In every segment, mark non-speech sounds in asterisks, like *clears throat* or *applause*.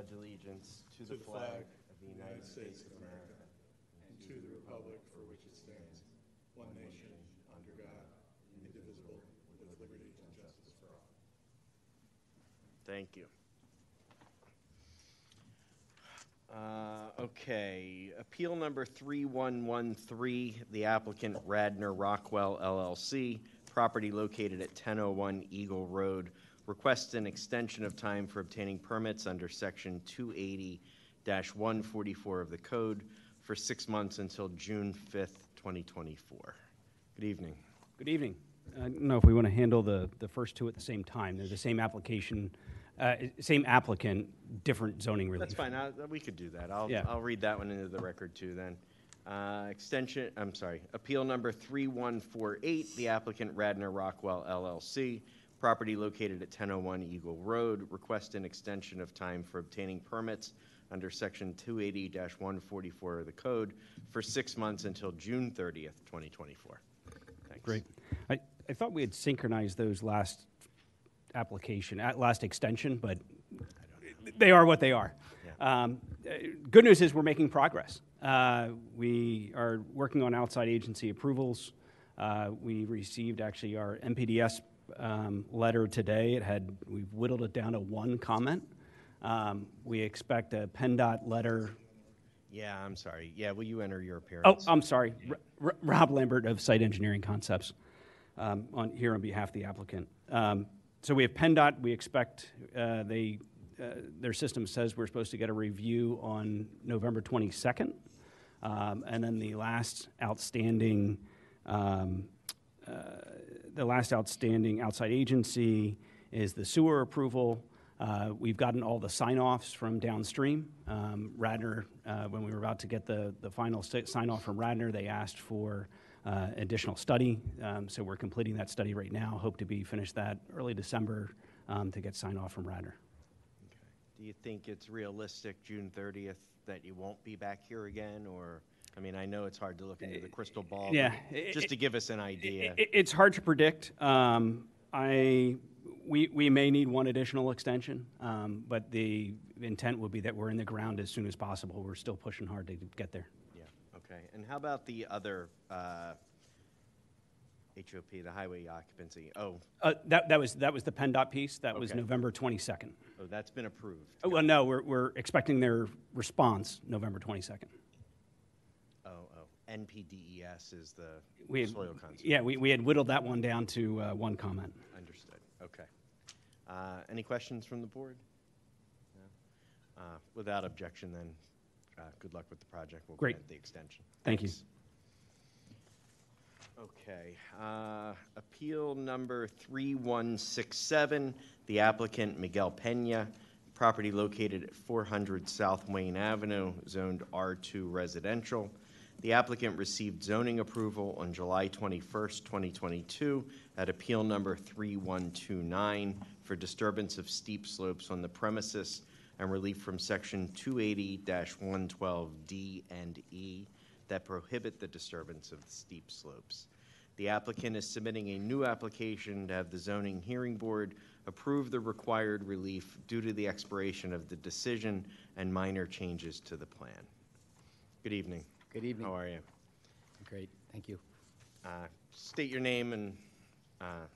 pledge allegiance to the flag of the United States of America and to the republic for which it stands, one nation, under God, indivisible, with liberty and justice for all. Thank you. Uh, Okay, appeal number 3113, the applicant Radnor Rockwell LLC, property located at 1001 Eagle Road, requests an extension of time for obtaining permits under Section 280-144 of the code for six months until June 5th, 2024. Good evening. Good evening. I don't know if we want to handle the, the first two at the same time. They're the same application, uh, same applicant, different zoning relief. That's fine, I- we could do that. I'll, Yeah. I'll read that one into the record too then. Uh, Extension, I'm sorry, appeal number 3148, the applicant Radnor Rockwell LLC, property located at 1001 Eagle Road, request an extension of time for obtaining permits under section 280-144 of the code for six months until June 30th, 2024. Thanks. Great. I, I thought we had synchronized those last application, at last extension, but they are what they are. Um, Good news is we're making progress. Uh, We are working on outside agency approvals. Uh, We received actually our NPDES um, letter today. It had, we've whittled it down to one comment. Um, We expect a PennDOT letter Yeah, I'm sorry. Yeah, will you enter your appearance? Oh. I'm sorry. R- R- Rob Lambert of Site Engineering Concepts, um, on, here on behalf of the applicant. Um, So we have PennDOT, we expect, uh, they, uh, their system says we're supposed to get a review on November 22nd. Um, And then the last outstanding, um, uh, the last outstanding outside agency is the sewer approval. Uh, We've gotten all the sign-offs from downstream. Um, Radnor, uh, when we were about to get the, the final si- sign-off from Radnor, they asked for uh, additional study. Um, So we're completing that study right now. Hope to be finished that early December um, to get sign-off from Radnor. Do you think it's realistic, June 30th, that you won't be back here again, or, I mean, I know it's hard to look into the crystal ball. but yeah, Just it- to give us an idea. I- i- It's hard to predict. Um, I, we, we may need one additional extension, um, but the intent would be that we're in the ground as soon as possible. We're still pushing hard to get there. Yeah, okay. And how about the other uh, HOP, the highway occupancy? Oh, Uh, That, that was, that was the PennDOT piece. That was November 22nd. oh, that's been approved. Oh, Well, no, we're, we're expecting their response November 22nd. NPDES is the We had- soil. Yeah, we, we had whittled that one down to uh, one comment. Understood, okay. Uh, Any questions from the board? No? Uh, Without objection, then, uh, good luck with the project. We'll Great. grant the extension. Thank you. Okay, uh, appeal number 3167, the applicant Miguel Pena, property located at 400 South Wayne Avenue, zoned R2 residential. The applicant received zoning approval on July 21st, 2022, at appeal number 3129 for disturbance of steep slopes on the premises and relief from section 280-112D and E that prohibit the disturbance of the steep slopes. The applicant is submitting a new application to have the zoning hearing board approve the required relief due to the expiration of the decision and minor changes to the plan. Good evening. Good evening. How are you? Great, thank you. Uh, State your name and, uh,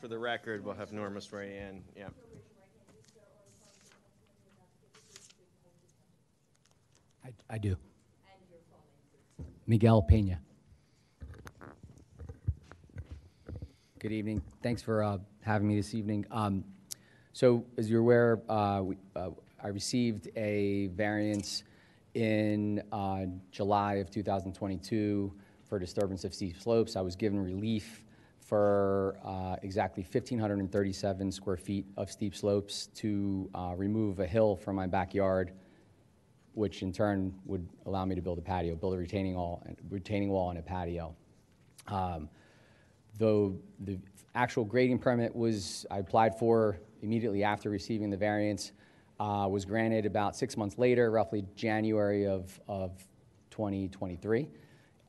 for the record, we'll have Norma in. Yeah. I, I do. Miguel Pena. Good evening. Thanks for uh, having me this evening. Um, So, as you're aware, uh, we- uh, I received a variance in uh, July of 2022 for disturbance of steep slopes. I was given relief for uh, exactly 1,537 square feet of steep slopes to uh, remove a hill from my backyard which in turn would allow me to build a patio, build a retaining wall, retaining wall and a patio. Um, Though the actual grading permit was, I applied for immediately after receiving the variance, uh, was granted about six months later, roughly January of, of 2023.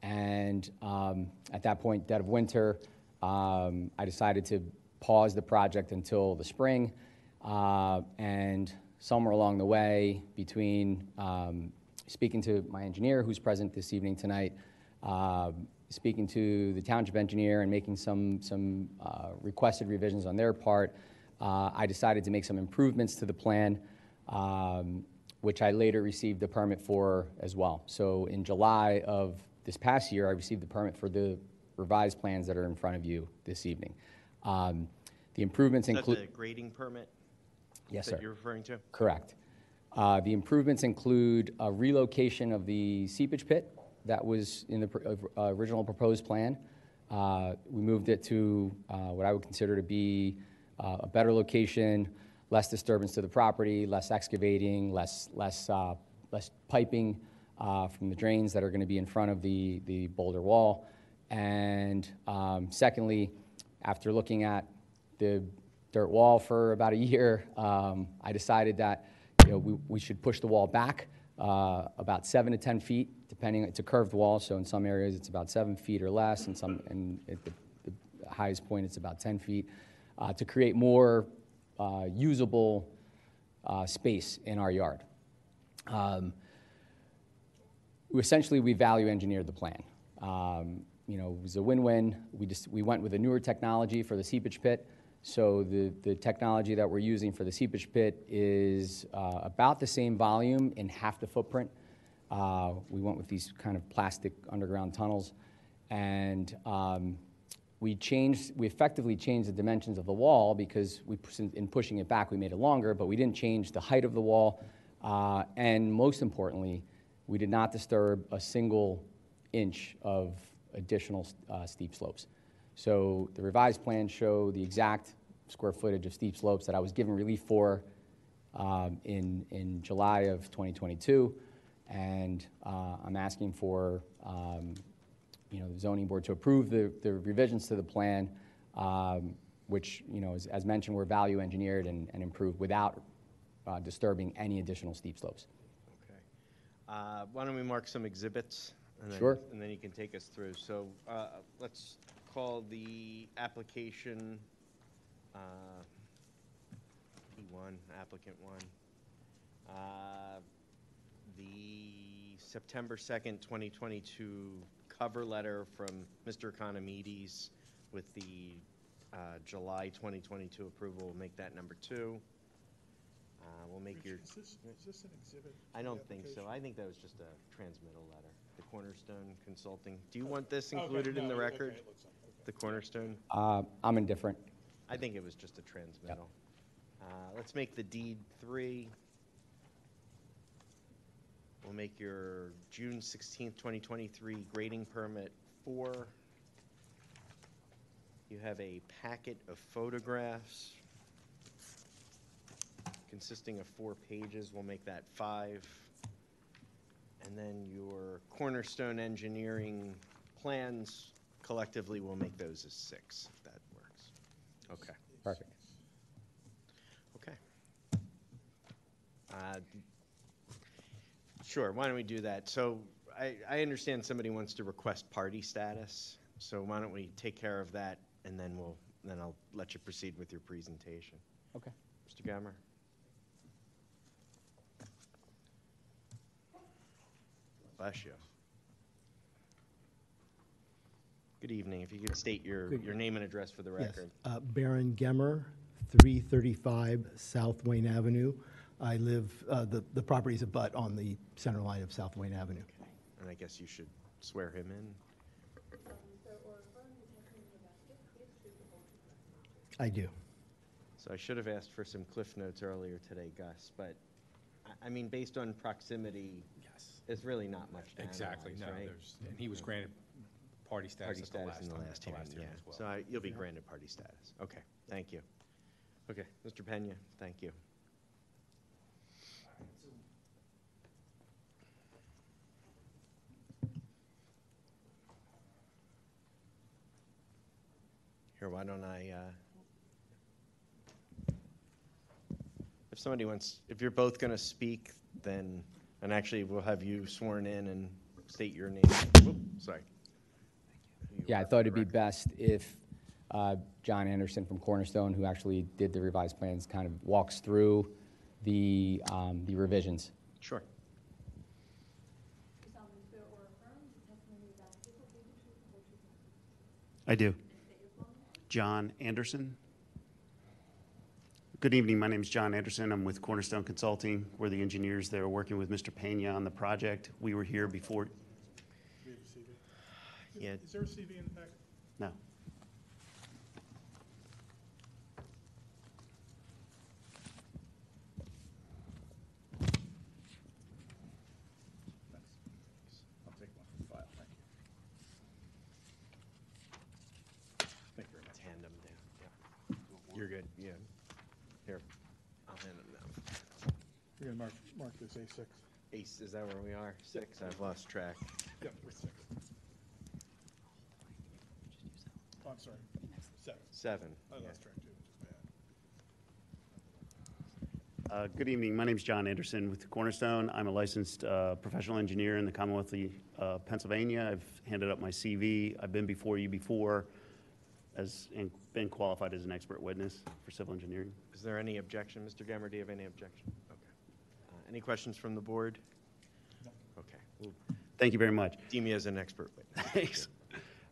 And um, at that point, dead of winter, um, I decided to pause the project until the spring. Uh, And somewhere along the way between um, speaking to my engineer, who's present this evening tonight, uh, speaking to the township engineer and making some, some uh, requested revisions on their part, uh, I decided to make some improvements to the plan, um, which I later received the permit for as well. So in July of this past year, I received the permit for the revised plans that are in front of you this evening. Um, The improvements include. the grading permit? Yes, That sir. you're referring to? Correct. Uh, The improvements include a relocation of the seepage pit that was in the pr- uh, original proposed plan. Uh, We moved it to uh, what I would consider to be uh, a better location, less disturbance to the property, less excavating, less, less, uh, less piping uh, from the drains that are going to be in front of the, the boulder wall. And um, secondly, after looking at the dirt wall for about a year, um, I decided that, you know, we, we should push the wall back uh, about seven to 10 feet, depending, it's a curved wall, so in some areas it's about seven feet or less, and some, and at the, the highest point it's about 10 feet, uh, to create more uh, usable uh, space in our yard. Um, essentially we value engineered the plan. Um, you know, it was a win-win. We just we went with a newer technology for the seepage pit. So the the technology that we're using for the seepage pit is uh, about the same volume in half the footprint. Uh, we went with these kind of plastic underground tunnels, and um, we changed. We effectively changed the dimensions of the wall because we in pushing it back we made it longer, but we didn't change the height of the wall, uh, and most importantly we did not disturb a single inch of additional uh, steep slopes. So the revised plans show the exact square footage of steep slopes that I was given relief for um, in, in July of 2022. And uh, I'm asking for, um, you know, the zoning board to approve the, the revisions to the plan, um, which, you know, as, as mentioned, were value engineered and, and improved without uh, disturbing any additional steep slopes. Okay. Uh, Why don't we mark some exhibits? and then- Sure. And then you can take us through. So uh, let's call the application uh, P1, applicant one. Uh, The September 2nd, 2022 cover letter from Mr. Economides with the uh, July 2022 approval, we'll make that number two. Uh, We'll make your. Is this, is this an exhibit? I don't think so. I think that was just a transmittal letter, the Cornerstone Consulting. Do you want this Okay, included in the record? it looks like- okay. The Cornerstone? Uh, I'm indifferent. I think it was just a transmittal. Uh, Let's make the deed three. We'll make your June sixteenth, twenty twenty-three grading permit four. You have a packet of photographs consisting of four pages. We'll make that five. And then your Cornerstone Engineering plans, collectively, we'll make those as six, if that works. Okay. Perfect. Okay. Uh, Sure, why don't we do that? So I, I understand somebody wants to request party status, so why don't we take care of that, and then we'll, then I'll let you proceed with your presentation. Okay. Mr. Gammer? Bless you. Good evening. If you could state your, Good- your name and address for the Yes, record. uh, Baron Gemmer, 335 South Wayne Avenue. I live, uh, the the property's a butt on the center line of South Wayne Avenue. And I guess you should swear him in. I do. So I should have asked for some cliff notes earlier today, Gus, but, I, I mean, based on proximity, Yes, there's really not much to exactly, analyze, no, right? there's, and he was granted party status Party at the status last in the time- last the hearing, yeah. as well. So I- you'll be granted party status. Okay, thank you. Okay, Mr. Pena, thank you. Here, why don't I, uh, if somebody wants, if you're both going to speak, then, and actually, we'll have you sworn in and state your name. Whoop, Sorry. You Yeah, I thought it'd the be best if uh, John Anderson from Cornerstone, who actually did the revised plans, kind of walks through the, um, the revisions. Sure. You solemnly swear or affirm the testimony you about to give will be the truth, the whole truth, and nothing but the truth. I do. And state your full name. John Anderson. Good evening. My name is John Anderson. I'm with Cornerstone Consulting. We're the engineers that are working with Mr. Pena on the project. We were here before, Do we have a CV? Is- Yeah. Is there a CV in the packet? no. I'll take one from the file, thank you. Thank you very much. Hand them down. Yep. You're good, yeah. Here, I'll hand them down. You're gonna mark, mark this A6? Ace, is that where we are? Six? I've lost track. Yep, we're six. Oh, I'm sorry, seven. Seven. I yeah. lost track too, which is bad. Uh, Good evening. My name is John Anderson with Cornerstone. I'm a licensed uh, professional engineer in the Commonwealth of uh, Pennsylvania. I've handed up my CV. I've been before you before as, and been qualified as an expert witness for civil engineering. Is there any objection, Mr. Gemmer? Do you have any objection? Okay. Uh, Any questions from the board? No. Okay, we'll Thank you very much. deem you as an expert witness. *laughs* Thanks.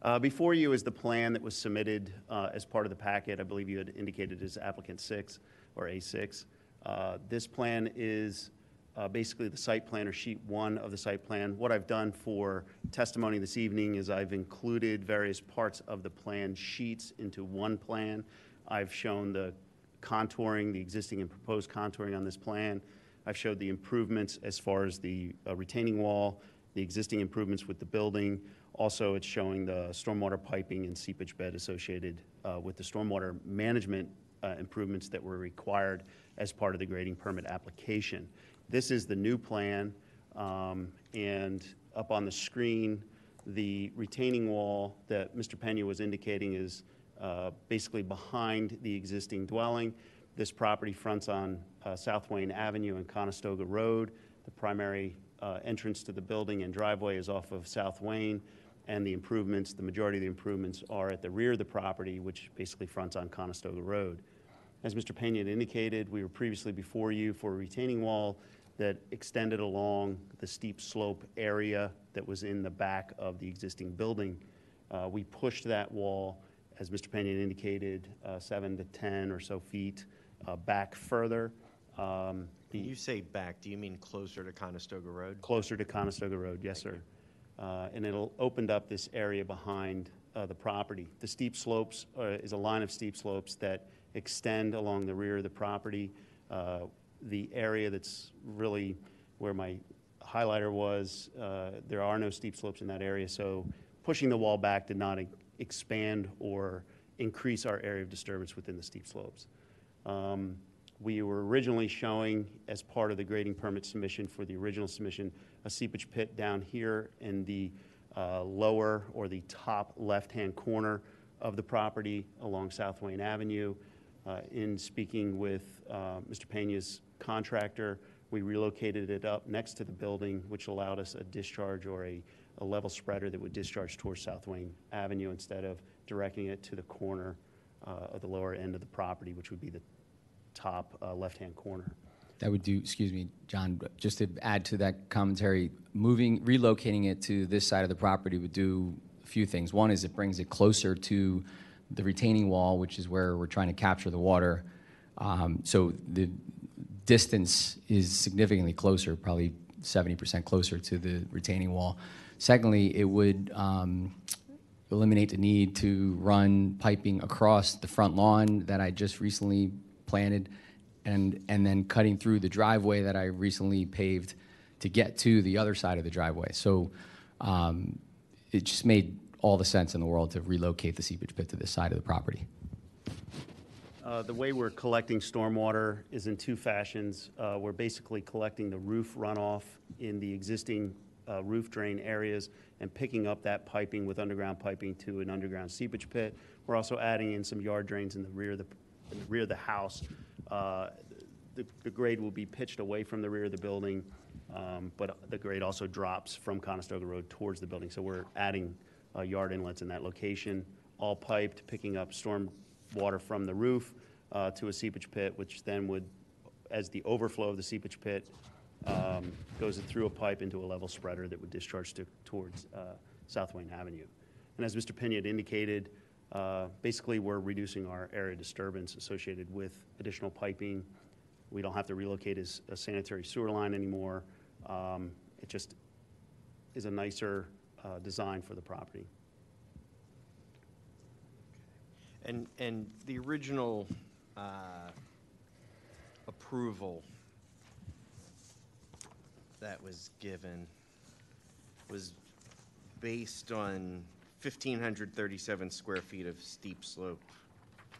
Uh, Before you is the plan that was submitted uh, as part of the packet. I believe you had indicated as applicant six or A6. Uh, This plan is uh, basically the site plan or sheet one of the site plan. What I've done for testimony this evening is I've included various parts of the plan sheets into one plan. I've shown the contouring, the existing and proposed contouring on this plan. I've showed the improvements as far as the uh, retaining wall, the existing improvements with the building. Also, it's showing the stormwater piping and seepage bed associated uh, with the stormwater management uh, improvements that were required as part of the grading permit application. This is the new plan, um, and up on the screen, the retaining wall that Mr. Pena was indicating is uh, basically behind the existing dwelling. This property fronts on uh, South Wayne Avenue and Conestoga Road. The primary uh, entrance to the building and driveway is off of South Wayne, and the improvements, the majority of the improvements are at the rear of the property, which basically fronts on Conestoga Road. As Mr. Pena had indicated, we were previously before you for a retaining wall that extended along the steep slope area that was in the back of the existing building. Uh, We pushed that wall, as Mr. Pena indicated, uh, seven to 10 or so feet uh, back further. Um, When you say back, do you mean closer to Conestoga Road? Closer to Conestoga Road, yes, sir. Uh, And it'll opened up this area behind uh, the property. The steep slopes uh, is a line of steep slopes that extend along the rear of the property. Uh, The area that's really where my highlighter was, uh, there are no steep slopes in that area, so pushing the wall back did not expand or increase our area of disturbance within the steep slopes. Um, We were originally showing, as part of the grading permit submission for the original submission, a seepage pit down here in the uh, lower or the top left-hand corner of the property along South Wayne Avenue. Uh, In speaking with uh, Mr. Pena's contractor, we relocated it up next to the building, which allowed us a discharge or a, a level spreader that would discharge towards South Wayne Avenue instead of directing it to the corner uh, of the lower end of the property, which would be the top uh, left-hand corner. That would do, excuse me, John, just to add to that commentary, moving, relocating it to this side of the property would do a few things. One is it brings it closer to the retaining wall, which is where we're trying to capture the water. Um, So the distance is significantly closer, probably 70% closer to the retaining wall. Secondly, it would um, eliminate the need to run piping across the front lawn that I just recently planted and, and then cutting through the driveway that I recently paved to get to the other side of the driveway. So um, it just made all the sense in the world to relocate the seepage pit to this side of the property. Uh, The way we're collecting stormwater is in two fashions. Uh, We're basically collecting the roof runoff in the existing uh, roof drain areas and picking up that piping with underground piping to an underground seepage pit. We're also adding in some yard drains in the rear of the, the rear of the house. Uh, The the grade will be pitched away from the rear of the building, um, but the grade also drops from Conestoga Road towards the building. So we're adding uh, yard inlets in that location, all piped, picking up storm water from the roof uh, to a seepage pit, which then would as the overflow of the seepage pit um, goes through a pipe into a level spreader that would discharge to, towards uh, South Wayne Avenue. And as Mr. Pena had indicated, uh, basically, we're reducing our area disturbance associated with additional piping. We don't have to relocate as a sanitary sewer line anymore. Um, It just is a nicer uh, design for the property. And, and the original uh, approval that was given was based on 1,537 square feet of steep slope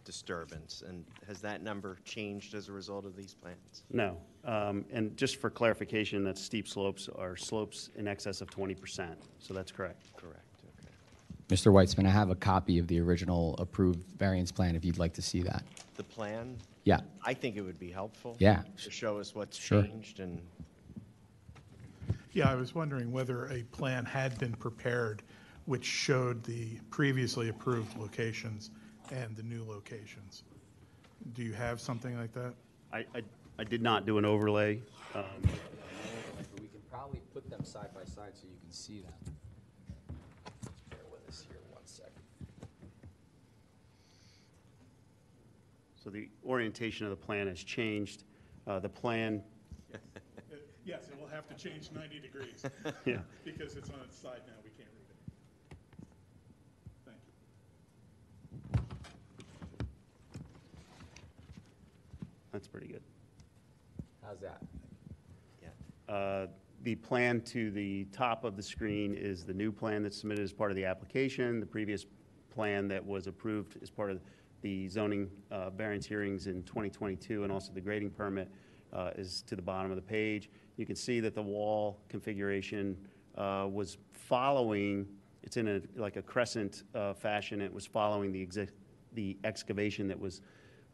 disturbance. And has that number changed as a result of these plans? No. Um, And just for clarification, that steep slopes are slopes in excess of 20%, so that's correct. Correct, okay. Mr. Weitzman, I have a copy of the original approved variance plan if you'd like to see that. The plan, Yeah, I think it would be helpful. Yeah. To show us what's Sure. changed and Yeah, I was wondering whether a plan had been prepared which showed the previously approved locations and the new locations. Do you have something like that? I, I- I did not do an overlay. um, We can probably put them side by side so you can see them. Bear with us here one second. So the orientation of the plan has changed. Uh, The plan, Yes, it will have to change 90 degrees *laughs* yeah, because it's on its side now, we can't read it. Thank you. That's pretty good. How's that? Yeah. Uh, The plan to the top of the screen is the new plan that's submitted as part of the application. The previous plan that was approved as part of the zoning uh, variance hearings in 2022 and also the grading permit uh, is to the bottom of the page. You can see that the wall configuration uh, was following, it's in a, like a crescent uh, fashion. It was following the exi- the excavation that was,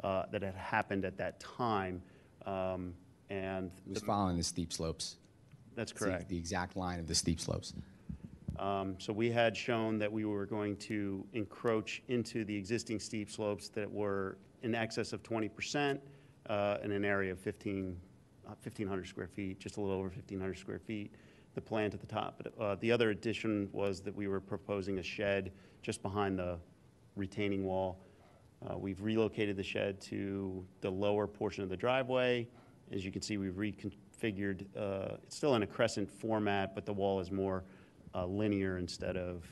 uh, that had happened at that time. Um, And It was following the steep slopes. that's It's the- correct. The exact line of the steep slopes. Um, So we had shown that we were going to encroach into the existing steep slopes that were in excess of 20% uh, in an area of 15, uh, 1,500 square feet, just a little over 1,500 square feet, the plant at the top. But, uh, The other addition was that we were proposing a shed just behind the retaining wall. Uh, We've relocated the shed to the lower portion of the driveway. As you can see, we've reconfigured, uh, it's still in a crescent format, but the wall is more uh, linear instead of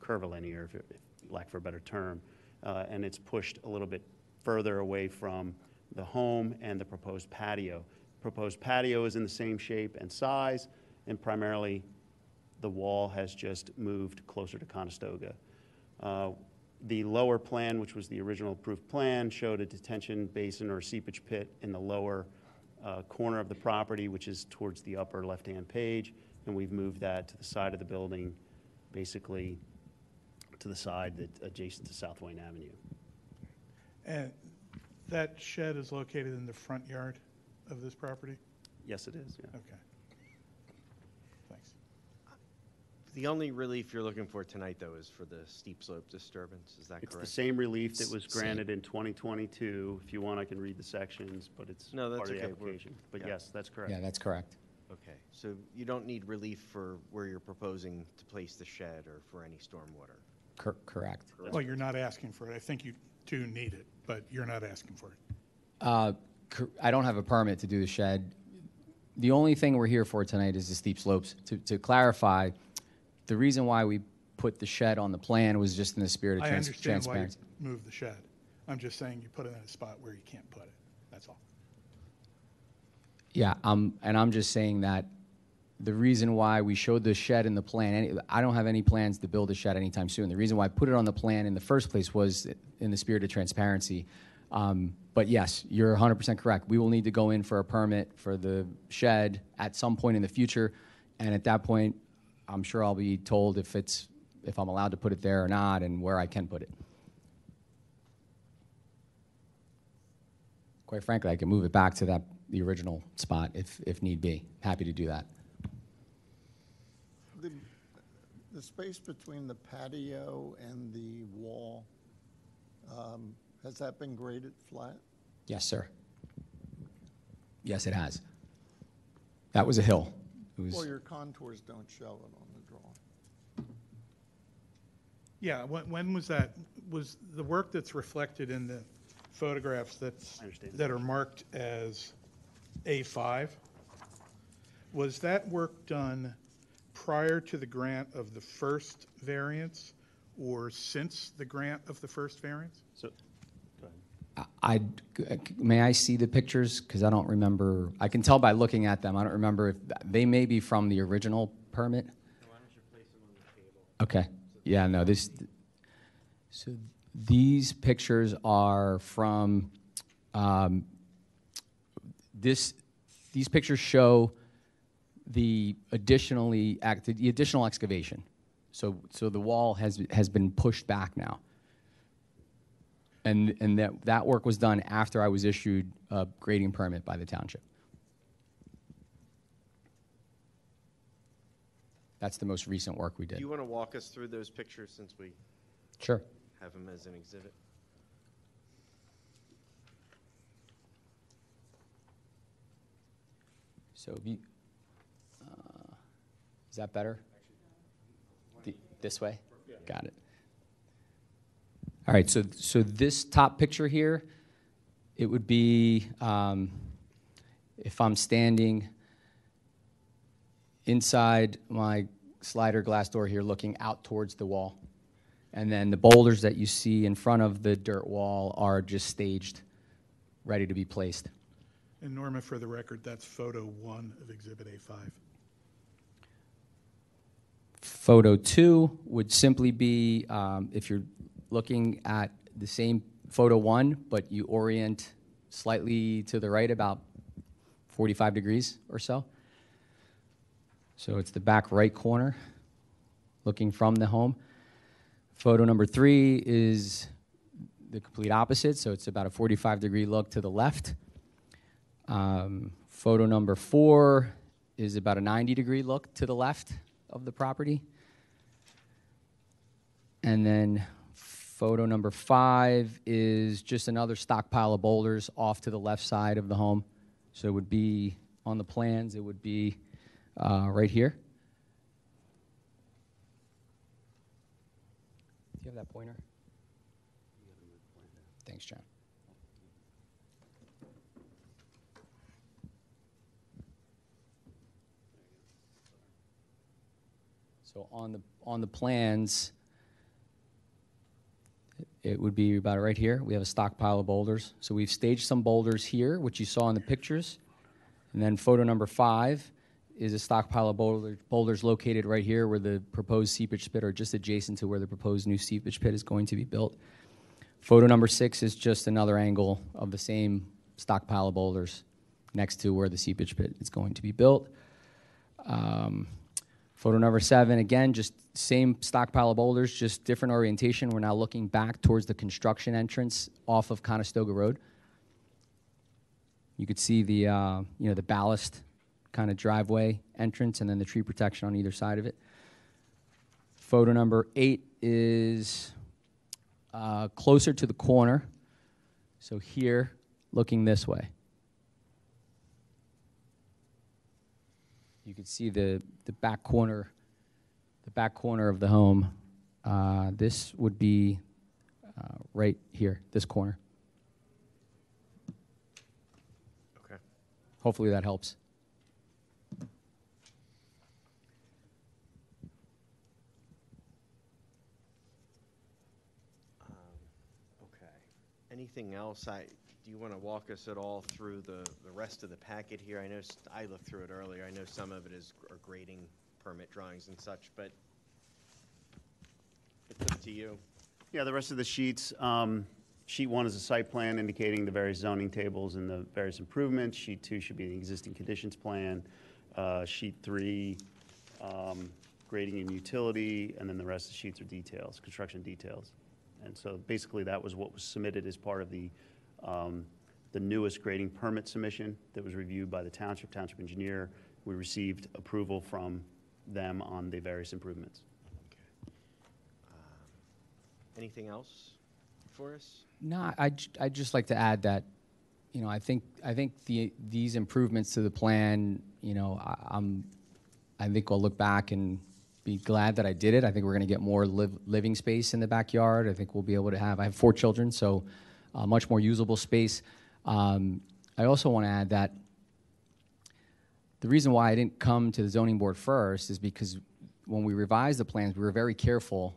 curvilinear, if, if lack for a better term. Uh, And it's pushed a little bit further away from the home and the proposed patio. Proposed patio is in the same shape and size, and primarily, the wall has just moved closer to Conestoga. The lower plan, which was the original approved plan, showed a detention basin or seepage pit in the lower uh, corner of the property, which is towards the upper left-hand page, and we've moved that to the side of the building, basically to the side that adjacent to South Wayne Avenue. And that shed is located in the front yard of this property? Yes, it is, yeah. Okay. Thanks. The only relief you're looking for tonight, though, is for the steep slope disturbance, is that It's the correct? same relief that was Same. granted in 2022. If you want, I can read the sections, but it's No, that's part of the okay. We're- application. But yeah. yes, that's correct. Yeah, that's correct. Okay, so you don't need relief for where you're proposing to place the shed or for any stormwater? Cor- Correct. Well, you're not asking for it. I think you do need it, but you're not asking for it. Uh, cor- I don't have a permit to do the shed. The only thing we're here for tonight is the steep slopes. To, to clarify, the reason why we put the shed on the plan was just in the spirit of I trans- understand why you transparency. moved the shed. I'm just saying you put it in a spot where you can't put it. That's all. Yeah, um, and I'm just saying that the reason why we showed the shed in the plan, any, I don't have any plans to build a shed anytime soon. The reason why I put it on the plan in the first place was in the spirit of transparency. Um, but yes, you're 100% correct. We will need to go in for a permit for the shed at some point in the future, and at that point, I'm sure I'll be told if it's if I'm allowed to put it there or not, and where I can put it. Quite frankly, I can move it back to that the original spot if if need be. Happy to do that. The, the space between the patio and the wall, um, has that been graded flat? Yes, sir. Yes, it has. That was a hill. It was. Well, your contours don't show it on the drawing. Yeah, when, when was that, was the work that's reflected in the photographs that's, I understand. that are marked as A5? Was that work done prior to the grant of the first variance or since the grant of the first variance? So, go ahead. I, may I see the pictures? Because I don't remember, I can tell by looking at them, I don't remember if, they may be from the original permit. Okay, yeah, no, this, so these pictures are from, um, this, these pictures show the additionally, act- the additional excavation. So, so the wall has, has been pushed back now. And, and that, that work was done after I was issued a grading permit by the township. That's the most recent work we did. Do you want to walk us through those pictures since we Sure. have them as an exhibit? So if you, uh, is that better? The- This way? Got it. All right, so, so this top picture here, it would be, um, if I'm standing inside my slider glass door here, looking out towards the wall. And then the boulders that you see in front of the dirt wall are just staged, ready to be placed. And Norma, for the record, that's photo one of Exhibit A5. Photo two would simply be um, if you're looking at the same photo one, but you orient slightly to the right about 45 degrees or so. So it's the back right corner, looking from the home. Photo number three is the complete opposite, so it's about a 45 degree look to the left. Um, photo number four is about a 90 degree look to the left of the property. And then photo number five is just another stockpile of boulders off to the left side of the home. So it would be on the plans, it would be uh, right here. Do you have that pointer? Thanks, John. So on the, on the plans, it would be about right here. We have a stockpile of boulders. So we've staged some boulders here, which you saw in the pictures. And then photo number five is a stockpile of boulder, boulders located right here where the proposed seepage pit or just adjacent to where the proposed new seepage pit is going to be built. Photo number six is just another angle of the same stockpile of boulders next to where the seepage pit is going to be built. Um, photo number seven, again, just same stockpile of boulders, just different orientation. We're now looking back towards the construction entrance off of Conestoga Road. You could see the, uh, you know, the ballast kind of driveway entrance and then the tree protection on either side of it. Photo number eight is uh, closer to the corner. So here, looking this way. You can see the, the back corner, the back corner of the home. Uh, this would be uh, right here, this corner. Okay. Hopefully that helps. Okay. Anything else? I, do you want to walk us at all through the, the rest of the packet here? I know, I looked through it earlier. I know some of it is are grading permit drawings and such, but it's up to you. Yeah, the rest of the sheets, um, sheet one is a site plan indicating the various zoning tables and the various improvements. Sheet two should be the existing conditions plan. Uh, Sheet three, um, grading and utility, and then the rest of the sheets are details, construction details. And so basically, that was what was submitted as part of the, um, the newest grading permit submission that was reviewed by the township, township engineer. We received approval from them on the various improvements. Anything else for us? No, I, I'd just like to add that, you know, I think, I think the, these improvements to the plan, you know, I, I'm, I think I'll look back and be glad that I did it. I think we're going to get more live, living space in the backyard. I think we'll be able to have, I have four children, so much more usable space. Um, I also want to add that the reason why I didn't come to the zoning board first is because when we revised the plans, we were very careful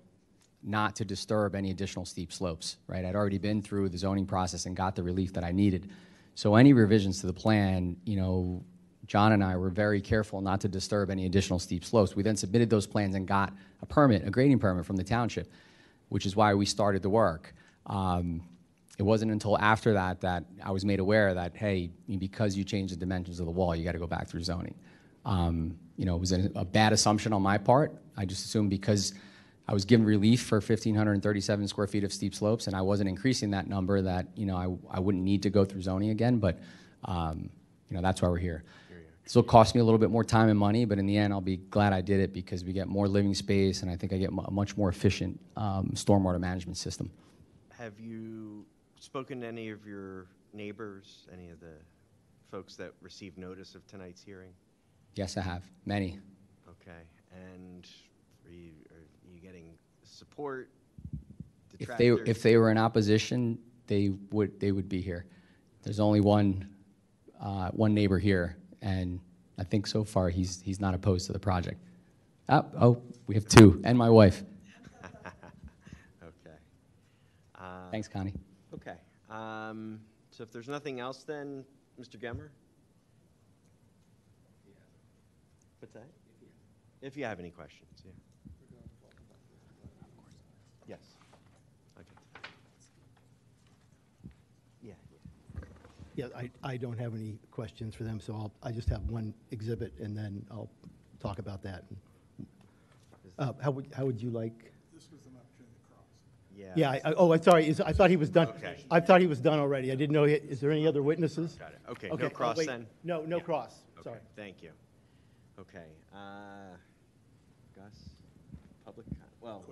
not to disturb any additional steep slopes, right? I'd already been through the zoning process and got the relief that I needed. So any revisions to the plan, you know, John and I were very careful not to disturb any additional steep slopes. We then submitted those plans and got a permit, a grading permit from the township, which is why we started the work. Um, it wasn't until after that that I was made aware that, hey, because you changed the dimensions of the wall, you got to go back through zoning. Um, you know, it was a, a bad assumption on my part. I just assumed because I was given relief for 1,537 square feet of steep slopes, and I wasn't increasing that number, that, you know, I, I wouldn't need to go through zoning again, but, um, you know, that's why we're here. This will cost me a little bit more time and money, but in the end, I'll be glad I did it because we get more living space, and I think I get a much more efficient um, stormwater management system. Have you spoken to any of your neighbors, any of the folks that received notice of tonight's hearing? Yes, I have, many. Okay, and are you, are you getting support? If they, if they were in opposition, they would, they would be here. There's only one, uh, one neighbor here, and I think so far he's, he's not opposed to the project. Oh, oh, we have two, and my wife. *laughs* Okay. Uh, Thanks, Connie. Okay, um, so if there's nothing else then, Mr. Gemmer? What's that? If you have any questions, yeah. Yes. Okay. Yeah, yeah. Yeah, I, I don't have any questions for them, so I'll, I just have one exhibit, and then I'll talk about that. Uh, How would, how would you like? Yeah. Yeah, I, I- oh, I'm sorry, is, I thought he was done. Okay. I thought he was done already. I didn't know, he- is there any other witnesses? Got it. Okay, Okay, no oh, cross wait. then? No, no Yeah. cross, Okay, sorry. Thank you. Okay, uh, Gus, public, co- well.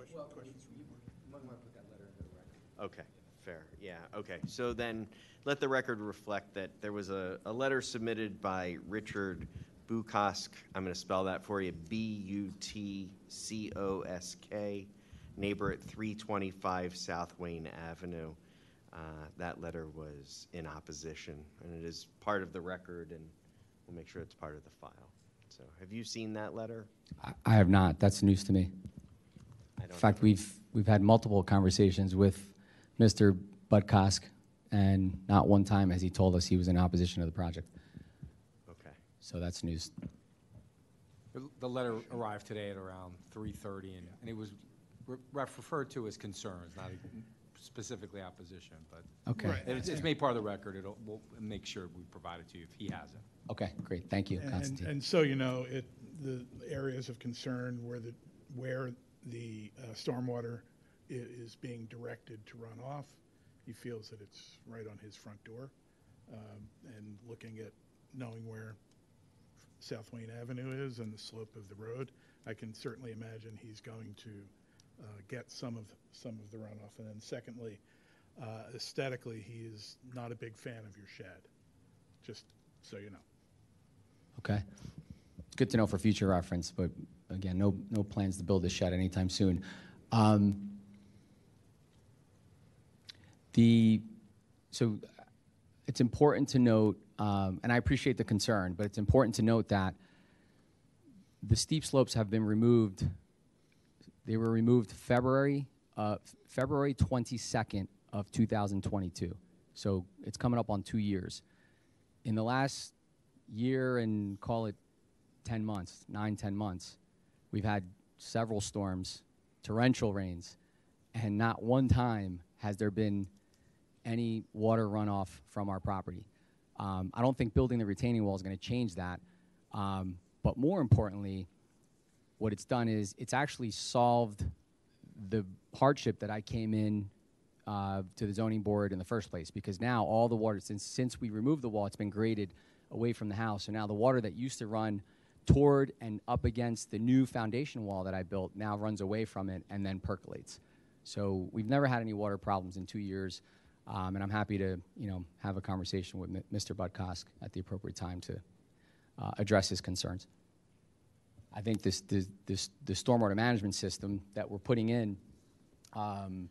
Okay, fair, yeah, okay. So then, let the record reflect that there was a, a letter submitted by Richard Butcosk, I'm gonna spell that for you, B-U-T-C-O-S-K, neighbor at 325 South Wayne Avenue. Uh, That letter was in opposition, and it is part of the record, and we'll make sure it's part of the file. So, have you seen that letter? I, I have not, that's news to me. I In don't fact, have- we've, we've had multiple conversations with Mr. Butcosk, and not one time has he told us he was in opposition to the project. Okay. So that's news. The- The letter arrived today at around 3:30, and and it was re- referred to as concerns, not specifically opposition, but Okay, Right. it's it's made part of the record. It'll, we'll make sure we provide it to you if he hasn't. okay, great, thank you, And, Constantine. and so, you know, it, the areas of concern where the, where the uh, stormwater i- is being directed to run off, he feels that it's right on his front door. Um, And looking at, knowing where South Wayne Avenue is and the slope of the road, I can certainly imagine he's going to uh, get some of, some of the runoff. And then secondly, uh, aesthetically, he is not a big fan of your shed, just so you know. Okay. Good to know for future reference, but again, no, no plans to build a shed anytime soon. Um, The, so it's important to note, um, and I appreciate the concern, but it's important to note that the steep slopes have been removed. They were removed February, uh, February 22nd of 2022. So it's coming up on two years. In the last year and call it 10 months, nine, 10 months, we've had several storms, torrential rains, and not one time has there been any water runoff from our property. Um, I don't think building the retaining wall is going to change that. Um, but more importantly, what it's done is it's actually solved the hardship that I came in uh, to the zoning board in the first place because now all the water since since we removed the wall, it's been graded away from the house. So now the water that used to run toward and up against the new foundation wall that I built now runs away from it and then percolates. So we've never had any water problems in two years. Um, And I'm happy to, you know, have a conversation with Mr. Butcosk at the appropriate time to uh, address his concerns. I think this, this, this, the stormwater management system that we're putting in um,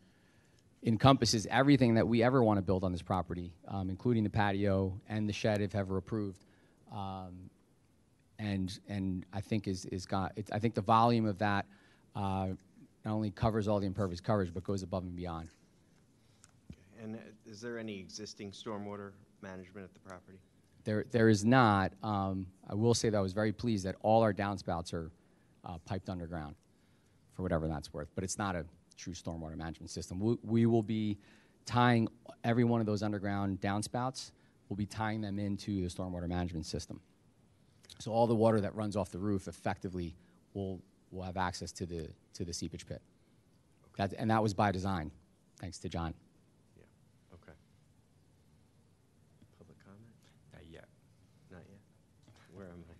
encompasses everything that we ever want to build on this property, um, including the patio and the shed if ever approved. Um, and, and I think is, is got, I think the volume of that uh, not only covers all the impervious coverage, but goes above and beyond. And uh, is there any existing stormwater management at the property? There, there is not. Um, I will say that I was very pleased that all our downspouts are uh, piped underground, for whatever that's worth. But it's not a true stormwater management system. We, we will be tying every one of those underground downspouts. We'll be tying them into the stormwater management system. So all the water that runs off the roof effectively will, will have access to the, to the seepage pit. That, and that was by design, thanks to John. Yeah, okay. Public comment? Not yet. Not yet. Where am I?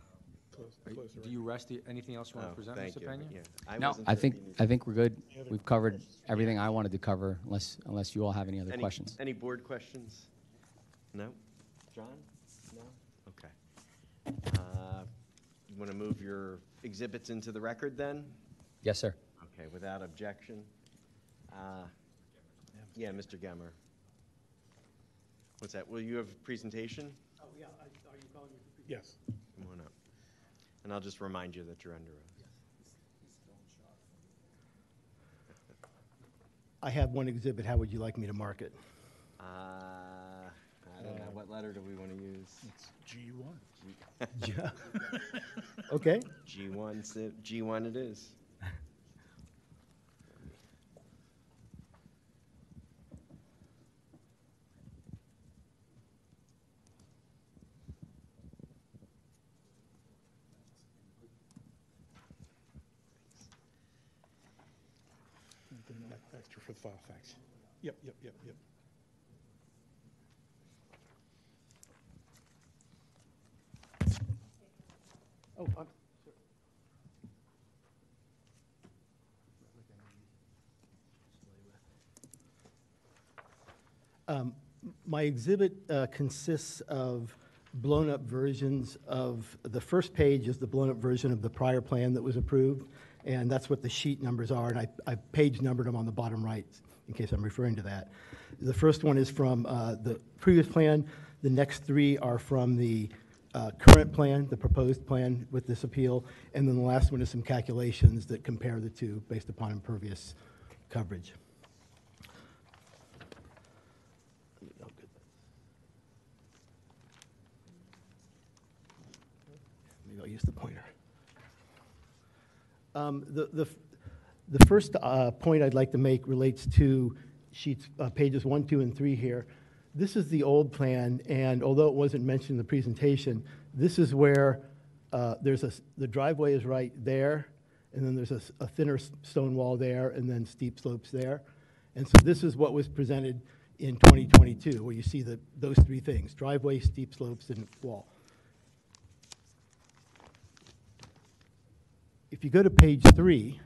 Close- Are you- close the Do you rest, anything else you want Oh, to present, thank Mr. you. Pena? No, I think, I think we're good. We've covered everything I wanted to cover, unless, unless you all have any other Any- questions. Any board questions? No? John? No? Okay. Uh, You want to move your exhibits into the record then? Yes, sir. Okay, without objection. Uh, Yeah, Mr. Gemmer. What's that? Will you have a presentation? Oh, yeah, are you calling me? Yes. Come on up. And I'll just remind you that you're under oath. I have one exhibit, how would you like me to mark it? Uh, I don't know, what letter do we want to use? G1. *laughs* *laughs* Yeah. Okay, G1, si- G1 it is. Extra for the file, thanks. Yep, yep, yep, yep. oh, I'm, Um, My exhibit uh, consists of blown-up versions of, the first page is the blown-up version of the prior plan that was approved, and that's what the sheet numbers are, and I, I page numbered them on the bottom right, in case I'm referring to that. The first one is from uh, the previous plan, the next three are from the uh, current plan, the proposed plan with this appeal, and then the last one is some calculations that compare the two based upon impervious coverage. Maybe I'll use the pointer. Um, The, the, the first uh, point I'd like to make relates to sheets, uh, pages one, two, and three here. This is the old plan, and although it wasn't mentioned in the presentation, this is where uh, there's a, the driveway is right there, and then there's a thinner stone wall there, and then steep slopes there. And so this is what was presented in 2022, where you see the, those three things, driveway, steep slopes, and wall. If you go to page three,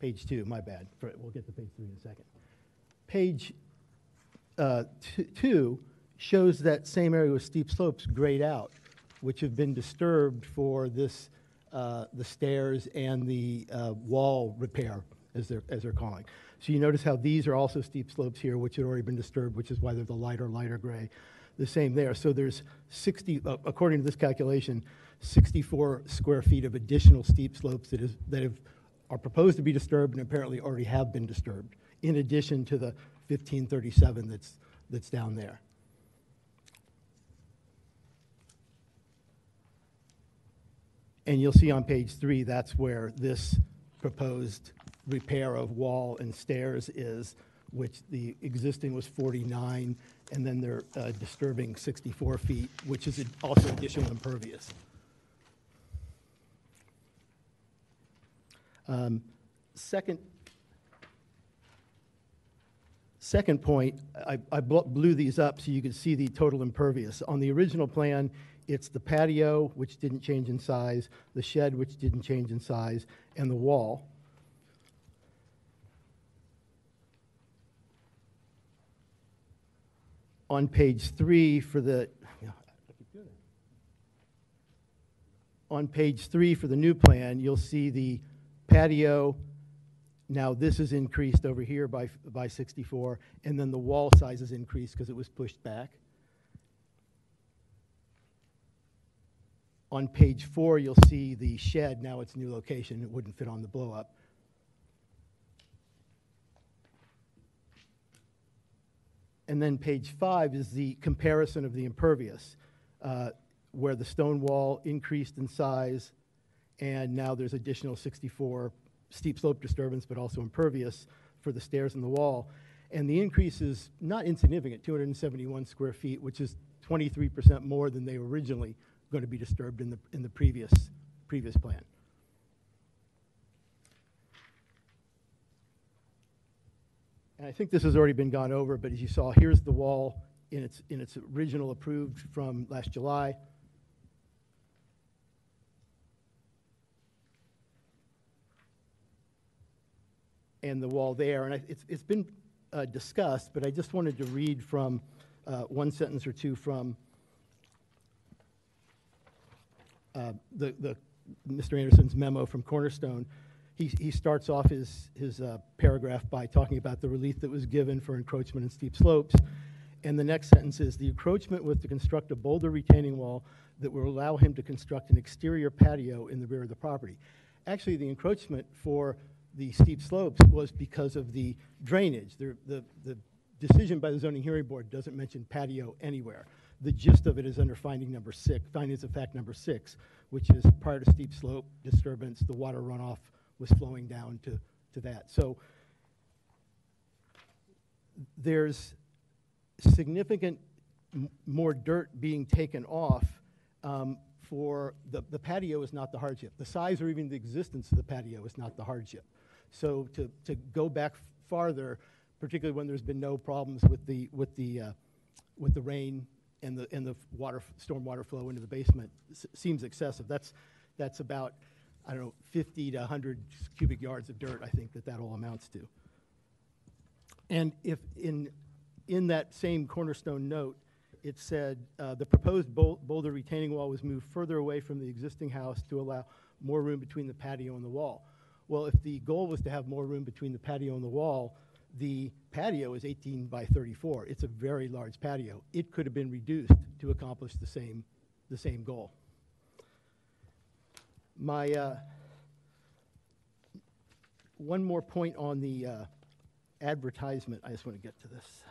page two, my bad, we'll get to page three in a second. Page uh, two shows that same area with steep slopes grayed out, which have been disturbed for this, uh, the stairs and the uh, wall repair, as they're, as they're calling. So you notice how these are also steep slopes here, which had already been disturbed, which is why they're the lighter, lighter gray. The same there. So there's 60, uh, according to this calculation, 64 square feet of additional steep slopes that is, that have, are proposed to be disturbed and apparently already have been disturbed, in addition to the 1537 that's, that's down there. And you'll see on page three, that's where this proposed repair of wall and stairs is, which the existing was 49, and then they're uh, disturbing 64 feet, which is also additional impervious. Um, Second, Second point, I, I blew these up so you could see the total impervious. On the original plan, it's the patio, which didn't change in size, the shed, which didn't change in size, and the wall. On page three for the, on page three for the new plan, you'll see the patio. Now, this is increased over here by, by 64, and then the wall size is increased because it was pushed back. On page four, you'll see the shed, now its new location, it wouldn't fit on the blow-up. And then page five is the comparison of the impervious, uh, where the stone wall increased in size, and now there's additional 64 steep slope disturbance, but also impervious for the stairs and the wall. And the increase is not insignificant, 271 square feet, which is 23% more than they were originally going to be disturbed in the, in the previous, previous plan. And I think this has already been gone over, but as you saw, here's the wall in its, in its original approved from last July. And the wall there, and I- it's, it's been uh, discussed, but I just wanted to read from uh, one sentence or two from uh, the, the, Mr. Anderson's memo from Cornerstone, he, he starts off his, his uh, paragraph by talking about the relief that was given for encroachment and steep slopes. And the next sentence is, "The encroachment was to construct a boulder retaining wall that will allow him to construct an exterior patio in the rear of the property." Actually, the encroachment for the steep slopes was because of the drainage. The, the, the decision by the zoning hearing board doesn't mention patio anywhere. The gist of it is under finding number six, findings of fact number six, which is prior to steep slope disturbance, the water runoff was flowing down to, to that. So there's significant more dirt being taken off um, for, the the patio is not the hardship. The size or even the existence of the patio is not the hardship. So to, to go back farther, particularly when there's been no problems with the, with the, uh, with the rain and the, and the water, stormwater flow into the basement, seems excessive. That's, that's about, I don't know, 50 to 100 cubic yards of dirt, I think that that all amounts to. And if in, in that same cornerstone note, it said, uh, the proposed boulder retaining wall was moved further away from the existing house to allow more room between the patio and the wall. Well, if the goal was to have more room between the patio and the wall, the patio is 18 by 34. It's a very large patio. It could have been reduced to accomplish the same, the same goal. My, uh, one more point on the uh, advertisement, I just want to get to this.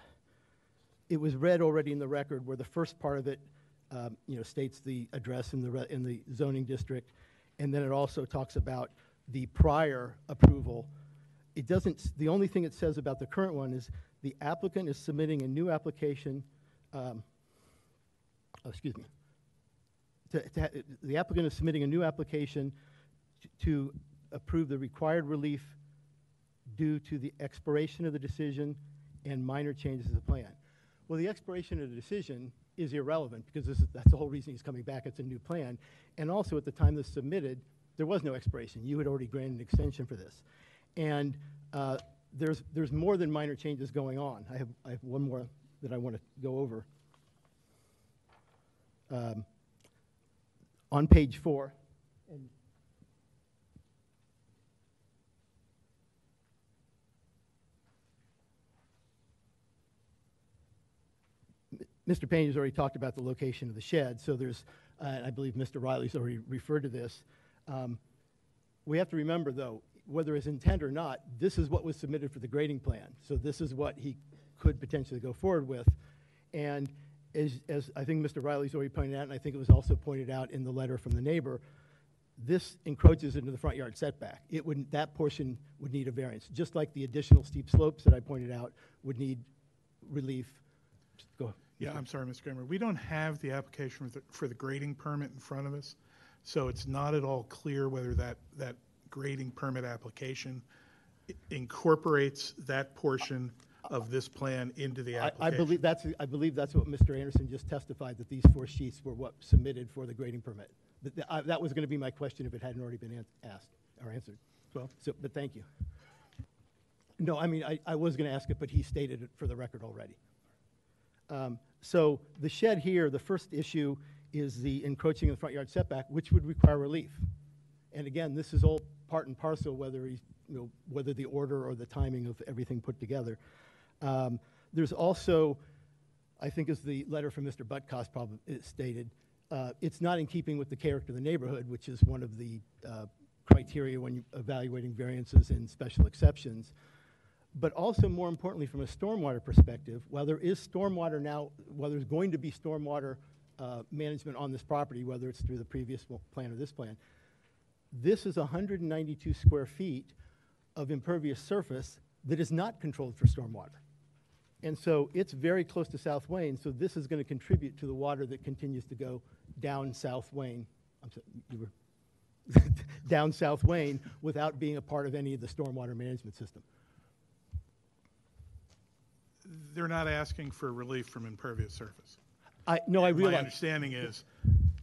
It was read already in the record where the first part of it, um, you know, states the address in the, re- in the zoning district, and then it also talks about the prior approval. It doesn't, the only thing it says about the current one is the applicant is submitting a new application, um, oh, excuse me, to, to, the applicant is submitting a new application to approve the required relief due to the expiration of the decision and minor changes to the plan. Well, the expiration of the decision is irrelevant because this is, that's the whole reason he's coming back. It's a new plan. And also at the time this submitted, there was no expiration. You had already granted an extension for this. And uh, there's, there's more than minor changes going on. I have, I have one more that I want to go over. Um, on page four, Mr. Payne has already talked about the location of the shed, so there's, uh, I believe Mr. Riley's already referred to this. Um, We have to remember, though, whether his intent or not, this is what was submitted for the grading plan. So this is what he could potentially go forward with. And as, as I think Mr. Riley's already pointed out, and I think it was also pointed out in the letter from the neighbor, this encroaches into the front yard setback. It would, that portion would need a variance, just like the additional steep slopes that I pointed out would need relief. Go. Yeah, I'm sorry, Mr. Kramer. We don't have the application for the, for the grading permit in front of us, so it's not at all clear whether that, that grading permit application incorporates that portion of this plan into the I, application? I believe that's, I believe that's what Mr. Anderson just testified, that these four sheets were what submitted for the grading permit. But th- I- That was going to be my question if it hadn't already been an- asked or answered. Well- So, but thank you. No, I mean, I, I was going to ask it, but he stated it for the record already. Um, So the shed here, the first issue is the encroaching of the front yard setback, which would require relief. And again, this is all part and parcel, whether he's, you know, whether the order or the timing of everything put together. Um, There's also, I think as the letter from Mr. Butcosk probably stated, uh, it's not in keeping with the character of the neighborhood, which is one of the uh, criteria when evaluating variances and special exceptions. But also, more importantly, from a stormwater perspective, while there is stormwater now, while there's going to be stormwater uh, management on this property, whether it's through the previous plan or this plan, this is 192 square feet of impervious surface that is not controlled for stormwater. And so it's very close to South Wayne, so this is going to contribute to the water that continues to go down South Wayne. I'm sorry, you were, *laughs* down South Wayne without being a part of any of the stormwater management system. They're not asking for relief from impervious surface. I, no, I realize. My understanding is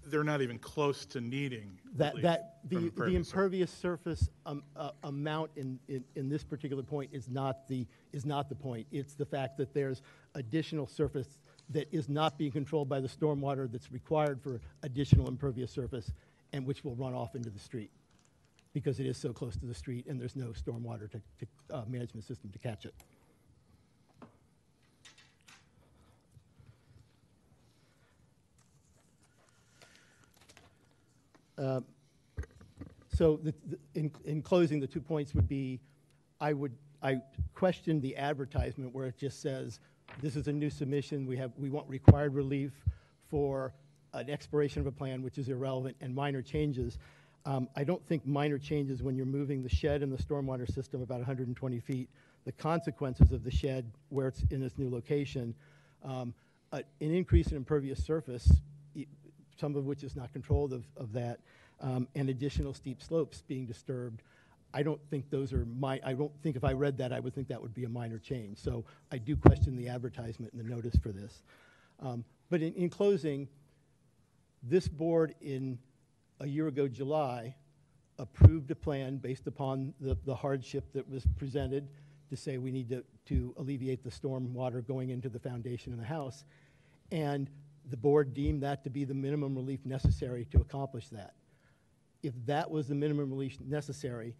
they're not even close to needing that, that, the, the impervious surface. um, uh, amount in, in, in this particular point is not the, is not the point. It's the fact that there's additional surface that is not being controlled by the stormwater that's required for additional impervious surface and which will run off into the street because it is so close to the street and there's no stormwater to, to, uh, management system to catch it. So the, the- in, in closing, the two points would be, I would, I question the advertisement where it just says, this is a new submission, we have, we want required relief for an expiration of a plan, which is irrelevant, and minor changes. Um, I don't think minor changes when you're moving the shed and the stormwater system about 120 feet, the consequences of the shed where it's in its new location, um, a- an increase in impervious surface, some of which is not controlled of, of that, um, and additional steep slopes being disturbed. I don't think those are my, I don't think if I read that, I would think that would be a minor change. So I do question the advertisement and the notice for this. Um, But in, in closing, this board in, a year ago, July, approved a plan based upon the, the hardship that was presented to say we need to, to alleviate the storm water going into the foundation of the house. And the board deemed that to be the minimum relief necessary to accomplish that. If that was the minimum relief necessary,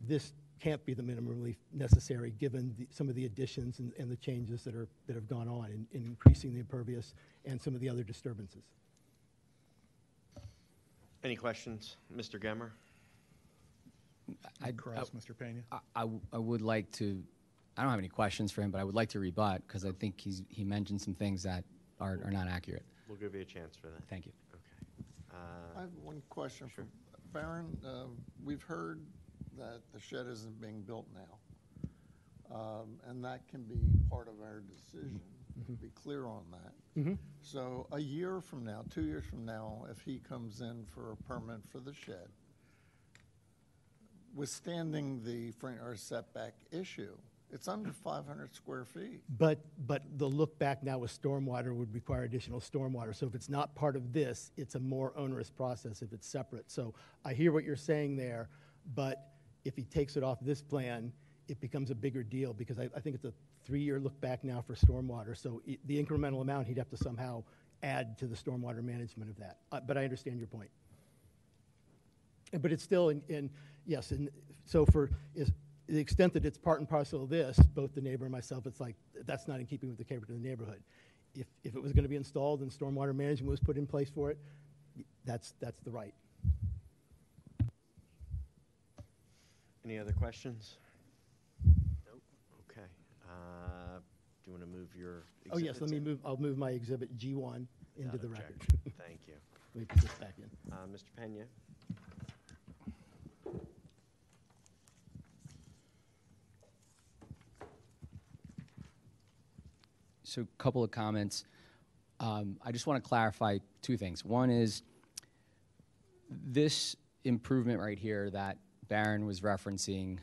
this can't be the minimum relief necessary, given the, some of the additions and, and the changes that are, that have gone on in, in increasing the impervious and some of the other disturbances. Any questions? Mr. Gemmer? I- Cross, Mr. Pena. I, I w- I would like to, I don't have any questions for him, but I would like to rebut because I think he's, he mentioned some things that are, are not accurate. We'll give you a chance for that. Thank you. Okay. I Uh, have one question for Baron. Uh, We've heard that the shed isn't being built now, Um, and that can be part of our decision, to be clear on that. So a year from now, two years from now, if he comes in for a permit for the shed, withstanding the front yard setback issue, it's under 500 square feet. But, but the look back now with stormwater would require additional stormwater. So if it's not part of this, it's a more onerous process if it's separate. So I hear what you're saying there, but if he takes it off this plan, it becomes a bigger deal because I, I think it's a three-year look back now for stormwater. So the incremental amount, he'd have to somehow add to the stormwater management of that. Uh, But I understand your point. But it's still in, in, yes, and so for, is, the extent that it's part and parcel of this, both the neighbor and myself, it's like, that's not in keeping with the character of the neighborhood. If, if it was gonna be installed and stormwater management was put in place for it, that's, that's the right. Any other questions? Nope. Okay. Uh, Do you want to move your Oh, yes, let me in? move, I'll move my exhibit G1 into Without the record. *laughs* Thank you. Let me put this back in. Uh, Mr. Pena? So a couple of comments. Um, I just want to clarify two things. One is this improvement right here that Barron was referencing,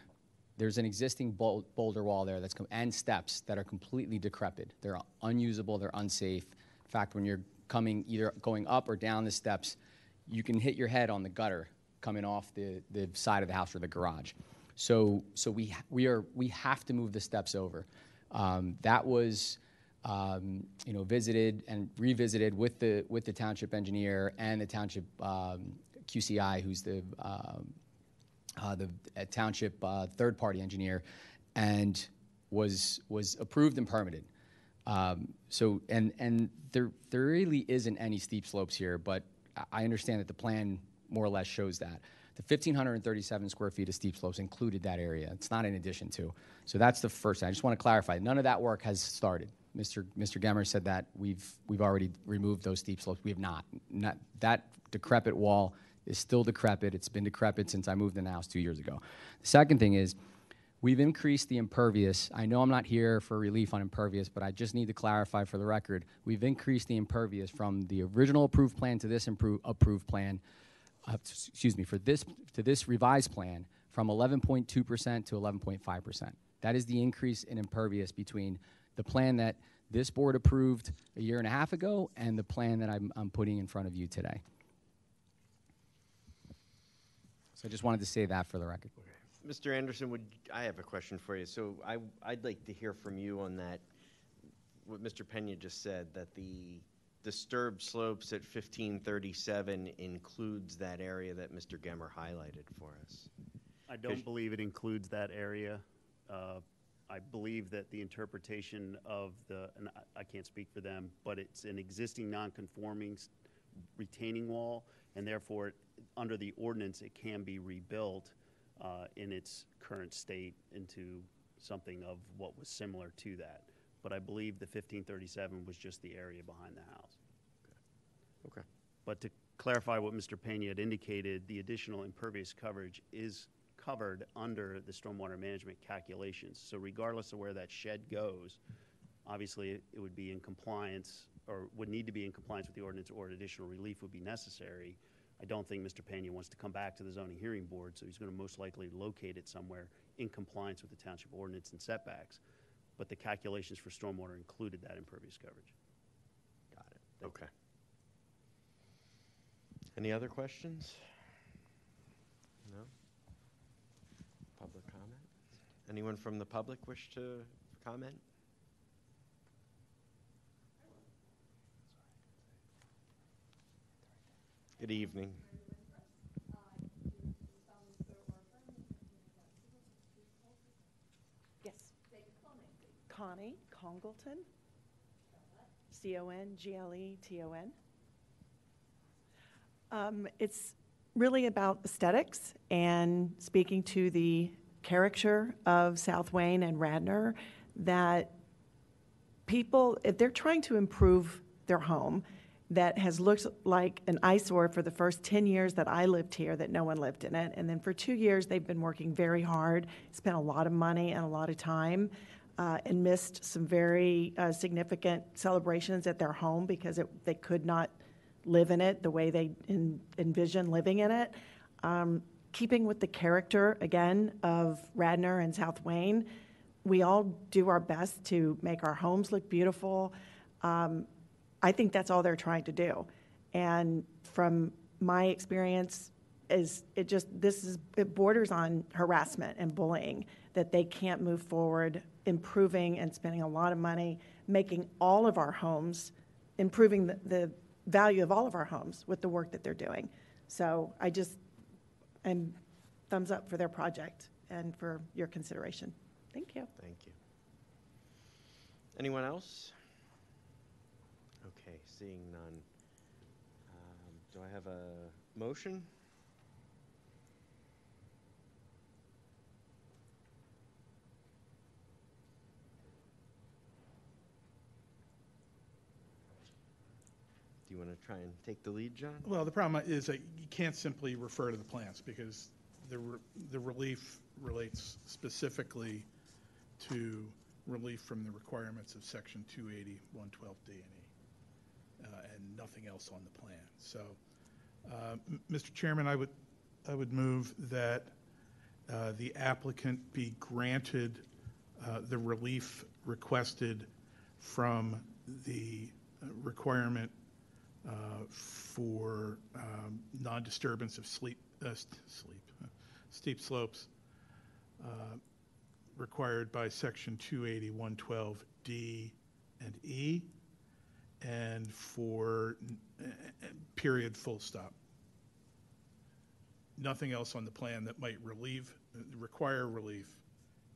there's an existing boulder wall there that's, com- and steps that are completely decrepit. They're unusable, they're unsafe. In fact, when you're coming, either going up or down the steps, you can hit your head on the gutter coming off the, the side of the house or the garage. So, so we, we are, we have to move the steps over. Um, that was, um, you know, visited and revisited with the, with the township engineer and the township, um, QCI, who's the, um, uh, the uh, township uh, third-party engineer, and was was approved and permitted. Um, so, and and there there really isn't any steep slopes here, but I- I understand that the plan more or less shows that. The 1,537 square feet of steep slopes included that area. It's not in addition to. So that's the first thing. I just want to clarify. None of that work has started. Mr. Mr. Gemmer said that we've we've already removed those steep slopes. We have not. Not that decrepit wall is still decrepit. It's been decrepit since I moved in the house two years ago. The second thing is we've increased the impervious. I know I'm not here for relief on impervious, but I just need to clarify for the record. We've increased the impervious from the original approved plan to this approved plan, uh, excuse me, for this to this revised plan from 11.2% to 11.5%. That is the increase in impervious between the plan that this board approved a year and a half ago and the plan that I'm, I'm putting in front of you today. So I just wanted to say that for the record. Mr. Anderson, would, I have a question for you. So I, I'd like to hear from you on that, what Mr. Pena just said, that the disturbed slopes at 1537 includes that area that Mr. Gemmer highlighted for us. I don't believe it includes that area. Uh, I believe that the interpretation of the, and I- I can't speak for them, but it's an existing non-conforming s- retaining wall, and therefore, it- under the ordinance, it can be rebuilt uh, in its current state into something of what was similar to that. But I believe the 1537 was just the area behind the house. Okay. But to clarify what Mr. Pena had indicated, the additional impervious coverage is covered under the stormwater management calculations. So regardless of where that shed goes, obviously, it would be in compliance, or would need to be in compliance with the ordinance, or additional relief would be necessary. I don't think Mr. Pena wants to come back to the zoning hearing board, so he's going to most likely locate it somewhere in compliance with the township ordinance and setbacks. But the calculations for stormwater included that impervious coverage. Got it. Okay. Any other questions? No? Public comment? Anyone from the public wish to comment? Good evening. Yes. Connie Congleton. C-O-N-G-L-E-T-O-N. Um, It's really about aesthetics and speaking to the character of South Wayne and Radnor, that people, if they're trying to improve their home that has looked like an eyesore for the first 10 years that I lived here, that no one lived in it, and then for two years, they've been working very hard, spent a lot of money and a lot of time, uh, and missed some very uh, significant celebrations at their home because it, they could not live in it the way they en- envision living in it. Um, keeping with the character, again, of Radnor and South Wayne, we all do our best to make our homes look beautiful. Um, I think that's all they're trying to do. And from my experience, is it just this is it borders on harassment and bullying that they can't move forward improving and spending a lot of money making all of our homes improving the, the value of all of our homes with the work that they're doing so i just am thumbs up for their project and for your consideration thank you Thank you. Anyone else? Okay, seeing none. Um, Do I have a motion? Do you want to try and take the lead, John? Well, the problem is that you can't simply refer to the plans because the, re- the relief relates specifically to relief from the requirements of section 280, 112 D and E, uh, and nothing else on the plan. So, uh, m- Mr. Chairman, I would, I would move that uh, the applicant be granted uh, the relief requested from the uh, requirement for um, non-disturbance of sleep, uh, sleep, uh, steep slopes uh, required by section 280-112D and E, and for period, full stop. Nothing else on the plan that might relieve, require relief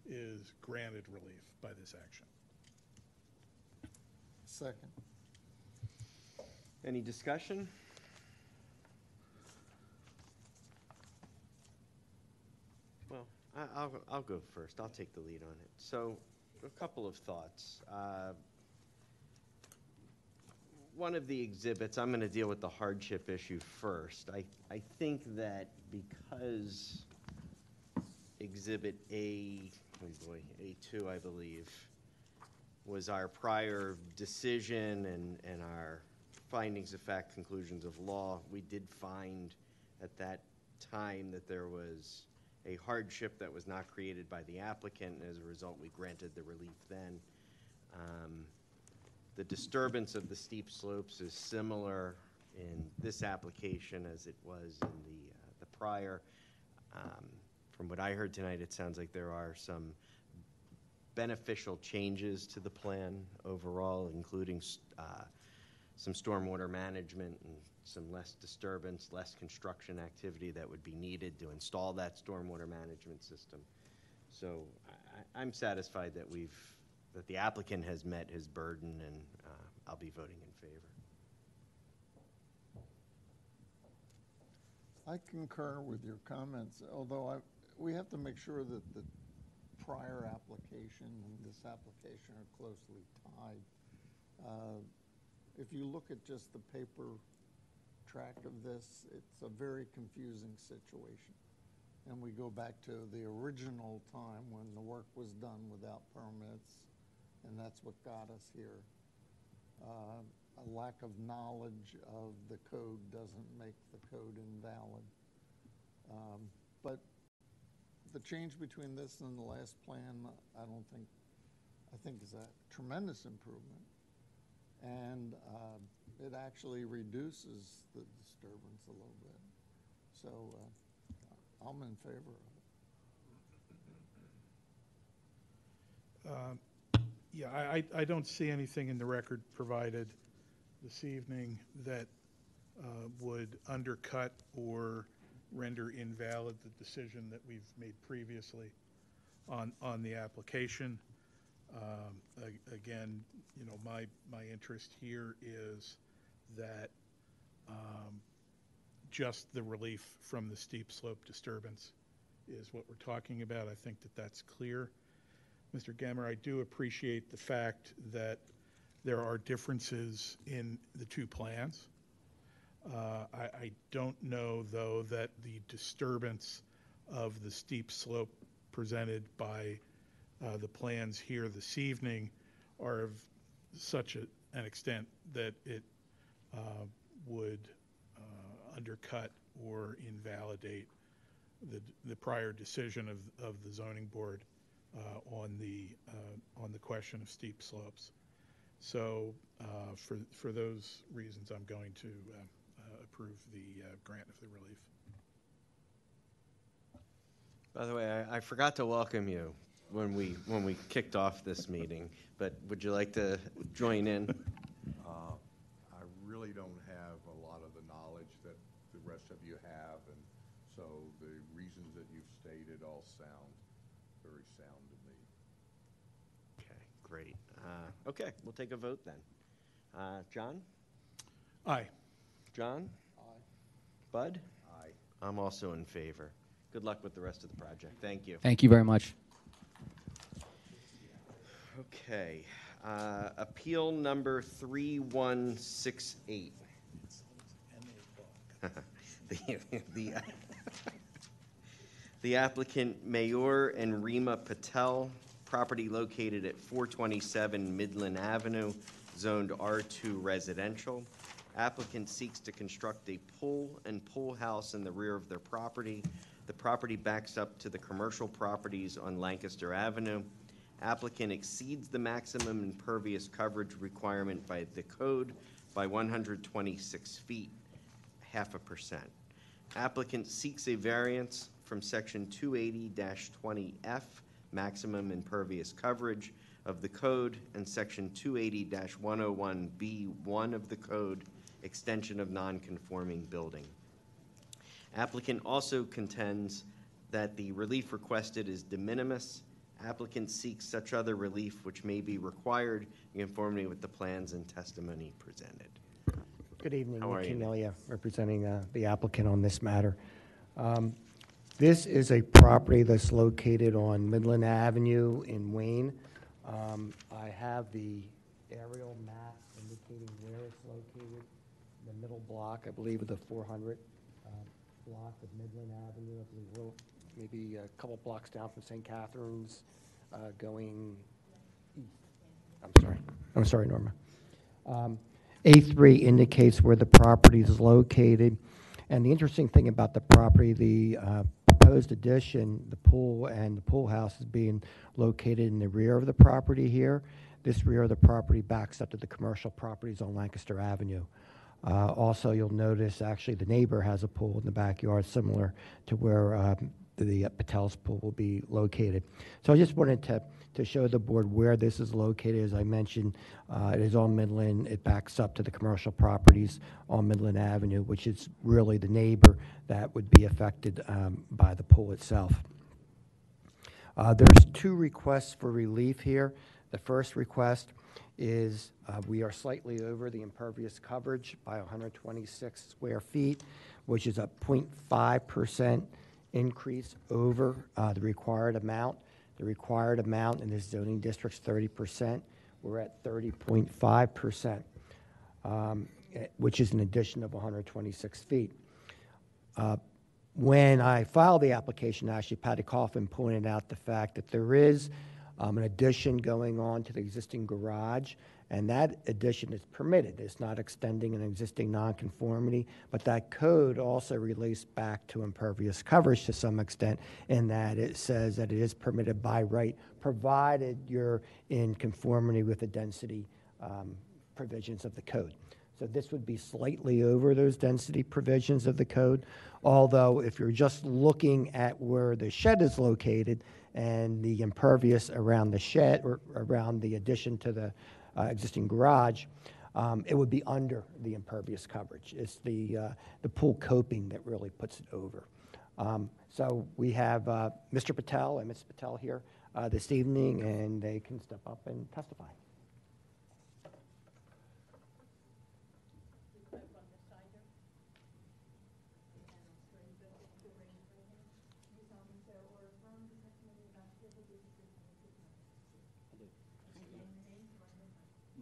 is granted relief by this action. Second. Any discussion? Well, I- I'll, I'll go first. I'll take the lead on it. So, a couple of thoughts. Uh, One of the exhibits, I'm going to deal with the hardship issue first. I, I think that because Exhibit A, oh boy, A2, I believe, was our prior decision and, and our findings of fact, conclusions of law. We did find at that time that there was a hardship that was not created by the applicant, and as a result, we granted the relief then. Um, The disturbance of the steep slopes is similar in this application as it was in the, uh, the prior. Um, From what I heard tonight, it sounds like there are some beneficial changes to the plan overall, including uh, some stormwater management and some less disturbance, less construction activity that would be needed to install that stormwater management system. So I- I'm satisfied that we've, that the applicant has met his burden, and uh, I'll be voting in favor. I concur with your comments, although I, we have to make sure that the prior application and this application are closely tied. Uh, If you look at just the paper track of this, it's a very confusing situation. And we go back to the original time when the work was done without permits, and that's what got us here. Uh, A lack of knowledge of the code doesn't make the code invalid. Um, But the change between this and the last plan, I don't think, I think is a tremendous improvement. And uh, it actually reduces the disturbance a little bit. So uh, I'm in favor of it. Um, Yeah, I, I- I don't see anything in the record provided this evening that uh, would undercut or render invalid the decision that we've made previously on, on the application. Um, a- Again, you know, my, my interest here is that um, just the relief from the steep slope disturbance is what we're talking about. I think that that's clear. Mr. Gemmer, I do appreciate the fact that there are differences in the two plans. Uh, I, I don't know, though, that the disturbance of the steep slope presented by uh, the plans here this evening are of such a- an extent that it uh, would uh, undercut or invalidate the, the prior decision of, of the zoning board uh, on the, uh, on the question of steep slopes. So for, for those reasons, I'm going to approve the grant of the relief. By the way, I, I forgot to welcome you when we, when we kicked off this meeting, but would you like to join in? Uh, I really don't have a lot of the knowledge that the rest of you have, and so the reasons that you've stated all sound very sound to me. Okay, great. Uh, Okay, we'll take a vote then. Uh, John? Aye. John? Aye. Bud? Aye. I'm also in favor. Good luck with the rest of the project. Thank you. Thank you very much. Okay, uh, appeal number 3168. *laughs* The- The *laughs* the applicant Mayur and Reema Patel, property located at 427 Midland Avenue, zoned R2 residential. Applicant seeks to construct a pool and pool house in the rear of their property The property backs up to the commercial properties on Lancaster Avenue. Applicant exceeds the maximum impervious coverage requirement by the code by 126 feet, half a percent. Applicant seeks a variance from section 280-20F, maximum impervious coverage of the code, and section 280-101B1 of the code, extension of non-conforming building. Applicant also contends that the relief requested is de minimis. Applicant seeks such other relief which may be required in conformity with the plans and testimony presented. Good evening, How Nick Nick? Representing uh, the applicant on this matter. Um, This is a property that's located on Midland Avenue in Wayne. Um, I have the aerial map indicating where it's located, the middle block, I believe, of the 400 uh, block of Midland Avenue. I believe maybe a couple blocks down from St. Catherine's, uh, going. I'm sorry, I'm sorry, Norma. Um, A3 indicates where the property is located. And the interesting thing about the property, the uh, proposed addition, the pool and the pool house is being located in the rear of the property here. This rear of the property backs up to the commercial properties on Lancaster Avenue. Uh, Also, you'll notice, actually, the neighbor has a pool in the backyard similar to where um, the Patel's pool will be located. So I just wanted to, to show the board where this is located. As I mentioned, uh, it is on Midland. It backs up to the commercial properties on Midland Avenue, which is really the neighbor that would be affected um, by the pool itself. Uh, There's two requests for relief here. The first request is, uh, we are slightly over the impervious coverage by 126 square feet, which is a 0.5% increase over uh, the required amount. The required amount in this zoning district's 30%. We're at 30.5%, um, eh, which is an addition of 126 feet. Uh, When I filed the application, actually, Patty Coffin pointed out the fact that there is um, an addition going on to the existing garage, and that addition is permitted. It's not extending an existing nonconformity, but that code also relates back to impervious coverage to some extent in that it says that it is permitted by right, provided you're in conformity with the density um, provisions of the code. So this would be slightly over those density provisions of the code, although if you're just looking at where the shed is located and the impervious around the shed, or around the addition to the uh, existing garage, um, it would be under the impervious coverage. It's the, uh, the pool coping that really puts it over. Um, So we have uh, Mr. Patel and Ms. Patel here uh, this evening, and they can step up and testify.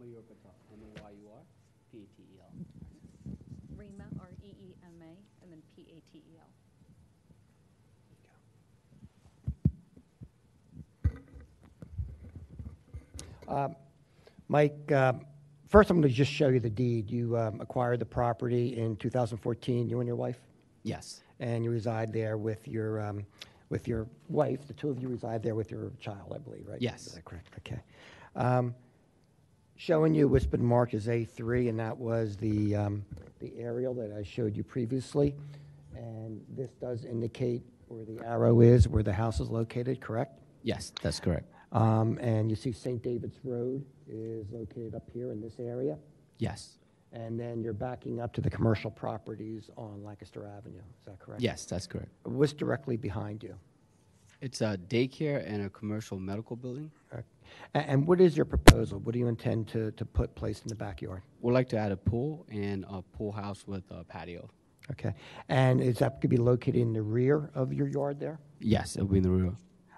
Mayur Patel, M-A-Y-U-R, P-A-T-E-L. REEMA, R-E-E-M-A, and then P-A-T-E-L. Um, Mike, um, first I'm going to just show you the deed. You um, acquired the property in 2014, you and your wife? Yes, And you reside there with your, um, with your wife, the two of you reside there with your child, I believe, right? Yes. Is that correct? Okay. Um, Showing you what's been marked as A3, and that was the, um, the aerial that I showed you previously. And this does indicate where the arrow is, where the house is located, correct? yes, that's correct. Um, And you see St. David's Road is located up here in this area. Yes, And then you're backing up to the commercial properties on Lancaster Avenue. Is that correct? Yes, that's correct. What's directly behind you? It's a daycare and a commercial medical building. Uh, a- And what is your proposal? What do you intend to, to put placed in the backyard? We'd like to add a pool and a pool house with a patio. Okay. And is that going to be located in the rear of your yard there? Yes, it'll be in the rear.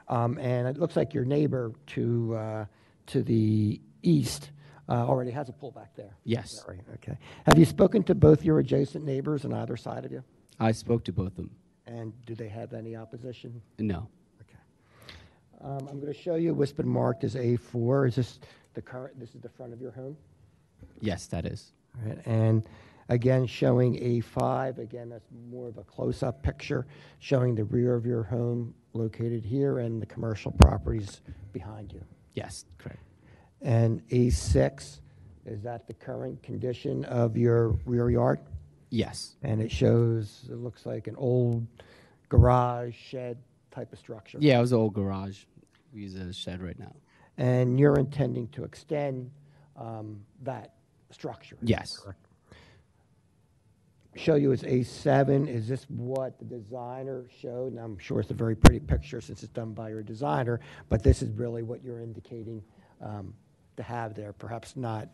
Um, And it looks like your neighbor to, uh, to the east uh, already has a pool back there. Yes. Right? Okay. Have you spoken to both your adjacent neighbors on either side of you? I spoke to both of them. And do they have any opposition? No. Um, I'm going to show you what's been marked as A4. Is this the current, this is the front of your home? Yes, that is. All right, And again showing A5. Again, that's more of a close-up picture showing the rear of your home located here and the commercial properties behind you. Yes, correct. And A6, is that the current condition of your rear yard? Yes. And it shows, it looks like an old garage, shed type of structure. Yeah, it was an old garage. We use it as a shed right now. And you're intending to extend um, that structure? is that Yes. correct? Show you as A7, is this what the designer showed? And I'm sure it's a very pretty picture since it's done by your designer, but this is really what you're indicating um, to have there, perhaps not,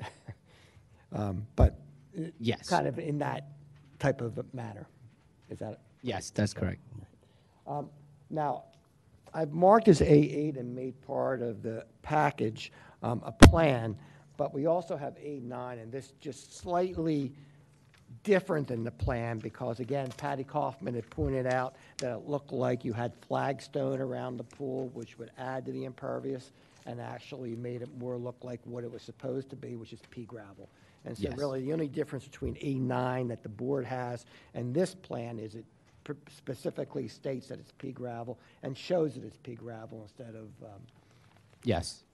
*laughs* um, but uh, Yes. kind of in that type of manner. Is that? it? Yes, that's correct. Um, Now, I've marked as A8 and made part of the package um, a plan, but we also have A9, and this just slightly different than the plan, because again, Patty Kaufman had pointed out that it looked like you had flagstone around the pool, which would add to the impervious, and actually made it more look like what it was supposed to be, which is pea gravel. And so Yes. really, the only difference between A9 that the board has and this plan is it specifically states that it's pea gravel and shows that it's pea gravel instead of, um, Yes.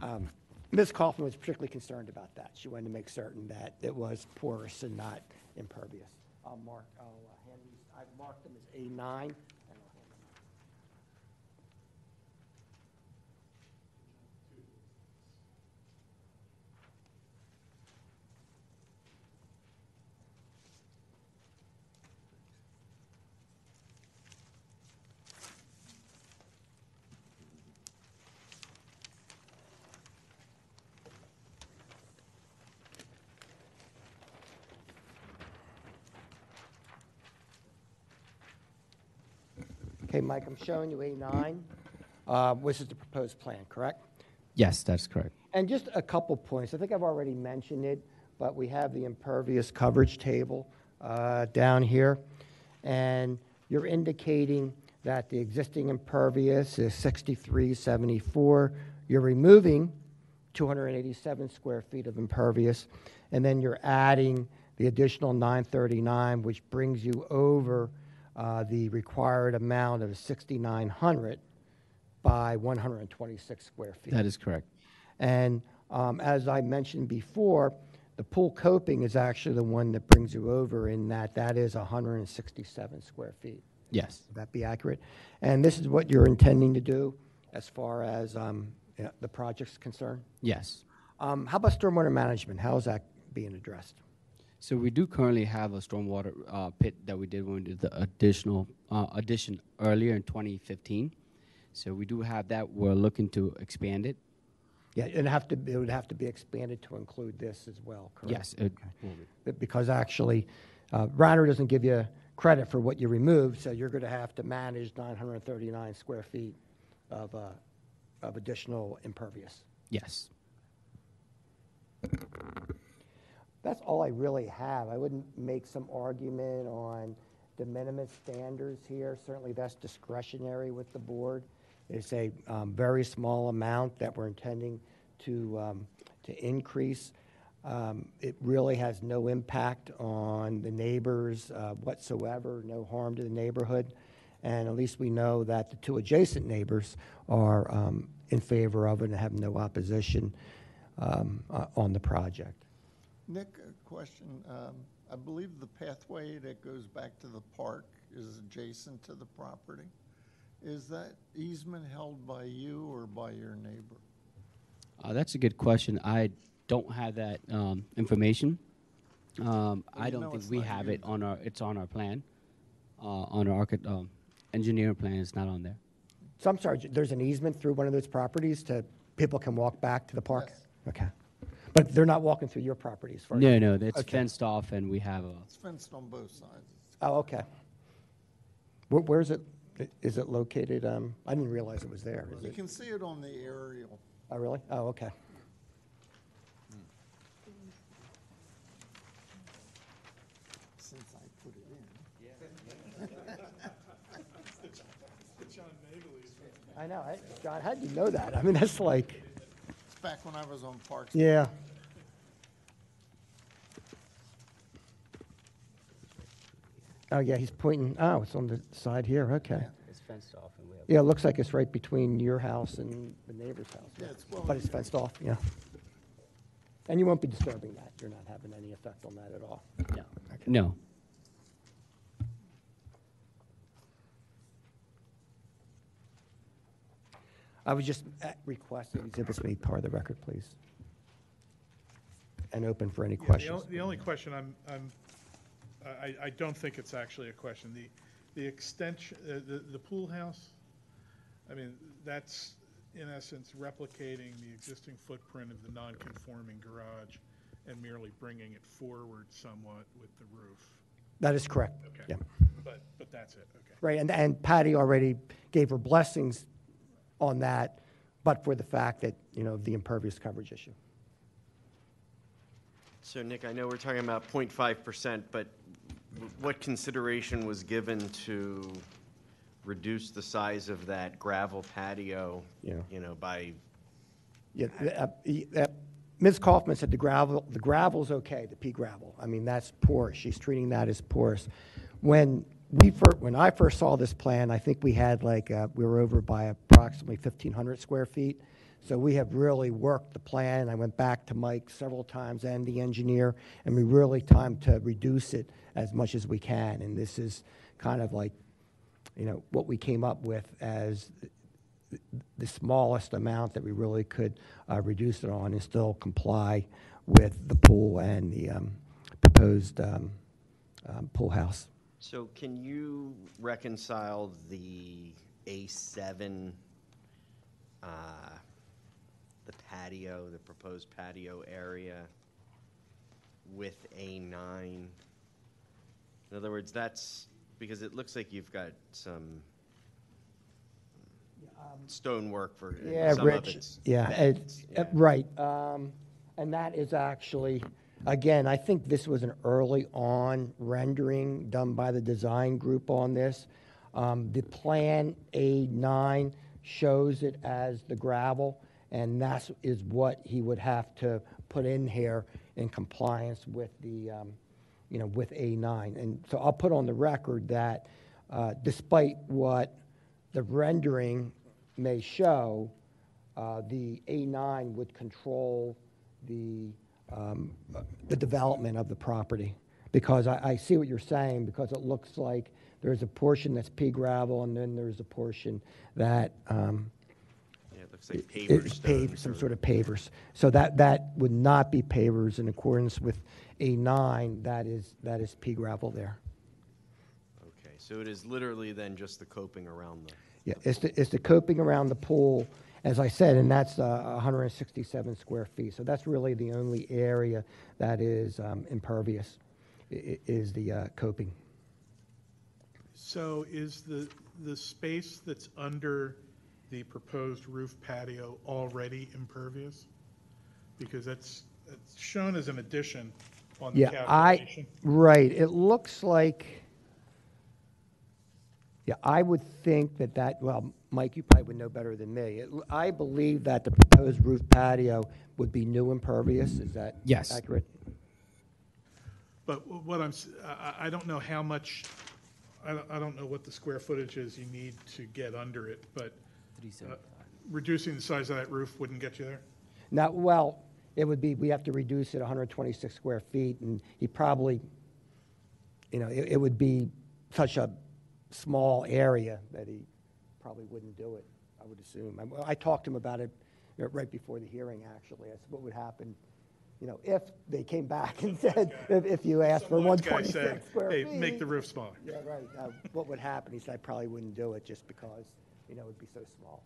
um, Ms. Kaufman was particularly concerned about that. She wanted to make certain that it was porous and not impervious. I'll mark, I'll uh, hand these, I've marked them as A9. Okay, Mike, I'm showing you A9, uh, which is the proposed plan, correct? Yes, that's correct. And just a couple points. I think I've already mentioned it, but we have the impervious coverage table uh, down here. And you're indicating that the existing impervious is 6374. You're removing 287 square feet of impervious, and then you're adding the additional 939, which brings you over uh, the required amount of 6,900 by 126 square feet. That is correct. And um, as I mentioned before, the pool coping is actually the one that brings you over in that that is 167 square feet. Yes. Would that be accurate? And this is what you're intending to do as far as um, the project's concerned? Yes. Um, How about stormwater management? How is that being addressed? So we do currently have a stormwater uh, pit that we did when we did the additional uh, addition earlier in 2015. So we do have that. We're looking to expand it. Yeah, it'd have to, it would have to be expanded to include this as well, correct? Yes. It because actually, uh, doesn't give you credit for what you removed, so you're going to have to manage 939 square feet of, uh, of additional impervious. Yes. That's all I really have. I wouldn't make some argument on de minimis standards here. Certainly, that's discretionary with the board. It's a um, very small amount that we're intending to, um, to increase. Um, It really has no impact on the neighbors uh, whatsoever, no harm to the neighborhood. And at least we know that the two adjacent neighbors are um, in favor of it and have no opposition um, uh, on the project. Nick, a question. Um, I believe the pathway that goes back to the park is adjacent to the property. Is that easement held by you or by your neighbor? Uh, that's a good question. I don't have that um, information. Um, I don't think we have it on our. It's on our plan. Uh, on our archi- um, engineering plan, it's not on there. So I'm sorry, there's an easement through one of those properties to, people can walk back to the park? Yes. Okay. But they're not walking through your property as far as? No, no, it's Okay. fenced off, and we have a. It's fenced on both sides. Oh, okay. Where, where is it located? Um, I didn't realize it was there. Is You it? can see it on the aerial. Oh, really? Oh, okay. Since I put it in. *laughs* I know, I- John, how'd you know that? I mean, that's like, It's back when I was on Parks. yeah. Oh, yeah, he's pointing, oh, it's on the side here, okay. It's fenced off and we have. Yeah, it looks like it's right between your house and the neighbor's house. Yeah, it's well- But it's fenced off, yeah. And you won't be disturbing that, you're not having any effect on that at all? No. No. I would just uh, request that exhibits made part of the record, please. And open for any Yeah, the questions. on- The only question I'm, I'm, I, I don't think it's actually a question. The, the extension, uh, the, the pool house, I mean, that's in essence replicating the existing footprint of the non-conforming garage and merely bringing it forward somewhat with the roof. That is correct, Okay. yeah. But, but that's it, okay. Right, and, and Patty already gave her blessings on that, but for the fact that, you know, the impervious coverage issue. So Nick, I know we're talking about 0.5%, but what consideration was given to reduce the size of that gravel patio, Yeah. you know, by, Yeah, uh, uh, Ms. Kaufman said the gravel, the gravel's okay, the pea gravel. I mean, that's porous. She's treating that as porous. When we fir, when I first saw this plan, I think we had like, uh, we were over by approximately 1,500 square feet. So we have really worked the plan. I went back to Mike several times and the engineer, and we really time to reduce it as much as we can. And this is kind of like, you know, what we came up with as the smallest amount that we really could uh, reduce it on and still comply with the pool and the um, proposed um, um, pool house. so can you reconcile the A7, uh, the patio, the proposed patio area with A9? In other words, that's, because it looks like you've got some stonework for, and Yeah, some of Rich, it's. yeah, it- uh, right. um, And that is actually, again, I think this was an early on rendering done by the design group on this. Um, The Plan A9 shows it as the gravel, and that's, what he would have to put in here in compliance with the, um, you know, with A9. And so I'll put on the record that uh, despite what the rendering may show, uh, the A9 would control the, um, the development of the property. Because I, I see what you're saying, because it looks like there's a portion that's pea gravel, and then there's a portion that um, Yeah, it looks like it- paver it's paved, some sort of pavers. So that, that would not be pavers in accordance with A9, that is, that is pea gravel there. Okay, so it is literally then just the coping around the, Yeah, it's the, it's the coping around the pool, as I said, and that's uh, 167 square feet. So that's really the only area that is um, impervious, i- i- is the uh, coping. So is the, the space that's under the proposed roof patio already impervious? Because that's, it's shown as an addition on the Yeah, I, calculation. right, it looks like, yeah, I would think that that, well, Mike, you probably would know better than me. It- I believe that the proposed roof patio would be new impervious, is that Yes. accurate? But what I'm, s- I, I- I don't know how much, I don't, I don't know what the square footage is you need to get under it, but uh, reducing the size of that roof wouldn't get you there? Now, well, it would be, we have to reduce it 126 square feet, and he probably, you know, it, it would be such a small area that he probably wouldn't do it, I would assume. I- well, I talked to him about it you know, right before the hearing, actually. I said, what would happen, you know, if they came back *laughs* and said, if, if you asked for Some wise guy said, 126 square feet? hey, make the roof smaller. Yeah, right. Uh, What would happen? He said, I probably wouldn't do it just because, you know, it'd be so small.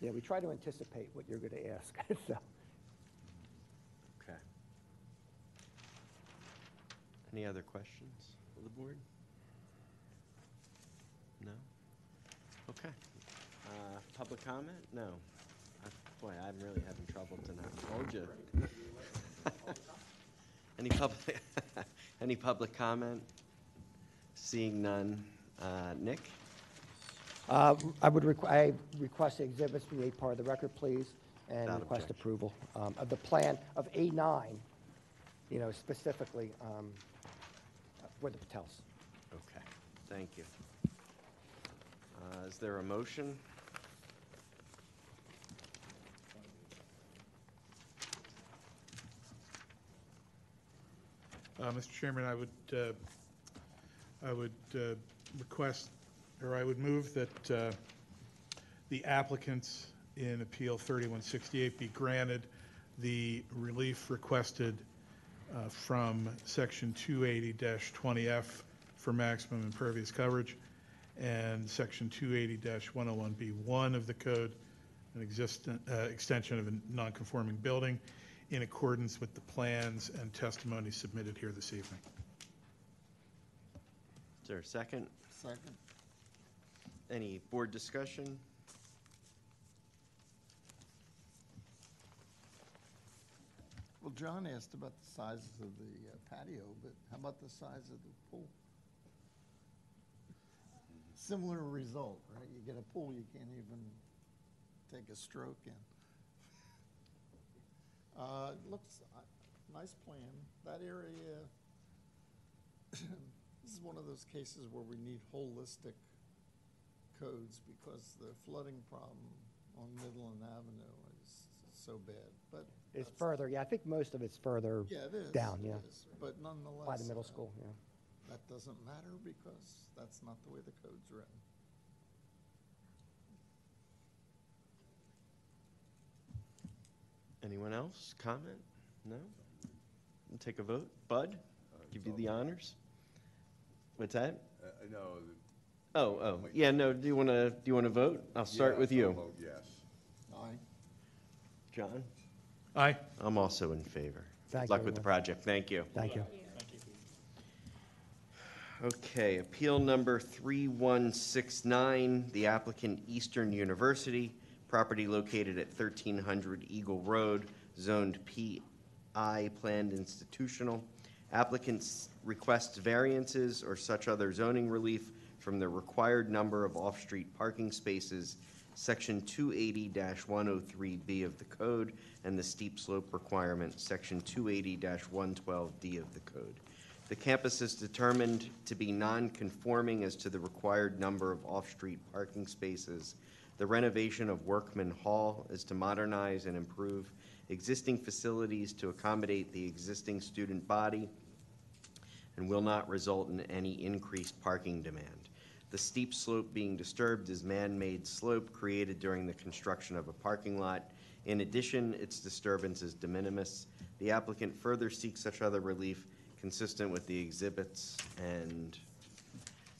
Yeah, we try to anticipate what you're going to ask, *laughs* so. okay. Any other questions of the board? No? Okay. Uh, Public comment? No. Boy, I'm really having trouble tonight. Told you. *laughs* Any public, *laughs* any public comment? Seeing none. Uh, Nick? Uh, I would, requ- I request the exhibits be made part of the record, please, and Without request objection. approval um, of the plan of A9 you know, specifically um, for the Patels. Okay, thank you. Uh, Is there a motion? Uh, Mr. Chairman, I would, uh, I would uh, request, or I would move that uh, the applicants in Appeal 3168 be granted the relief requested uh, from Section 280-20F for maximum impervious coverage, and Section 280-101B1 of the code, an existent, uh, extension of a nonconforming building, in accordance with the plans and testimony submitted here this evening. Is there a second? Second. Any board discussion? Well, John asked about the sizes of the uh, patio, but how about the size of the pool? Similar result, right? You get a pool, you can't even take a stroke in. *laughs* Uh, it looks, uh, nice plan. That area, *clears throat* this is one of those cases where we need holistic codes because the flooding problem on Midland Avenue is so bad, but. It's that's- further, yeah, I think most of it's further Yeah, it is. down, it yeah, is, But nonetheless. by the middle uh, school, yeah. That doesn't matter because that's not the way the code's written. Anyone else? Comment? No? We'll Take a vote? Bud? Give you the honors? What's that? Uh, No. Oh, oh, yeah, no, do you want to, do you want to vote? I'll start yes, with I'll you. vote Yes. Aye. John? Aye. I'm also in favor. Thank Good you, luck with the everyone. project. Thank you. Thank you. Okay, appeal number 3169, the applicant Eastern University, property located at 1300 Eagle Road, zoned PI planned institutional. Applicants requests variances or such other zoning relief from the required number of off-street parking spaces, section 280-103B of the code, and the steep slope requirement, section 280-112D of the code. The campus is determined to be non-conforming as to the required number of off-street parking spaces. The renovation of Workman Hall is to modernize and improve existing facilities to accommodate the existing student body and will not result in any increased parking demand. The steep slope being disturbed is man-made slope created during the construction of a parking lot. In addition, its disturbance is de minimis. The applicant further seeks such other relief consistent with the exhibits and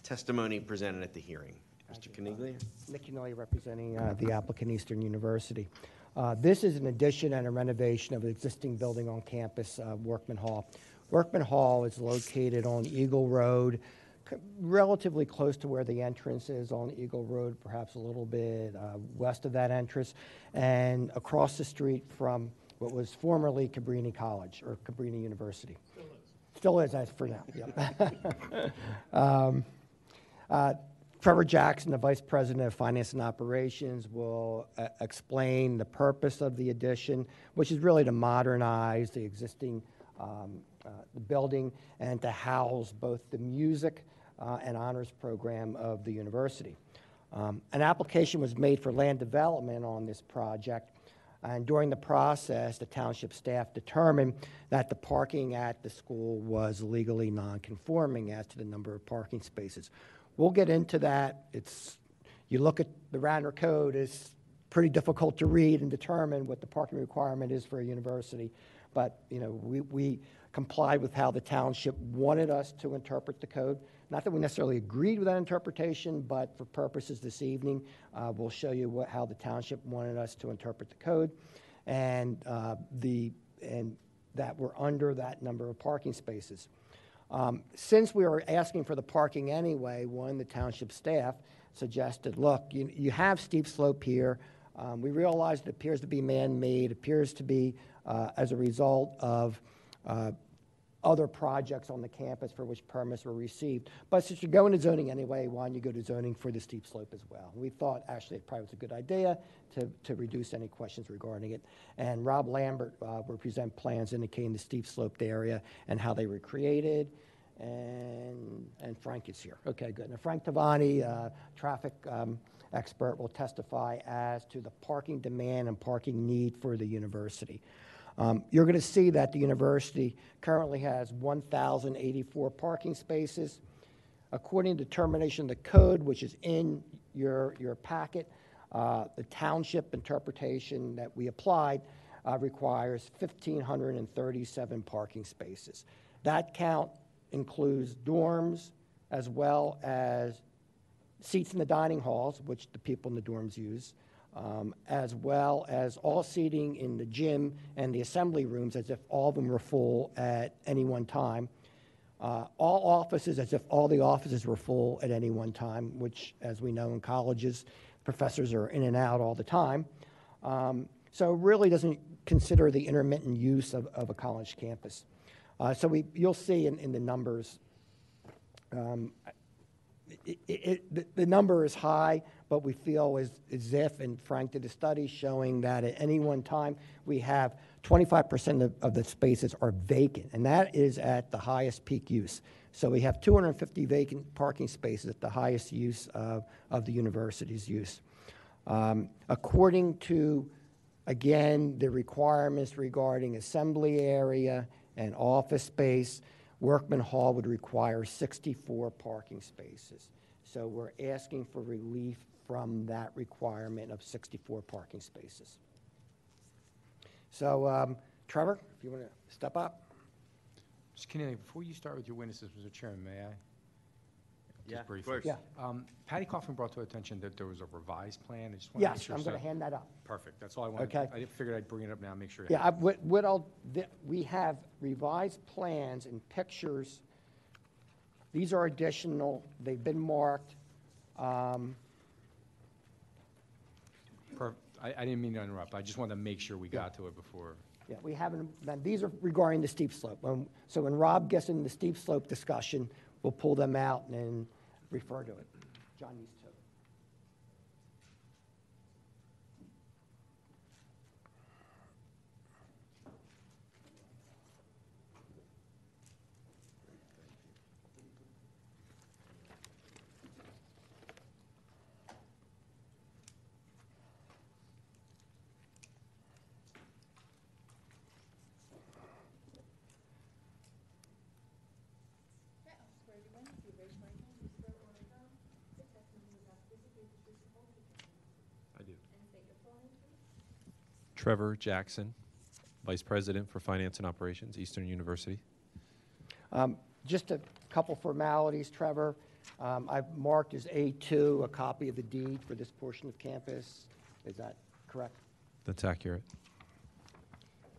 testimony presented at the hearing. Mr. Coniglia? Nick Canelli representing uh, the applicant Eastern University. Uh, This is an addition and a renovation of an existing building on campus, uh, Workman Hall. Workman Hall is located on Eagle Road, relatively close to where the entrance is on Eagle Road, perhaps a little bit uh, west of that entrance, and across the street from what was formerly Cabrini College, or Cabrini University. Still is, as for now, yep. *laughs* Um, uh, Trevor Jackson, the Vice President of Finance and Operations, will uh, explain the purpose of the addition, which is really to modernize the existing um, the building and to house both the music uh, and honors program of the university. Um, An application was made for land development on this project, and during the process, the township staff determined that the parking at the school was legally non-conforming as to the number of parking spaces. We'll get into that. It's, you look at the Radnor Code, it's pretty difficult to read and determine what the parking requirement is for a university. But, you know, we, we complied with how the township wanted us to interpret the code. Not that we necessarily agreed with that interpretation, but for purposes this evening, uh, we'll show you what, how the township wanted us to interpret the code. And, uh, the, and that we're under that number of parking spaces. Um, Since we were asking for the parking anyway, one, the township staff suggested, look, you, you have steep slope here. Um, We realize it appears to be man-made, appears to be uh, as a result of other projects on the campus for which permits were received. But since you're going to zoning anyway, why don't you go to zoning for the steep slope as well? We thought actually it probably was a good idea to, to reduce any questions regarding it. And Rob Lambert uh, will present plans indicating the steep sloped area and how they were created. And, and Frank is here. Okay, good. Now Frank Tavani, uh, traffic um, expert, will testify as to the parking demand and parking need for the university. Um, You're going to see that the university currently has 1,084 parking spaces. According to determination of the code, which is in your, your packet, uh, the township interpretation that we applied uh, requires 1,537 parking spaces. That count includes dorms as well as seats in the dining halls, which the people in the dorms use, um, as well as all seating in the gym and the assembly rooms as if all of them were full at any one time. Uh, all offices as if all the offices were full at any one time, which, as we know in colleges, professors are in and out all the time. Um, so it really doesn't consider the intermittent use of, of a college campus. Uh, so we, you'll see in, in the numbers, um, it, it, the, the number is high, but we feel as, as if, and Frank did a study showing that at any one time, we have 25% of, of the spaces are vacant, and that is at the highest peak use. So we have 250 vacant parking spaces at the highest use of, of the university's use. Um, according to, again, the requirements regarding assembly area and office space, Workman Hall would require 64 parking spaces. So we're asking for relief from that requirement of 64 parking spaces. So, um, Trevor, if you want to step up. Mr. Keneally, before you start with your witnesses, Mr. Chairman, may I? Yeah, Just of briefly. course. Yeah. Um, Patty Kaufman brought to our attention that there was a revised plan. I just want to make Yes, sure. I'm going to so- hand that up. Perfect, that's all I wanted. Okay. I figured I'd bring it up now, make sure. you Yeah, I, have it. what, what I'll, th- we have revised plans and pictures. These are additional, they've been marked. Um, Per- I, I didn't mean to interrupt, I just wanted to make sure we got to it before. Yeah, we haven't, these are regarding the steep slope. Um, So when Rob gets into the steep slope discussion, we'll pull them out and refer to it. John to. Okay, I'll swear you in. If you raise your right hand, you swear or affirm the testimony you have to give is the truth, the whole truth, and nothing but the truth. I do. And state your full name, please. Trevor Jackson, Vice President for Finance and Operations, Eastern University. Um, Just a couple formalities, Trevor. Um, I've marked as A2 a copy of the deed for this portion of campus. Is that correct? That's accurate.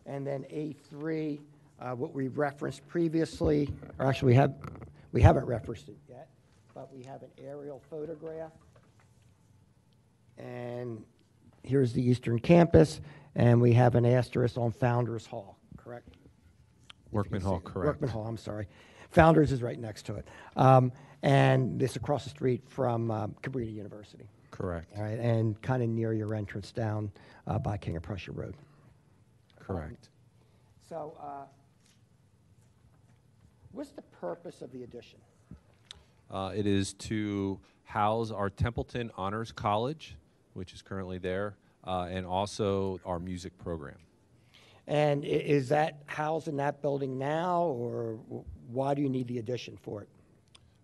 And then A3, uh, what we referenced previously, or actually, we have, we haven't referenced it yet, but we have an aerial photograph. And here's the eastern campus, and we have an asterisk on Founders Hall, correct? Workman Hall, correct. Workman Hall, I'm sorry. Founders is right next to it. Um, And this across the street from um, Cabrini University. Correct. All right, and kind of near your entrance down uh, by King of Prussia Road. Correct. So, uh, what's the purpose of the addition? Uh, It is to house our Templeton Honors College, which is currently there, uh, and also our music program. And is that housed in that building now, or why do you need the addition for it?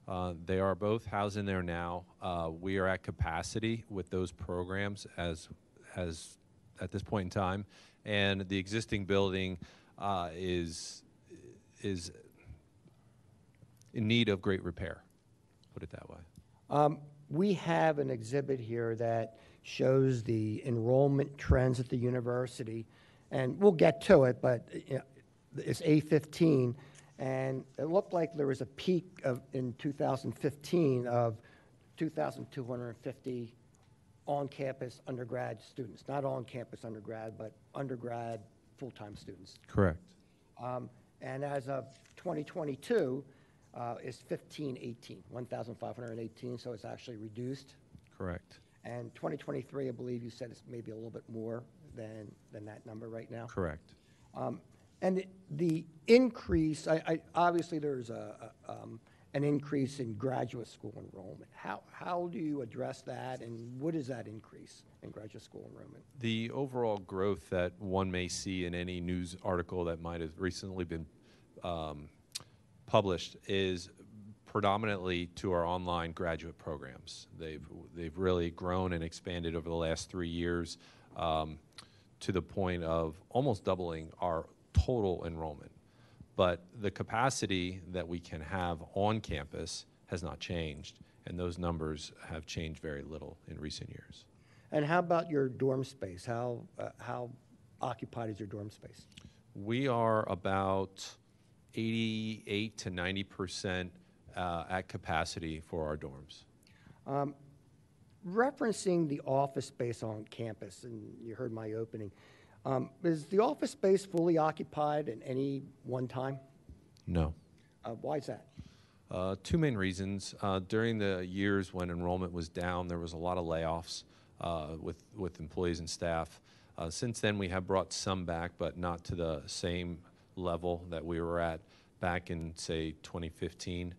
Uh, They are both housed in there now. Uh, We are at capacity with those programs as, as, at this point in time. And the existing building uh, is, is in need of great repair, put it that way. Um, We have an exhibit here that shows the enrollment trends at the university, and we'll get to it, but you know, it's A15, and it looked like there was a peak of, in 2015 of 2,250 on-campus undergrad students, not on-campus undergrad, but undergrad full-time students. Correct. Um, And as of 2022, uh, is 1518, 1,518, so it's actually reduced. Correct. And 2023, I believe you said it's maybe a little bit more than, than that number right now? Correct. Um, And the- increase, I, I, obviously, there's a, a, um, an increase in graduate school enrollment. How, how do you address that, and what is that increase in graduate school enrollment? The overall growth that one may see in any news article that might have recently been um, published is predominantly to our online graduate programs. They've, they've really grown and expanded over the last three years um, to the point of almost doubling our total enrollment. But the capacity that we can have on campus has not changed, and those numbers have changed very little in recent years. And how about your dorm space? How, uh, how occupied is your dorm space? We are about 88 to 90 percent uh, at capacity for our dorms. Um, Referencing the office space on campus, and you heard my opening, um, is the office space fully occupied at any one time? No. Uh, Why is that? Uh, two main reasons. Uh, during the years when enrollment was down, there was a lot of layoffs uh, with, with employees and staff. Uh, since then, we have brought some back, but not to the same level that we were at back in, say, 2015.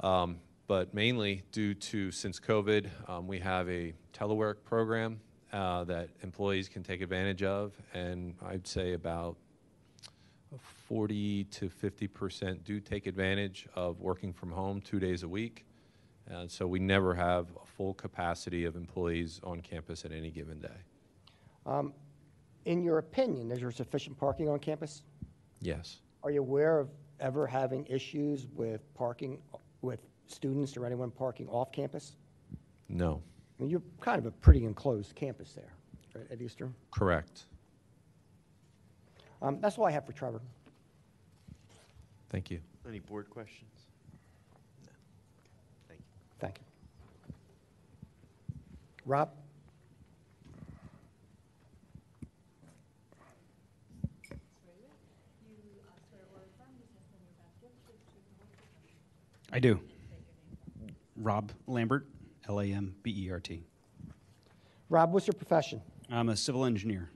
Um, but mainly due to since COVID, um, we have a telework program uh, that employees can take advantage of, and I'd say about 40 to 50 percent do take advantage of working from home two days a week. And so we never have a full capacity of employees on campus at any given day. Um, In your opinion, is there sufficient parking on campus? Yes. Are you aware of ever having issues with parking, with students or anyone parking off campus? No. I mean, you're kind of a pretty enclosed campus there, right, at Eastern? Correct. Um, That's all I have for Trevor. Thank you. Any board questions? No. Thank you. Thank you. Rob? I do. Rob Lambert, L A M B E R T. Rob, what's your profession? I'm a civil engineer.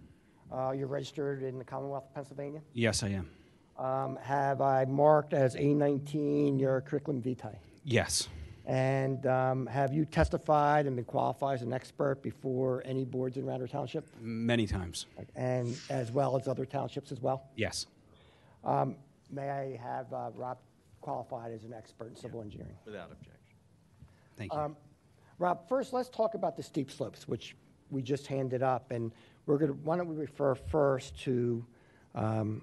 Uh, You're registered in the Commonwealth of Pennsylvania? Yes, I am. Um, Have I marked as A19 your curriculum vitae? Yes. And um, have you testified and been qualified as an expert before any boards in Radnor Township? Many times. And as well as other townships as well? Yes. Um, May I have uh, Rob qualified as an expert in civil engineering? Without objection. Thank you. Um, Rob, first, let's talk about the steep slopes, which we just handed up, and we're going to, why don't we refer first to, um,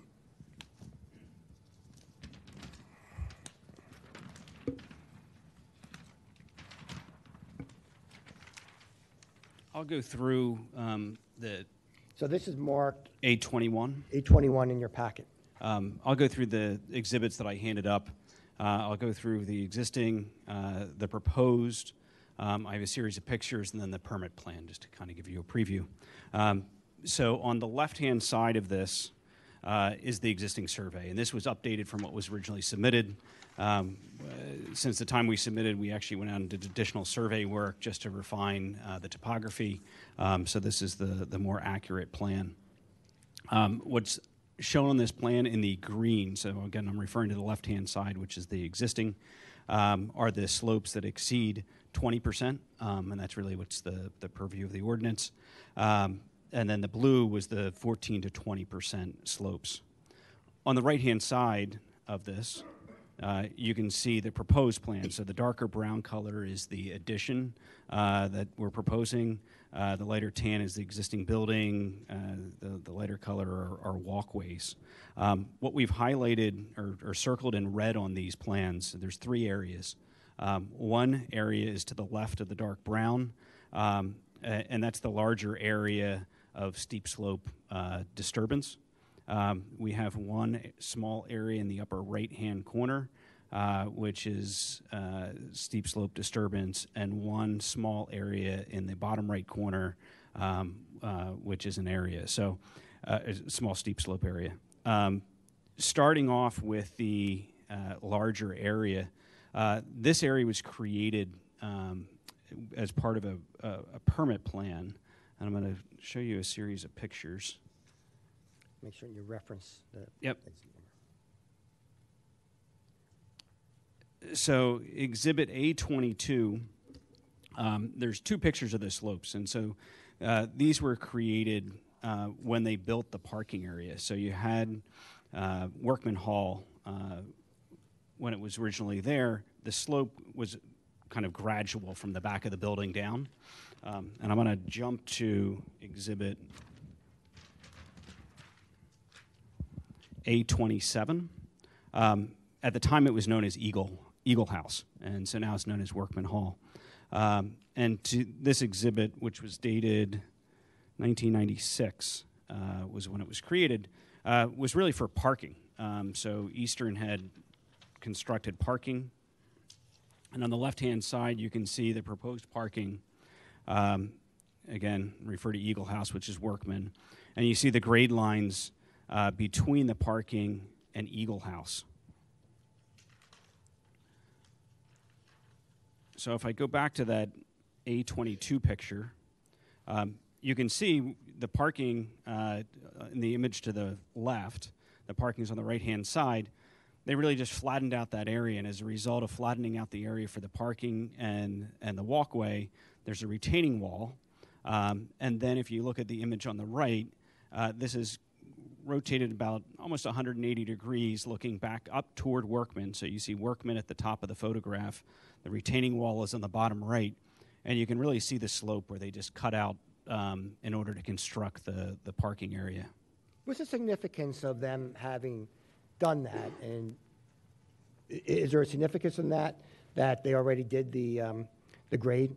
I'll go through um, the so this is marked A21. A21 in your packet. Um, I'll go through the exhibits that I handed up. Uh, I'll go through the existing, uh, the proposed. Um, I have a series of pictures and then the permit plan, just to kind of give you a preview. Um, so on the left-hand side of this uh, is the existing survey, and this was updated from what was originally submitted. Um, uh, since the time we submitted, we actually went out and did additional survey work just to refine uh, the topography. Um, so this is the the more accurate plan. Um, what's shown on this plan in the green, so again, I'm referring to the left-hand side, which is the existing, um, are the slopes that exceed 20%, um, and that's really what's the, the purview of the ordinance. Um, and then the blue was the 14 to 20% slopes. On the right-hand side of this, uh, you can see the proposed plan. So the darker brown color is the addition uh, that we're proposing. Uh, the lighter tan is the existing building. Uh, the, the lighter color are, are walkways. Um, what we've highlighted or, or circled in red on these plans, there's three areas. Um, one area is to the left of the dark brown, um, and that's the larger area of steep slope uh, disturbance. Um, we have one small area in the upper right-hand corner, uh, which is uh, steep slope disturbance, and one small area in the bottom right corner, um, uh, which is an area. So, uh, a small steep slope area. Um, starting off with the uh, larger area, uh, this area was created um, as part of a, a, a permit plan. And I'm going to show you a series of pictures. Make sure you reference the. Yep. So Exhibit A22, um, there's two pictures of the slopes, and so uh, these were created uh, when they built the parking area. So you had uh, Workman Hall uh, when it was originally there. The slope was kind of gradual from the back of the building down, um, and I'm going to jump to Exhibit A27. Um, at the time, it was known as Eagle Eagle House, and so now it's known as Workman Hall. Um, and to this exhibit, which was dated 1996, uh, was when it was created, uh, was really for parking. Um, so Eastern had constructed parking, and on the left-hand side, you can see the proposed parking. Um, again, refer to Eagle House, which is Workman, and you see the grade lines uh, between the parking and Eagle House. So if I go back to that A22 picture, um, you can see the parking uh, in the image to the left, the parking is on the right hand side. They really just flattened out that area, and as a result of flattening out the area for the parking and, and the walkway, there's a retaining wall. Um, and then if you look at the image on the right, uh, this is rotated about almost 180 degrees looking back up toward Workman. So you see Workman at the top of the photograph. The retaining wall is on the bottom right. And you can really see the slope where they just cut out um, in order to construct the, the parking area. What's the significance of them having done that? And i- is there a significance in that, that they already did the, um, the grade?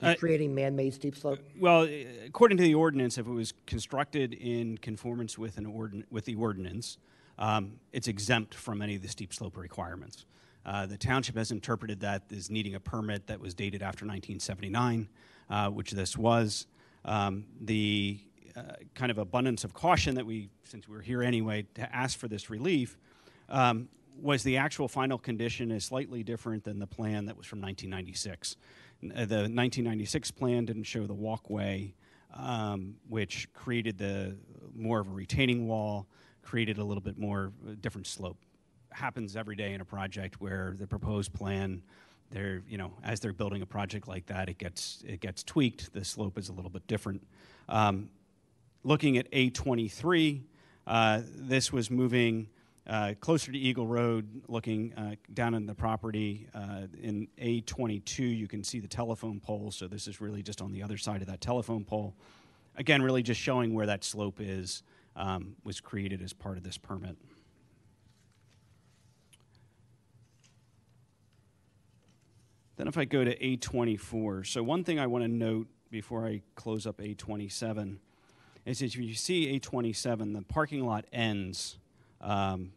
Uh, Creating man-made steep slope? Well, eh, according to the ordinance, if it was constructed in conformance with an ordin- with the ordinance, um, it's exempt from any of the steep slope requirements. Uh, the township has interpreted that as needing a permit that was dated after 1979, uh, which this was. Um, the uh, kind of abundance of caution that we, since we're here anyway, to ask for this relief, um, was the actual final condition is slightly different than the plan that was from 1996. Uh, The 1996 plan didn't show the walkway, um, which created the more of a retaining wall, created a little bit more uh, different slope. Happens every day in a project where the proposed plan, they're you know as they're building a project like that, it gets it gets tweaked. The slope is a little bit different. Um, looking at A23, uh, this was moving uh, closer to Eagle Road, looking uh, down in the property. Uh, in A22, you can see the telephone pole, so this is really just on the other side of that telephone pole. Again, really just showing where that slope is, um, was created as part of this permit. Then if I go to A24, so one thing I want to note before I close up A27 is that if you see A27, the parking lot ends um,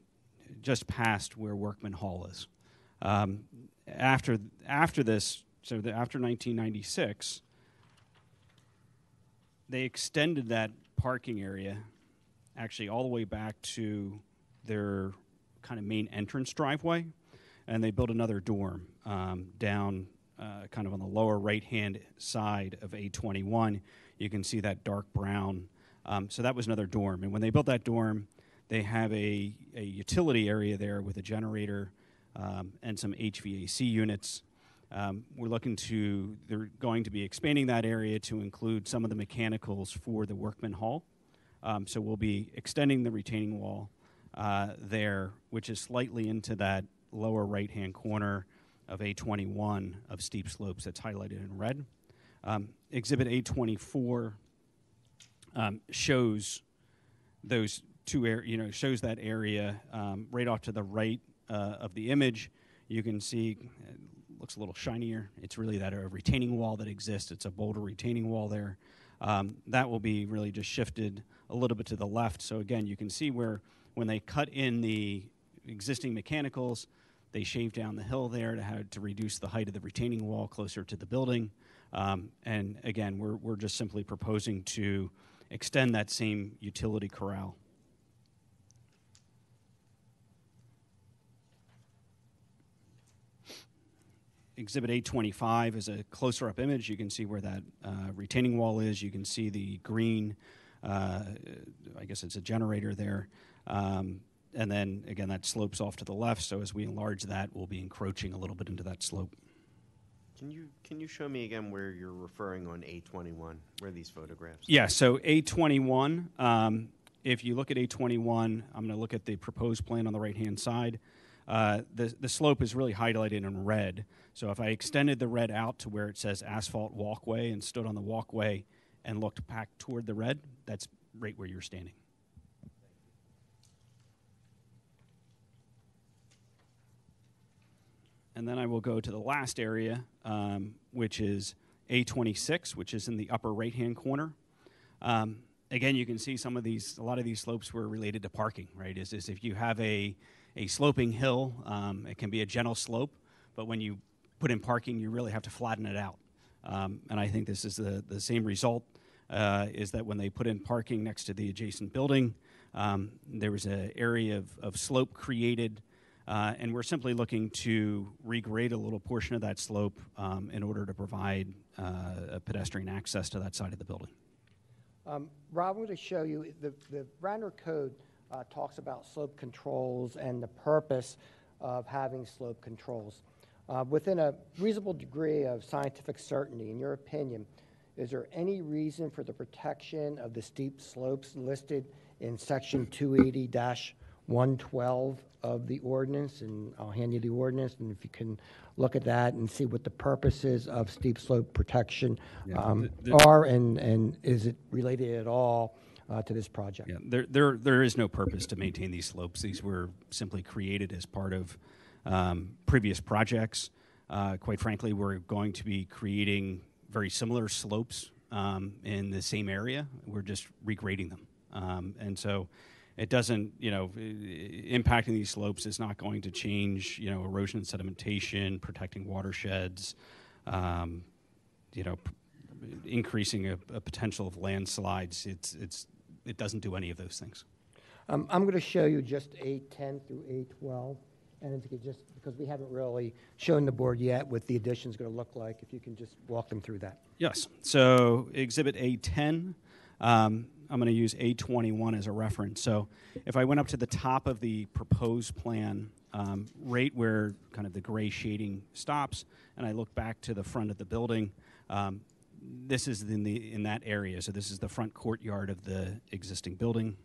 just past where Workman Hall is. Um, after, after this, so the, after 1996, they extended that parking area actually all the way back to their kind of main entrance driveway, and they built another dorm um, down uh, kind of on the lower right hand side of A21. You can see that dark brown. Um, so that was another dorm. And when they built that dorm, they have a, a utility area there with a generator um, and some HVAC units. Um, we're looking to, they're going to be expanding that area to include some of the mechanicals for the Workman Hall. Um, so we'll be extending the retaining wall uh, there, which is slightly into that lower right hand corner of A21 of steep slopes that's highlighted in red. Um, exhibit A24 um, shows those two you know, shows that area um, right off to the right uh, of the image. You can see it looks a little shinier. It's really that uh, retaining wall that exists. It's a boulder retaining wall there. Um, that will be really just shifted a little bit to the left. So again, you can see where when they cut in the existing mechanicals, they shaved down the hill there to, have, to reduce the height of the retaining wall closer to the building. Um, and again, we're, we're just simply proposing to extend that same utility corral. Exhibit eight twenty-five is a closer up image. You can see where that uh, retaining wall is. You can see the green, uh, I guess it's a generator there. Um, and then, again, that slopes off to the left, so as we enlarge that, we'll be encroaching a little bit into that slope. Can you, can you show me again where you're referring on A21, where are these photographs? Yeah, so A21, um, if you look at A21, I'm going to look at the proposed plan on the right-hand side. Uh, the, the slope is really highlighted in red. So if I extended the red out to where it says asphalt walkway and stood on the walkway and looked back toward the red, that's right where you're standing. And then I will go to the last area, um, which is A26, which is in the upper right-hand corner. Um, again, you can see some of these, a lot of these slopes were related to parking, right? Is, is if you have a, a sloping hill, um, it can be a gentle slope, but when you put in parking, you really have to flatten it out. Um, and I think this is the, the same result, uh, is that when they put in parking next to the adjacent building, um, there was an area of, of slope created uh, and we're simply looking to regrade a little portion of that slope um, in order to provide uh, pedestrian access to that side of the building. Um, Rob, I'm going to show you, the, the Radnor Code uh, talks about slope controls and the purpose of having slope controls. Uh, within a reasonable degree of scientific certainty, in your opinion, is there any reason for the protection of the steep slopes listed in section 280 112 of the ordinance, and I'll hand you the ordinance, and if you can look at that and see what the purposes of steep slope protection Yeah, um, the- the- are, and, and is it related at all uh, to this project? Yeah, there, there, there is no purpose to maintain these slopes. These were simply created as part of um, previous projects. Uh, quite frankly, we're going to be creating very similar slopes um, in the same area. We're just regrading them. Um, and so it doesn't, you know, impacting these slopes is not going to change, you know, erosion and sedimentation, protecting watersheds, um, you know, p- increasing a, a potential of landslides. It's, it's, it doesn't do any of those things. Um, I'm going to show you just A10 through A12, and if you could just, because we haven't really shown the board yet what the addition's going to look like, if you can just walk them through that. Yes. So Exhibit A10, um, I'm going to use A21 as a reference. So if I went up to the top of the proposed plan, um, right where kind of the gray shading stops, and I look back to the front of the building, um, this is in the in that area. So this is the front courtyard of the existing building.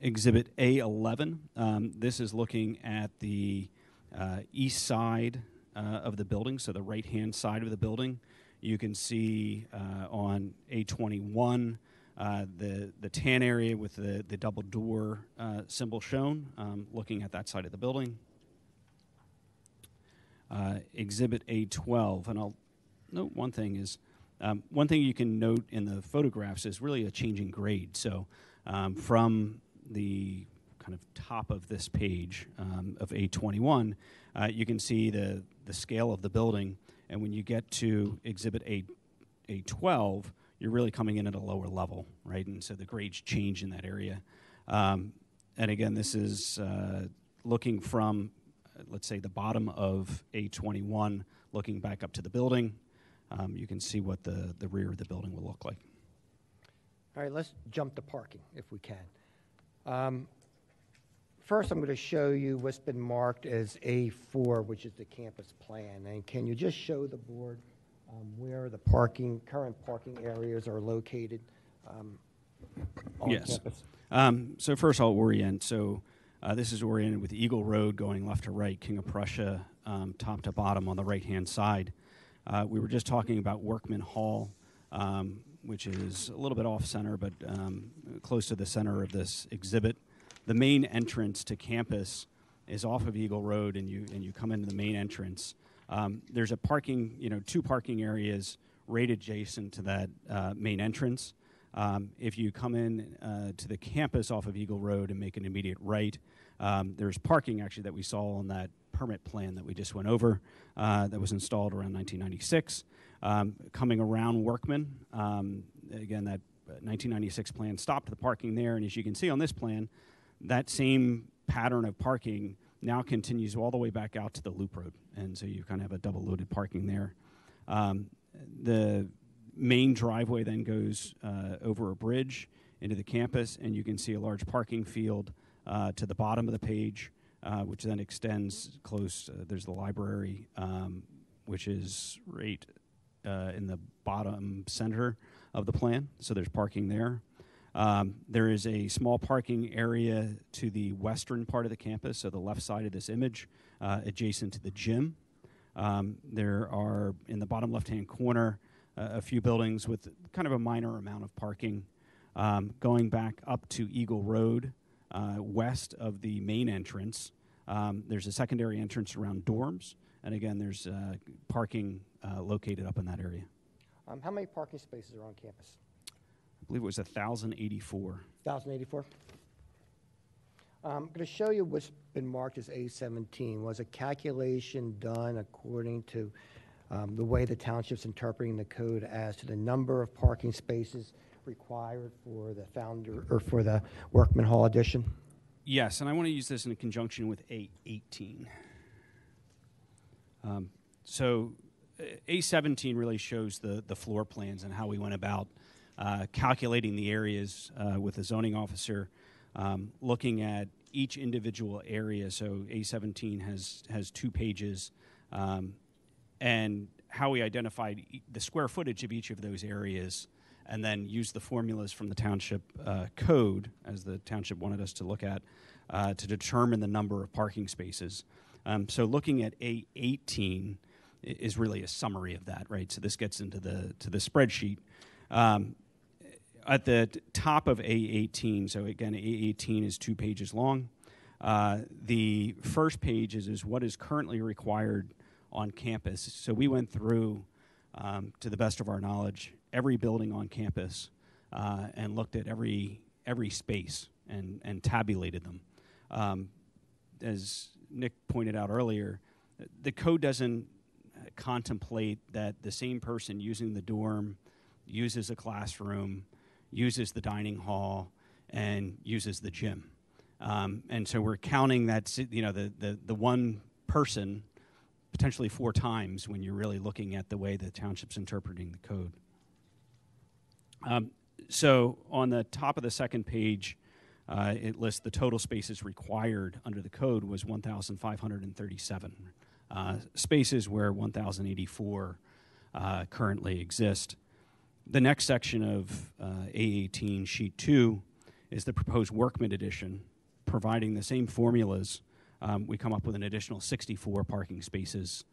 Exhibit A11. Um, this is looking at the uh, east side uh, of the building, so the right hand side of the building. You can see uh, on A21 uh, the, the tan area with the, the double door uh, symbol shown, um, looking at that side of the building. Exhibit A12, and I'll note one thing is um, one thing you can note in the photographs is really a changing grade. So um, from the kind of top of this page um, of A21, uh, you can see the, the scale of the building. And when you get to Exhibit A, A12, you're really coming in at a lower level, right? And so the grades change in that area. Um, and again, this is uh, looking from, uh, let's say, the bottom of A21, looking back up to the building. Um, you can see what the, the rear of the building will look like. All right, let's jump to parking if we can. Um, First, I'm going to show you what's been marked as A4, which is the campus plan. And can you just show the board um, where the parking, current parking areas are located um, on yes. campus? Um, so first I'll orient. So uh, this is oriented with Eagle Road going left to right, King of Prussia, um, top to bottom on the right-hand side. Uh, we were just talking about Workman Hall, um, which is a little bit off center, but um, close to the center of this exhibit. The main entrance to campus is off of Eagle Road, and you and you come into the main entrance. Um, there's a parking, you know, two parking areas right adjacent to that uh, main entrance. Um, if you come in uh, to the campus off of Eagle Road and make an immediate right, um, there's parking actually that we saw on that permit plan that we just went over uh, that was installed around 1996. Um, coming around Workman, um, again, that 1996 plan stopped the parking there, and as you can see on this plan, that same pattern of parking now continues all the way back out to the loop road. And so you kind of have a double loaded parking there. Um, the main driveway then goes uh, over a bridge into the campus, and you can see a large parking field uh, to the bottom of the page, uh, which then extends close. Uh, there's the library, um, which is right uh, in the bottom center of the plan. So there's parking there. Um, there is a small parking area to the western part of the campus, so the left side of this image, uh, adjacent to the gym. Um, there are, in the bottom left hand corner, uh, a few buildings with kind of a minor amount of parking. Um, going back up to Eagle Road, uh, west of the main entrance, um, there's a secondary entrance around dorms. And again, there's uh, parking uh, located up in that area. Um, How many parking spaces are on campus? I believe it was 1,084. 1,084? I'm going to show you what's been marked as A17. Was a calculation done according to um, the way the township's interpreting the code as to the number of parking spaces required for the founder, or for the Workman Hall addition? Yes, and I want to use this in conjunction with A18. Um, so uh, A17 really shows the, the floor plans and how we went about calculating the areas uh, with the zoning officer, um, looking at each individual area. So A17 has, has two pages, um, and how we identified the square footage of each of those areas, and then used the formulas from the township uh, code, as the township wanted us to look at, uh, to determine the number of parking spaces. Um, so looking at A18 is really a summary of that, right? So this gets into the to the spreadsheet. Um, at the top of A18, so again, A18 is two pages long. Uh, the first page is, is what is currently required on campus. So we went through, um, to the best of our knowledge, every building on campus uh, and looked at every every space and and tabulated them. Um, as Nick pointed out earlier, the code doesn't contemplate that the same person using the dorm uses a classroom, uses the dining hall, and uses the gym. Um, and so we're counting that, you know, the, the, the one person potentially four times when you're really looking at the way the township's interpreting the code. Um, so on the top of the second page, uh, it lists the total spaces required under the code was 1,537 uh, spaces, where 1,084 uh, currently exist. The next section of uh, A18, sheet two, is the proposed Workman addition, providing the same formulas. Um, we come up with an additional 64 parking spaces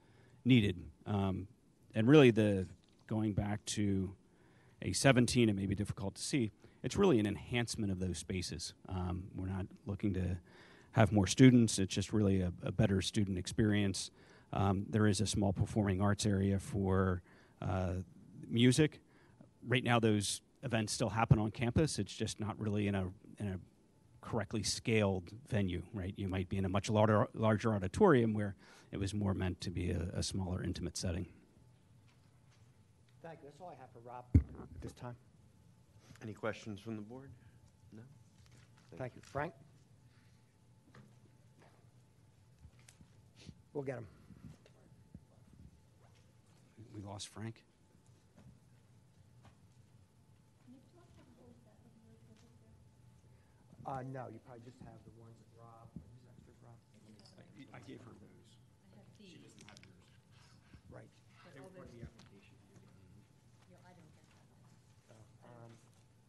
needed. Um, and really, the going back to A17, it may be difficult to see. It's really an enhancement of those spaces. Um, we're not looking to have more students. It's just really a, a better student experience. Um, there is a small performing arts area for uh, music. Right now, those events still happen on campus. It's just not really in a in a correctly scaled venue, right? You might be in a much larger larger auditorium where it was more meant to be a, a smaller, intimate setting. Thank you. That's all I have for Rob at this time. Any questions from the board? No? Thank you. Frank? We'll get him. We lost Frank. Uh, no, you probably just have the ones that Rob, are these extras, Rob? I gave her those. She doesn't have yours. Right. They were part of the application. Oh, um,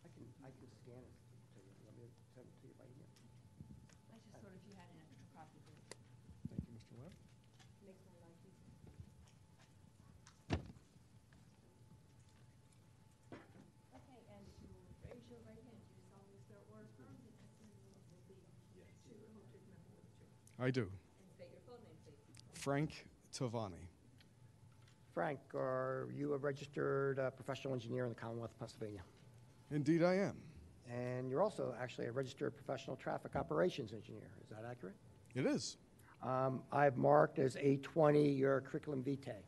I can, I can scan it to you. Let me send it to you by email. I just thought if you had an extra copy, it Thank you, Mr. Webb. makes my life easier. Okay, and if you raise your right hand, do you solemnly swear or affirm the testimony you will be true and whole truth, nothing but the truth? I do. State your full name, please. Frank Tavani. Frank, are you a registered uh, professional engineer in the Commonwealth of Pennsylvania? Indeed, I am. And you're also actually a registered professional traffic operations engineer. Is that accurate? It is. Um, I've marked as A20 your curriculum vitae.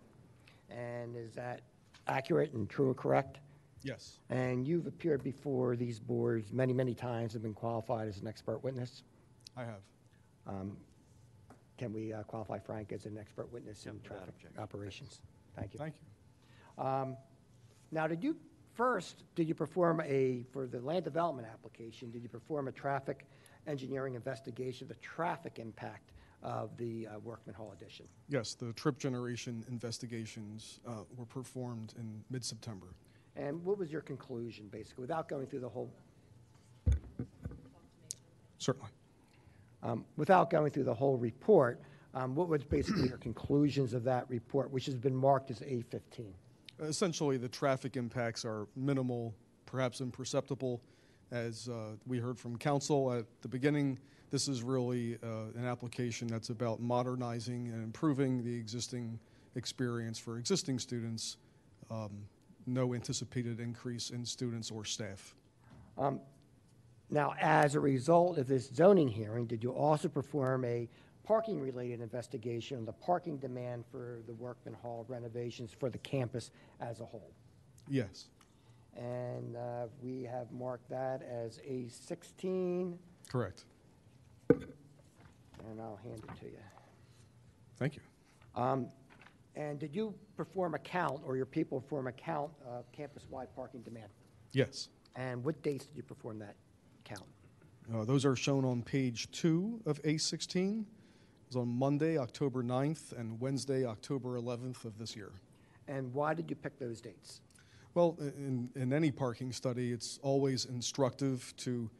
And is that accurate and true and correct? Yes. And you've appeared before these boards many, many times and been qualified as an expert witness. I have. Um, can we uh, qualify Frank as an expert witness in Yep, without traffic objection. operations? Thank you. Thank you. Um, Now, did you, first, did you perform a, for the land development application, did you perform a traffic engineering investigation, of the traffic impact of the uh, Workman Hall addition? Yes, the trip generation investigations uh, were performed in mid-September. And what was your conclusion, basically, without going through the whole, Certainly. Um, without going through the whole report, um, what was basically your conclusions of that report, which has been marked as A15? Essentially, the traffic impacts are minimal, perhaps imperceptible. As uh, we heard from council at the beginning, this is really uh, an application that's about modernizing and improving the existing experience for existing students. Um, No anticipated increase in students or staff. Um, Now, as a result of this zoning hearing, did you also perform a parking-related investigation on the parking demand for the Workman Hall renovations for the campus as a whole? Yes, And uh, we have marked that as A16, correct. and I'll hand it to you. Thank you. Um, And did you perform a count, or your people perform a count of campus-wide parking demand? Yes. And what dates did you perform that count? Uh, Those are shown on page two of A16. It was on Monday, October 9th, and Wednesday, October 11th of this year. And why did you pick those dates? Well, in, in any parking study, it's always instructive to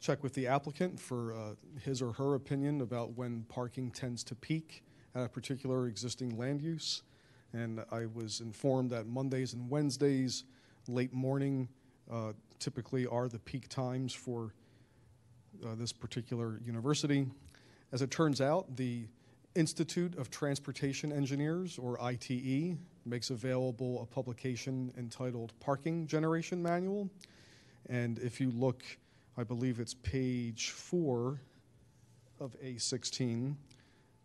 check with the applicant for uh, his or her opinion about when parking tends to peak at a particular existing land use. And I was informed that Mondays and Wednesdays, late morning, uh, typically are the peak times for uh, this particular university. As it turns out, the Institute of Transportation Engineers, or ITE, makes available a publication entitled Parking Generation Manual. And if you look, I believe it's page four of A16,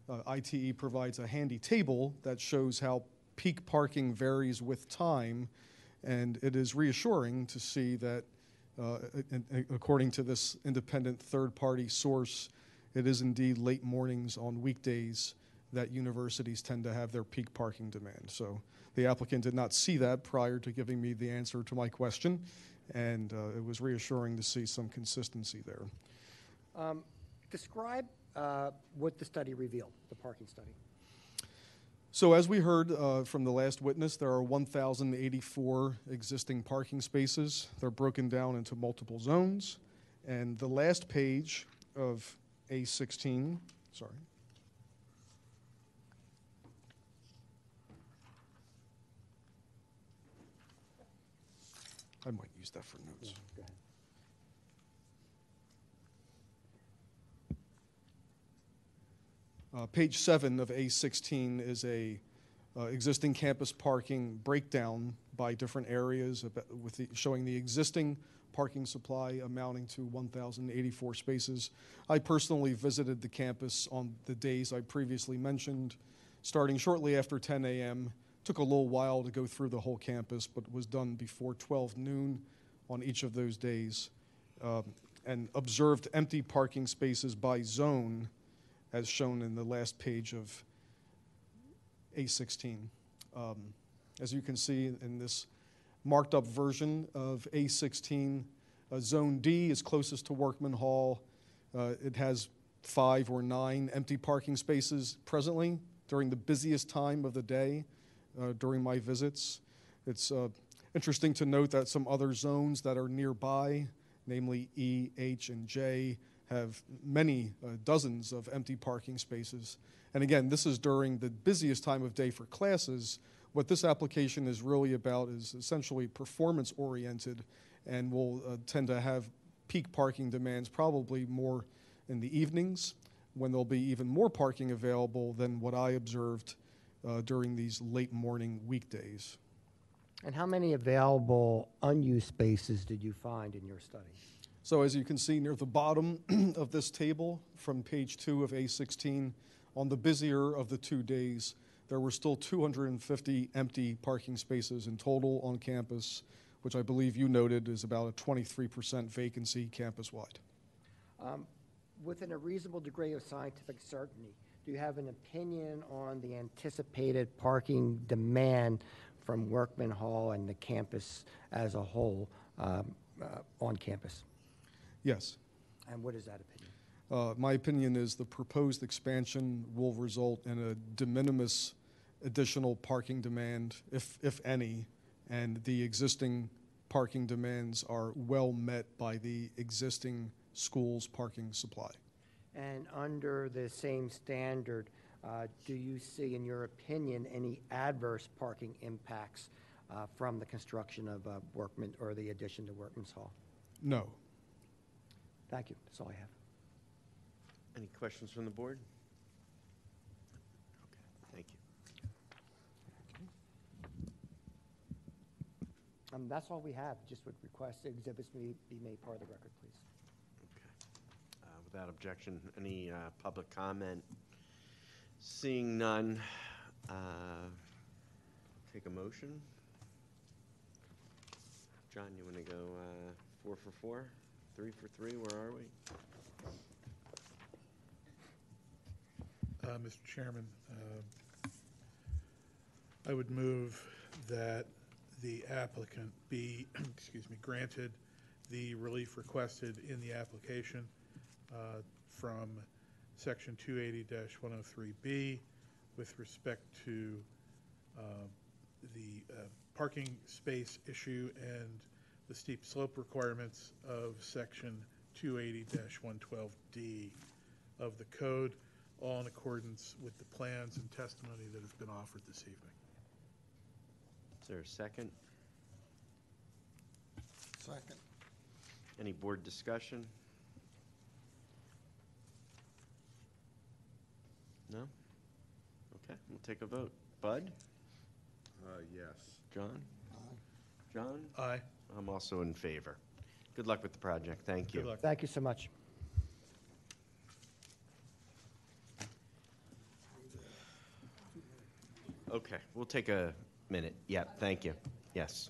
uh, ITE provides a handy table that shows how peak parking varies with time. And it is reassuring to see that, uh, according to this independent third party source, it is indeed late mornings on weekdays that universities tend to have their peak parking demand. So the applicant did not see that prior to giving me the answer to my question, and uh, it was reassuring to see some consistency there. Um, Describe uh, what the study revealed, the parking study. So, as we heard uh, from the last witness, there are 1,084 existing parking spaces. They're broken down into multiple zones. And the last page of A16, sorry. I might use that for notes. Uh, Page seven of A16 is a uh, existing campus parking breakdown by different areas with the, showing the existing parking supply amounting to 1,084 spaces. I personally visited the campus on the days I previously mentioned, starting shortly after 10 a.m. Took a little while to go through the whole campus, but was done before 12 noon on each of those days, um, and observed empty parking spaces by zone as shown in the last page of A16. Um, As you can see in this marked up version of A16, uh, Zone D is closest to Workman Hall. Uh, It has five or nine empty parking spaces presently during the busiest time of the day uh, during my visits. It's uh, interesting to note that some other zones that are nearby, namely E, H, and J, have many uh, dozens of empty parking spaces. And again, this is during the busiest time of day for classes. What this application is really about is essentially performance oriented and will uh, tend to have peak parking demands probably more in the evenings when there'll be even more parking available than what I observed uh, during these late morning weekdays. And how many available unused spaces did you find in your study? So as you can see near the bottom *clears throat* of this table from page two of A16, on the busier of the two days, there were still 250 empty parking spaces in total on campus, which I believe you noted is about a 23% vacancy campus-wide. Um, Within a reasonable degree of scientific certainty, do you have an opinion on the anticipated parking demand from Workman Hall and the campus as a whole um, uh, on campus? Yes. And what is that opinion? Uh, My opinion is the proposed expansion will result in a de minimis additional parking demand, if, if any, and the existing parking demands are well met by the existing school's parking supply. And under the same standard, uh, do you see, in your opinion, any adverse parking impacts uh, from the construction of uh, Workman, or the addition to Workman's Hall? No. Thank you, that's all I have. Any questions from the board? Okay, thank you. Um, That's all we have, just would request exhibits be be made part of the record, please. Uh, Without objection, any uh, public comment? Seeing none, uh, take a motion. John, you want to go uh, four for four, three for three, where are we? Uh, Mr. Chairman, uh, I would move that the applicant be, *clears throat* excuse me, granted the relief requested in the application uh, from Section 280-103B with respect to uh, the uh, parking space issue and the steep slope requirements of Section 280-112D of the code, all in accordance with the plans and testimony that has been offered this evening. Is there a second? Second. Any board discussion? No? Okay, we'll take a vote. Bud? Uh, yes. John? Aye. John? Aye. I'm also in favor. Good luck with the project. Thank you. Good luck. Thank you so much. Okay, we'll take a minute. Yeah, thank you. Yes.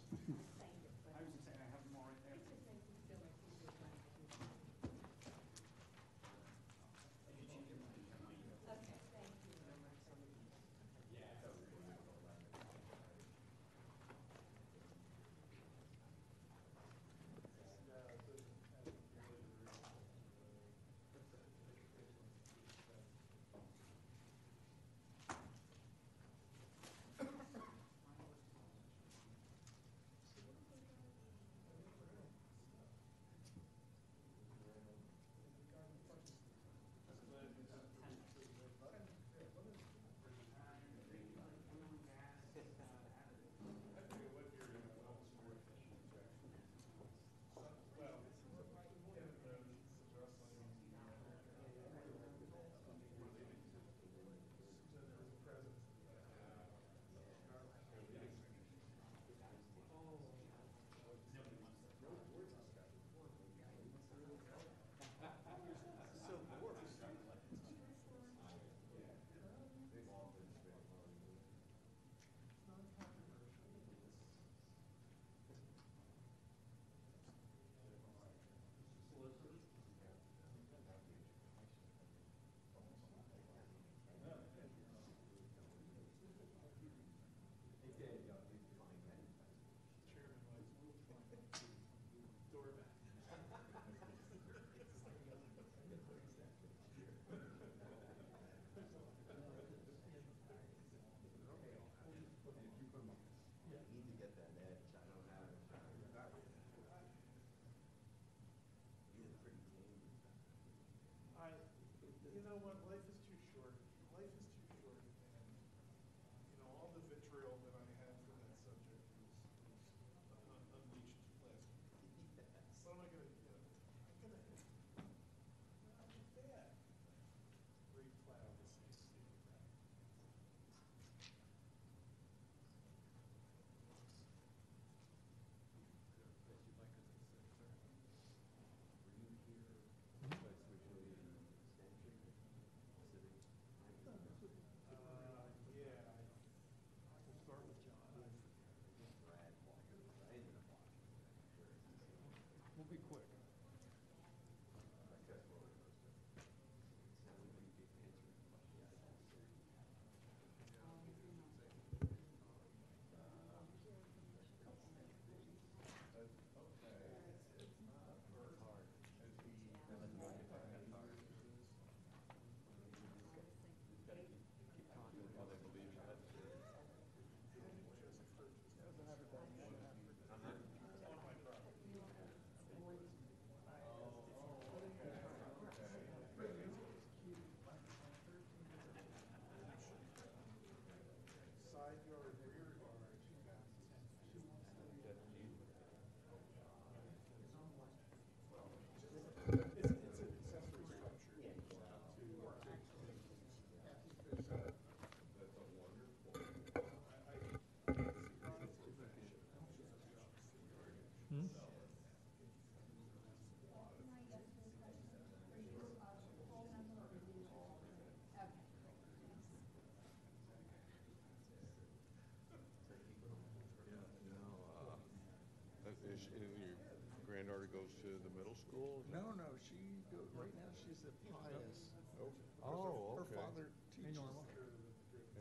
School? No, no, she go, right now she's at Pius. Oh, 'cause her- oh, Her okay. father teaches there.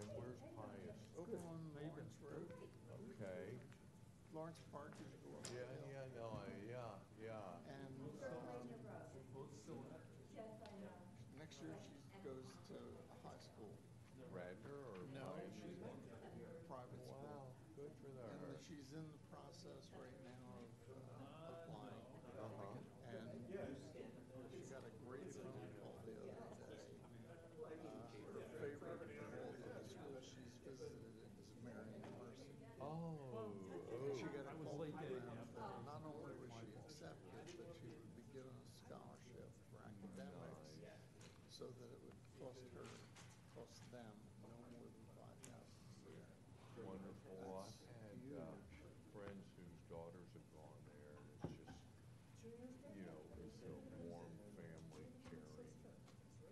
And where's Pius? Over on Lawrence Road. Okay. Lawrence Park is below. Yeah, yeah, no, I- yeah, yeah. And, um, next year she goes to high school. Radnor or No, Pius? she's in private school. Wow, good for And her. then she's in the process right now of uh, applying. Uh-huh. And she got a great phone call the other day. Uh, Her favorite of all the schools she's visited is Merion Mercy. Oh, And she oh. got a call from them that not only was she accepted, but she would be given a scholarship for academics so that it would cost her, cost them no more than five thousand a year. Wonderful. Well, That's I've had uh, friends whose daughters have gone there, and it's just, you know, it's a warm, family, caring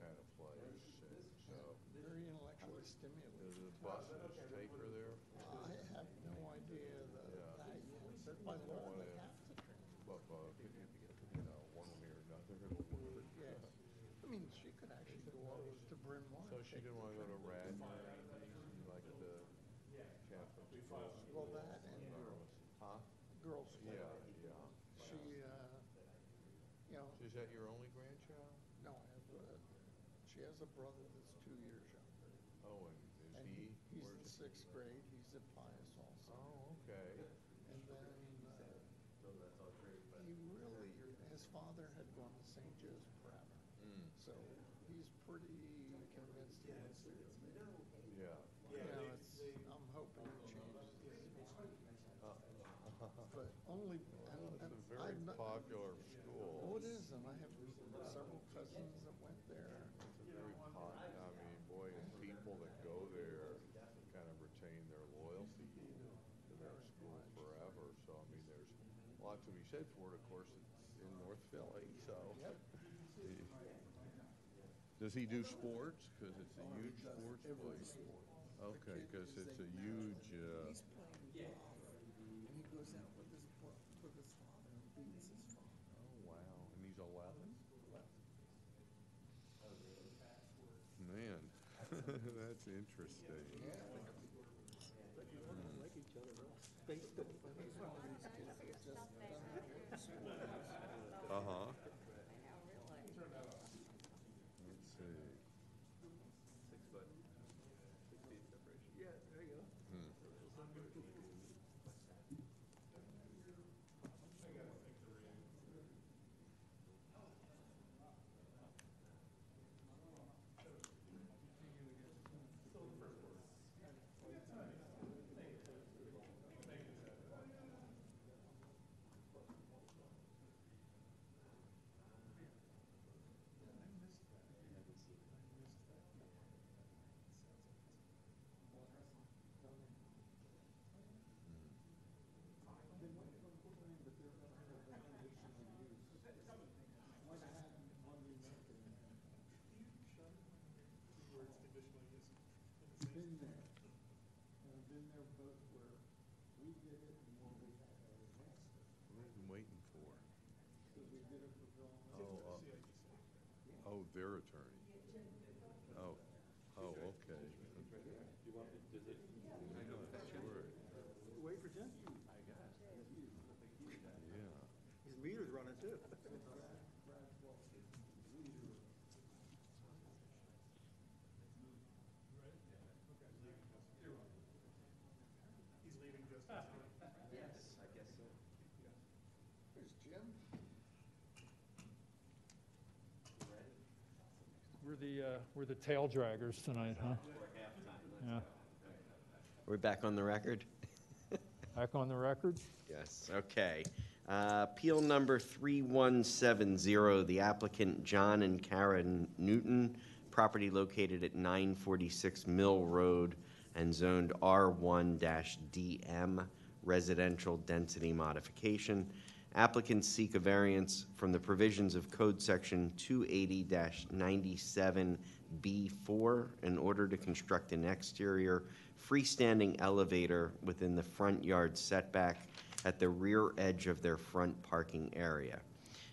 kind of place. And so, Very intellectually does stimulating. the buses take her there? I have no idea that, Yeah. that yet, but by law they have to train. But, uh, you know, one way or another, it'll work. Yes. I mean, she could actually go over to Bryn Mawr. So she didn't want to go to Radnor, like the Catholic school? Well, that and girls, Huh? girls' Yeah, yeah. She, uh, you know, Is that your only grandchild? no, I have, uh, she has a brother that's two years younger. Oh, and And is he? he, he's in where's- sixth grade, he's at Pius also. Oh, okay. And then, uh, he really, his father had gone to St. Joe's Prep. Mm. So he's pretty convinced he wants to go there. Yeah. You know, it's, I'm hoping it changes. But only, and, It's and a very I've not. popular Oh, school. it is, and I have several cousins that went there. It's a very pop, I mean, boy, and people that go there kind of retain their loyalty to their school forever. So, I mean, there's a lot to be said for it, of course, it's in North Philly, so. Does he do sports? Because it's a huge sports place. Okay, because it's a huge, uh, He's playing golf, and he goes out with his, bro- with his father and beats his father. oh, wow, and he's eleven? Man, *laughs* that's interesting. Uh-huh. Let's see. Six foot, six feet separation. Yeah, there you go. Been there. And I've been there both where we did it and where we had our master. What are you waiting for? Because we did it for Bill. Oh, uh, oh, their attorney. Oh, oh, okay. You want, does it? Sure, Wait for Jim. yeah. His meter's running too. Yes, I guess so. There's Jim. We're the, uh, we're the tail draggers tonight, huh? Yeah. We're back on the record? *laughs* Back on the record? Yes, okay. Uh, Appeal number 3170, the applicant John and Karen Newton, property located at 946 Mill Road and zoned R1-DM, residential density modification. Applicants seek a variance from the provisions of Code Section 280-97B4 in order to construct an exterior freestanding elevator within the front yard setback at the rear edge of their front parking area.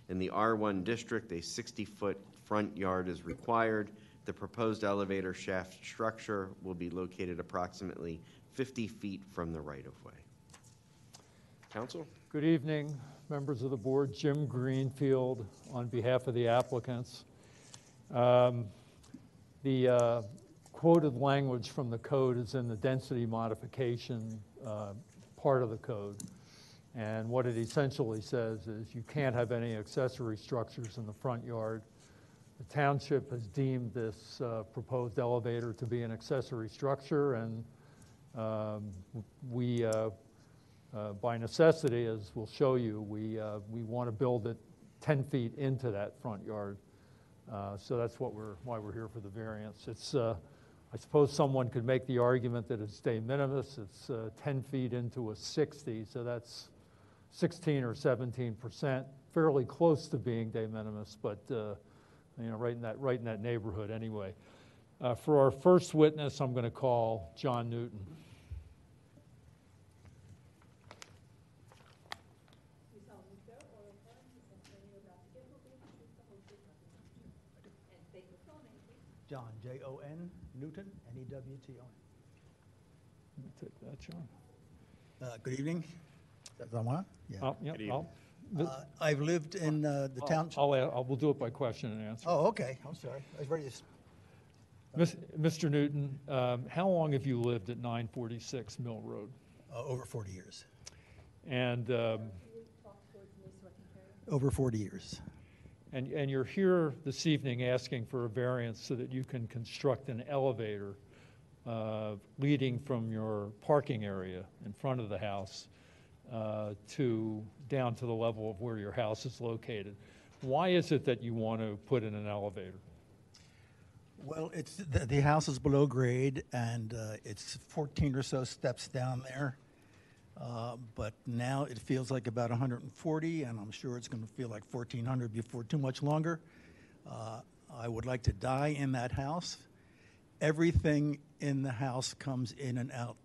In the R1 district, a 60-foot front yard is required. The proposed elevator shaft structure will be located approximately 50 feet from the right-of-way. Council? Good evening, members of the board. Jim Greenfield on behalf of the applicants. Um, The uh, quoted language from the code is in the density modification uh, part of the code. And what it essentially says is you can't have any accessory structures in the front yard. The township has deemed this uh, proposed elevator to be an accessory structure, and um, we, uh, uh, by necessity, as we'll show you, we, uh, we want to build it 10 feet into that front yard. Uh, So that's what we're, why we're here for the variance. It's, uh, I suppose someone could make the argument that it's de minimis. It's uh, 10 feet into a 60, so that's 16 or 17 percent, fairly close to being de minimis, but, you know, right in that, right in that neighborhood anyway. For our first witness, I'm going to call John Newton. John, J-O-N, Newton, E N-E-W-T-O-N. Take that, John. Uh, Good evening. Is that on? Yeah. Oh, yep, I'll- Uh, I've lived in uh, the I'll- town. I'll, I'll, we'll do it by question and answer. Oh, okay, I'm sorry. I was ready to, s- Mis- Mr. Newton, um, how long have you lived at 946 Mill Road? uh, over 40 years. And, um, Over 40 years. And, and you're here this evening asking for a variance so that you can construct an elevator uh, leading from your parking area in front of the house uh, to, down to the level of where your house is located. Why is it that you want to put in an elevator? Well, it's, the, the house is below grade, and uh, it's 14 or so steps down there. Uh, But now it feels like about 140, and I'm sure it's going to feel like 1,400 before too much longer. Uh, I would like to die in that house. Everything in the house comes in and out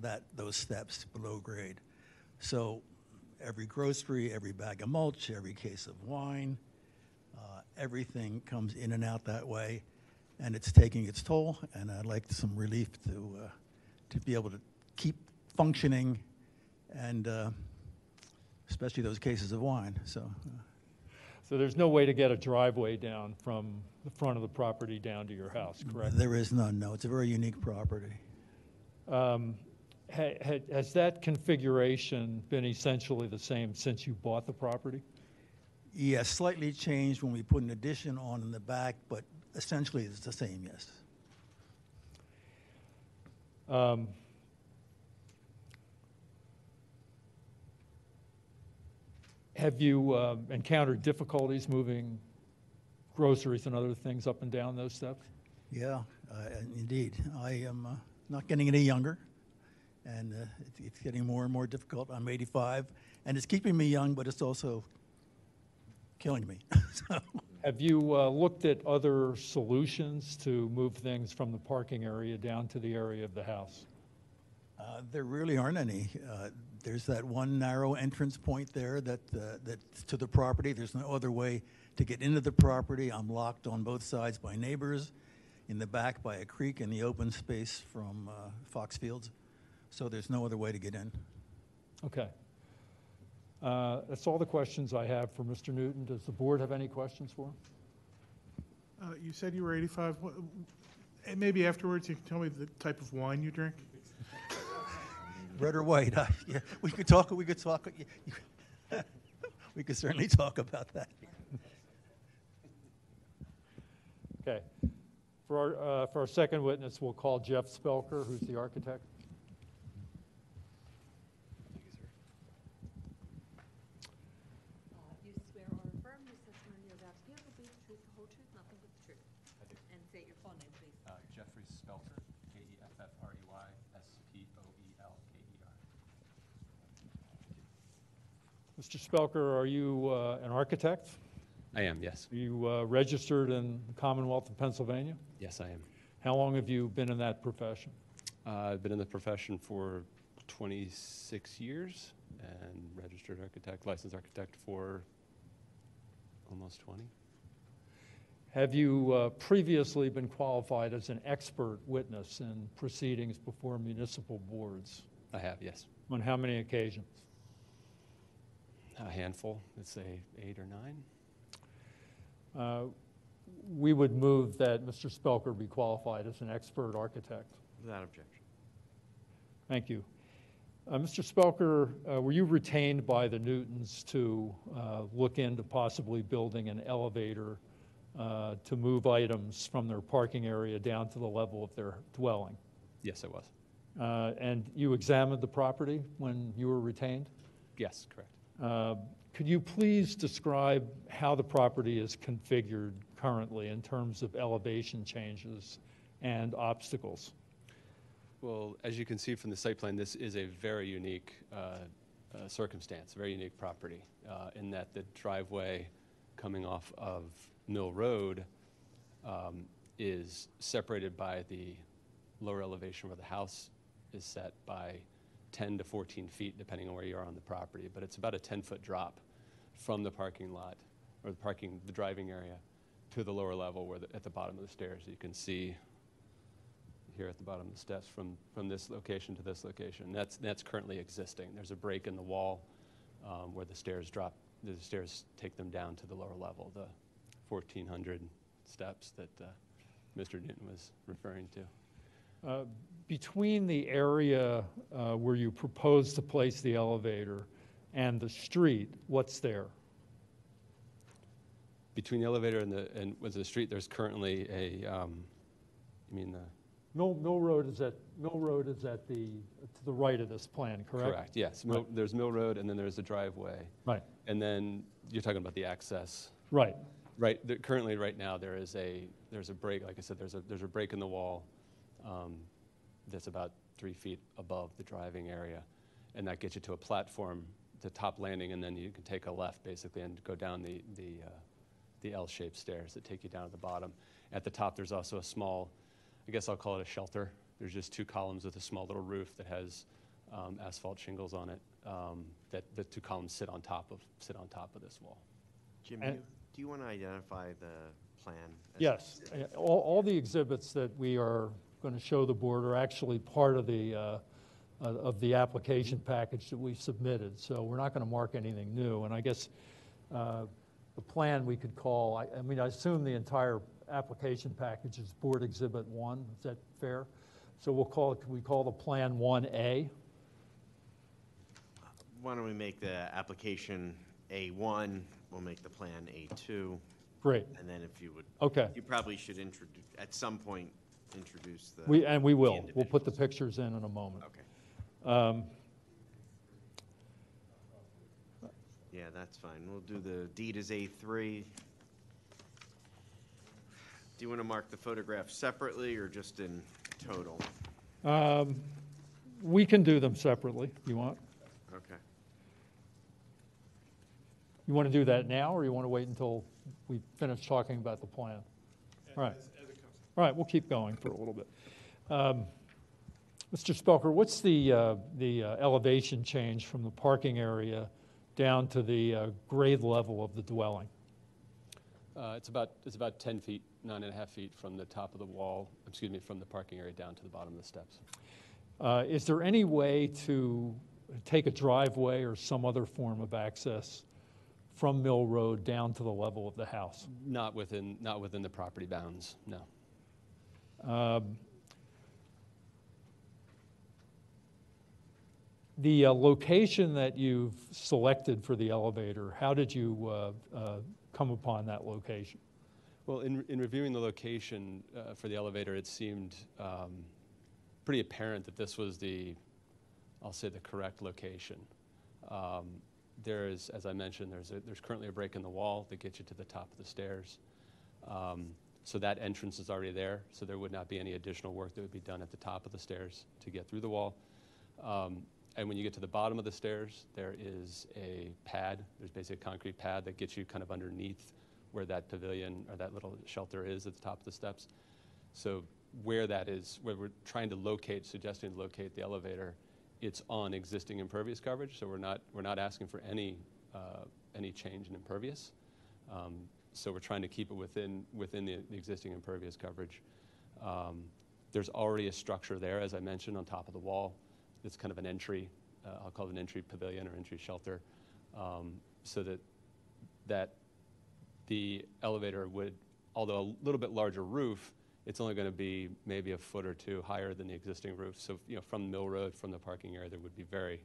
that, those steps below grade. So every grocery, every bag of mulch, every case of wine, uh, everything comes in and out that way, and it's taking its toll. And I'd like some relief to uh, to be able to keep functioning, and uh, especially those cases of wine. So. Uh, So there's no way to get a driveway down from the front of the property down to your house, correct? There is none, no. It's a very unique property. Um, ha- ha- Has that configuration been essentially the same since you bought the property? Yes, slightly changed when we put an addition on in the back, but essentially it's the same, yes. Um, Have you um, encountered difficulties moving groceries and other things up and down those steps? Yeah, uh, indeed. I am uh, not getting any younger, and uh, it's, it's getting more and more difficult. I'm 85, and it's keeping me young, but it's also killing me. *laughs* so, Have you uh, looked at other solutions to move things from the parking area down to the area of the house? uh, there really aren't any. Uh, there's that one narrow entrance point there that uh, that's to the property. There's no other way to get into the property. I'm locked on both sides by neighbors, in the back by a creek, in the open space from uh, Fox Fields. So there's no other way to get in. Okay. Uh, That's all the questions I have for Mr. Newton. Does the board have any questions for him? Uh, You said you were 85. What- And maybe afterwards, you can tell me the type of wine you drink? Red or white? *laughs* Yeah, we could talk. We could talk. *laughs* we could certainly talk about that. Okay. For our, uh, for our second witness, we'll call Jeff Spoelker, who's the architect. You swear or affirm this testimony you're about to give will be the truth, the whole truth, nothing but the truth. And state your full name, please. Uh, Jeffrey Spoelker, E K-E-F-F-R-E-Y, S-P-O-E-L-K-E-R. Mr. Spoelker, are you uh, an architect? I am, yes. Are you uh, registered in the Commonwealth of Pennsylvania? Yes, I am. How long have you been in that profession? Uh, I've been in the profession for 26 years, and registered architect, licensed architect for almost 20. Have you uh, previously been qualified as an expert witness in proceedings before municipal boards? I have, yes. On how many occasions? A handful, let's say eight or nine. Uh, We would move that Mr. Spoelker be qualified as an expert architect. Without objection. Thank you. Uh, Mr. Spoelker, uh, were you retained by the Newtons to uh, look into possibly building an elevator uh, to move items from their parking area down to the level of their dwelling? Yes, I was. Uh, And you examined the property when you were retained? Yes, correct. Uh, Could you please describe how the property is configured currently in terms of elevation changes and obstacles? Well, as you can see from the site plan, this is a very unique uh, uh, circumstance, very unique property, uh, in that the driveway coming off of Mill Road um, is separated by the lower elevation where the house is set by 10 to 14 feet, depending on where you are on the property. But it's about a 10-foot drop from the parking lot, or the parking, the driving area, to the lower level where, the- at the bottom of the stairs, you can see here at the bottom of the steps from, from this location to this location. That's, that's currently existing. There's a break in the wall um, where the stairs drop, the stairs take them down to the lower level, the 1,400 steps that uh, Mr. Newton was referring to. Uh, Between the area uh, where you propose to place the elevator and the street, what's there? Between the elevator and the, and with the street, there's currently a, um, you mean the? Mill, Mill Road is at, Mill Road is at the, to the right of this plan, correct? Correct, yes. Mill- Right. There's Mill Road, and then there's a driveway. Right. And then you're talking about the access. Right. Right, the- currently, right now, there is a, there's a break, like I said, there's a, there's a break in the wall um, that's about three feet above the driving area, and that gets you to a platform, the top landing, and then you can take a left, basically, and go down the, the, uh, the L-shaped stairs that take you down to the bottom. At the top, there's also a small, I guess I'll call it a shelter. There's just two columns with a small little roof that has um, asphalt shingles on it, um, that the two columns sit on top of, sit on top of this wall. Jim, And- you- do you want to identify the plan? Yes, all, all the exhibits that we are going to show the board are actually part of the, uh, uh, of the application package that we submitted, so we're not going to mark anything new. And I guess uh, the plan we could call, I, I mean, I assume the entire application package is Board Exhibit 1, is that fair? So we'll call it, can we call the Plan 1A? Why don't we make the application A1, we'll make the plan A2. Great. And then if you would. Okay. You probably should introduce, at some point, introduce the. We, and we will, we'll put the individuals. pictures in in a moment. Okay. Um, Yeah, that's fine. We'll do the deed as A3. Do you want to mark the photographs separately or just in total? Um, We can do them separately, if you want? Okay. You want to do that now, or you want to wait until we finish talking about the plan? All right. All right, we'll keep going for a little bit. Um, Mr. Spoelker, what's the, uh, the uh, elevation change from the parking area down to the uh, grade level of the dwelling? Uh, It's about, it's about 10 feet, nine and a half feet from the top of the wall, excuse me, from the parking area down to the bottom of the steps. Uh, Is there any way to take a driveway or some other form of access from Mill Road down to the level of the house? Not within, not within the property bounds, no. Um, The uh, location that you've selected for the elevator, how did you uh, uh, come upon that location? Well, in, in reviewing the location uh, for the elevator, it seemed um, pretty apparent that this was the, I'll say, the correct location. Um, There is, as I mentioned, there's, a- there's currently a break in the wall that gets you to the top of the stairs. Um, So that entrance is already there, so there would not be any additional work that would be done at the top of the stairs to get through the wall. Um, And when you get to the bottom of the stairs, there is a pad, there's basically a concrete pad that gets you kind of underneath where that pavilion or that little shelter is at the top of the steps. So where that is, where we're trying to locate, suggesting to locate the elevator, it's on existing impervious coverage, so we're not, we're not asking for any, uh, any change in impervious. Um, So we're trying to keep it within, within the the existing impervious coverage. Um, There's already a structure there, as I mentioned, on top of the wall. It's kind of an entry, uh, I'll call it an entry pavilion or entry shelter, um, so that, that the elevator would, although a little bit larger roof, it's only going to be maybe a foot or two higher than the existing roof. So, you know, from Mill Road, from the parking area, there would be very,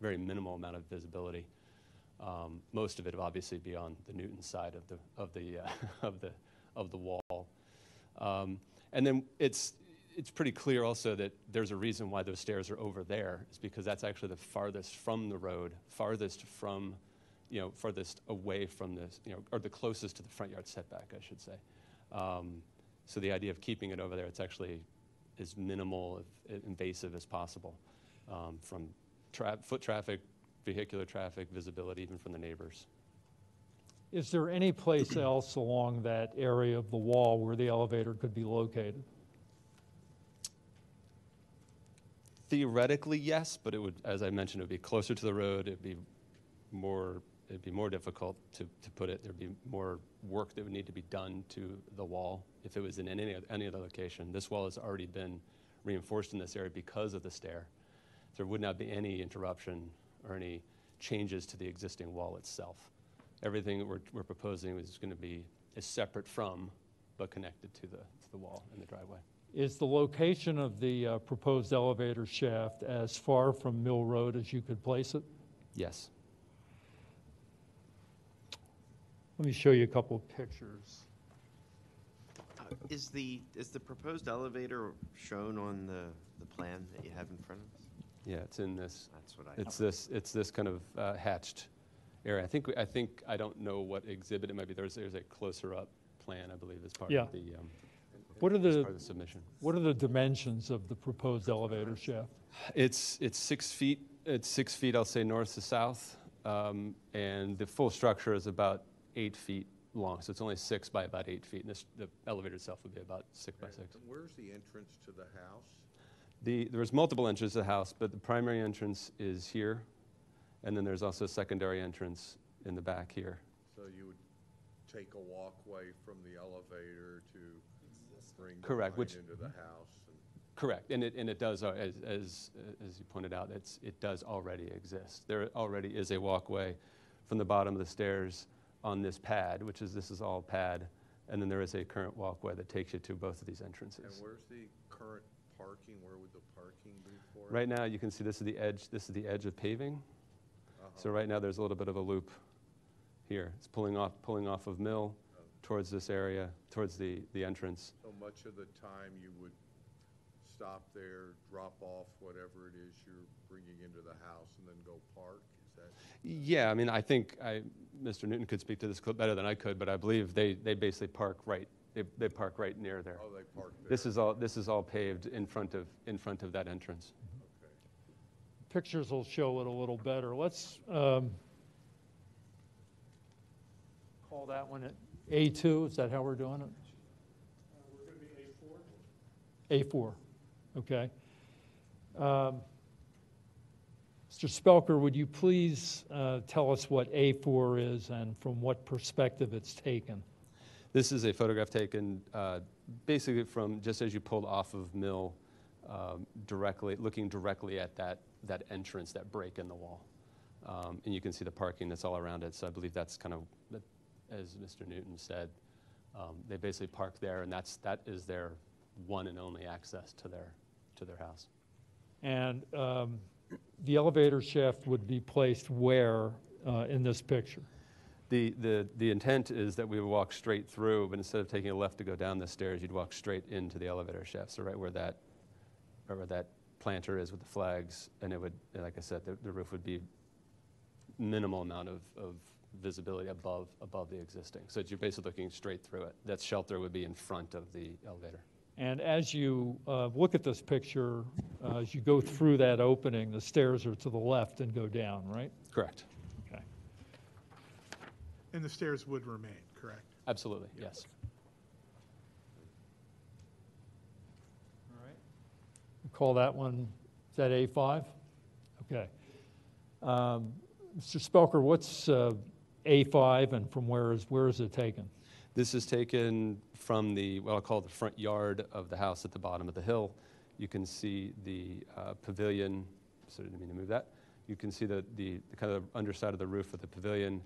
very minimal amount of visibility. Um, most of it obviously be on the Newton side of the, of the, uh, *laughs* of the, of the wall. Um, and then it's, it's pretty clear also that there's a reason why those stairs are over there. It's because that's actually the farthest from the road, farthest from, you know, farthest away from this, you know, or the closest to the front yard setback, I should say. Um, so the idea of keeping it over there, it's actually as minimal, invasive as possible um, from tra- foot traffic, vehicular traffic, visibility, even from the neighbors. Is there any place else along that area of the wall where the elevator could be located? Theoretically, yes, but it would, as I mentioned, it would be closer to the road. It'd be more, it'd be more difficult to, to put it. There'd be more work that would need to be done to the wall if it was in any, any other location. This wall has already been reinforced in this area because of the stair. There would not be any interruption or any changes to the existing wall itself. Everything that we're, we're proposing is going to be, is separate from, but connected to the, to the wall and the driveway. Is the location of the uh, proposed elevator shaft as far from Mill Road as you could place it? Yes. Let me show you a couple of pictures. Uh, Is the, is the proposed elevator shown on the, the plan that you have in front of us? Yeah, it's in this. That's what I It's thought. this, it's this kind of uh, hatched area. I think, we- I think, I don't know what exhibit it might be. There's, there's a closer up plan, I believe, as part Yeah. of the, um, What are the, part of the submission. what are the dimensions of the proposed elevator shaft? It's, it's six feet, it's six feet, I'll say, north to south, um, and the full structure is about eight feet long, so it's only six by about eight feet, and this, the elevator itself would be about six by six. Where's the entrance to the house? The, there's multiple entrances to the house, but the primary entrance is here, and then there's also a secondary entrance in the back here. So you would take a walkway from the elevator to bring the Correct, which- into the house? and- Correct, and it, and it does, uh, as, as, as you pointed out, it's, it does already exist. There already is a walkway from the bottom of the stairs on this pad, which is, this is all pad, and then there is a current walkway that takes you to both of these entrances. And where's the current parking? Where would the parking be for? it? Right now, you can see this is the edge, this is the edge of paving. So Uh-huh. right now, there's a little bit of a loop here. It's pulling off, pulling off of Mill towards this area, towards the, the entrance. So much of the time you would stop there, drop off whatever it is you're bringing into the house and then go park? Is that? Yeah, I mean, I think I, Mr. Newton could speak to this clip better than I could, but I believe they, they basically park right, they, they park right near there. Oh, they park This there. is all, this is all paved in front of, in front of that entrance. Pictures will show it a little better. Let's um, call that one at A2, is that how we're doing it? We're going to be A4, okay. Um, Mr. Spoelker, would you please uh, tell us what A4 is and from what perspective it's taken? This is a photograph taken uh, basically from, just as you pulled off of Mill, um, directly, looking directly at that, that entrance, that break in the wall. Um, And you can see the parking that's all around it, so I believe that's kind of, as Mr. Newton said, um, they basically park there, and that's, that is their one and only access to their, to their house. And um, the elevator shaft would be placed where uh, in this picture? The, the, the intent is that we would walk straight through, but instead of taking a left to go down the stairs, you'd walk straight into the elevator shaft, so right where that, right where that planter is with the flags, and it would, like I said, the, the roof would be minimal amount of, of visibility above, above the existing. So you're basically looking straight through it. That shelter would be in front of the elevator. And as you uh, look at this picture, uh, as you go through that opening, the stairs are to the left and go down, right? Correct. Okay. And the stairs would remain, correct? Absolutely, yes. All right. Call that one, is that A5? Okay. Um, Mr. Spoelker, what's uh, A5 and from where is, where is it taken? This is taken from the, what I'll call the front yard of the house at the bottom of the hill. You can see the uh, pavilion, sorry, didn't mean to move that. You can see the, the the kind of underside of the roof of the pavilion.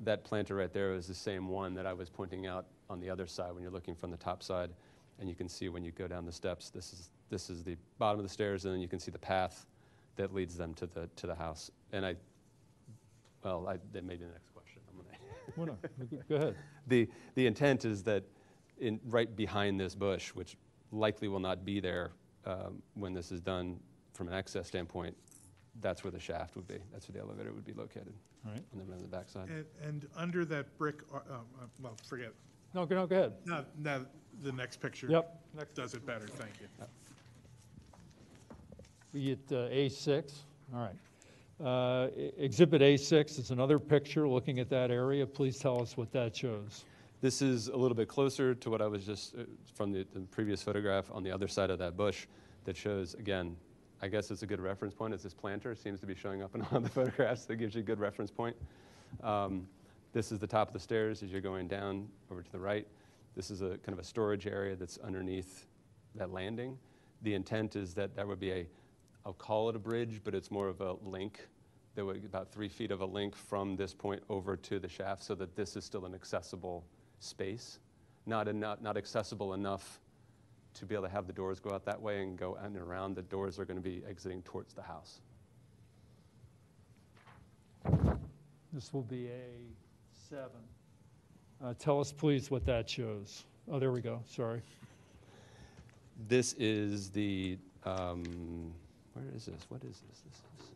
That planter right there is the same one that I was pointing out on the other side when you're looking from the top side. And you can see when you go down the steps, this is, this is the bottom of the stairs, and then you can see the path that leads them to the, to the house. And I, well, I, that may be the next question. I'm gonna- Well, no, *laughs* go ahead. The, the intent is that in, right behind this bush, which likely will not be there um, when this is done from an access standpoint, that's where the shaft would be. That's where the elevator would be located. All right. And then on the backside. And, and under that brick, ar- uh, uh, well, forget. No, go, no, go ahead. Now, now, the next picture. Yep. Does it better, thank you. We get uh, A6, all right. Uh, e- Exhibit A6 is another picture looking at that area. Please tell us what that shows. This is a little bit closer to what I was just, uh, from the, the previous photograph on the other side of that bush that shows, again, I guess it's a good reference point, is this planter seems to be showing up in *laughs* all the photographs, that gives you a good reference point. Um, This is the top of the stairs as you're going down over to the right. This is a kind of a storage area that's underneath that landing. The intent is that there would be a, I'll call it a bridge, but it's more of a link. There would be about three feet of a link from this point over to the shaft so that this is still an accessible space. Not, enough, not accessible enough to be able to have the doors go out that way and go out and around. The doors are going to be exiting towards the house. This will be A7. Uh, Tell us, please, what that shows. Oh, there we go, sorry. This is the, um, where is this? What is this? This is,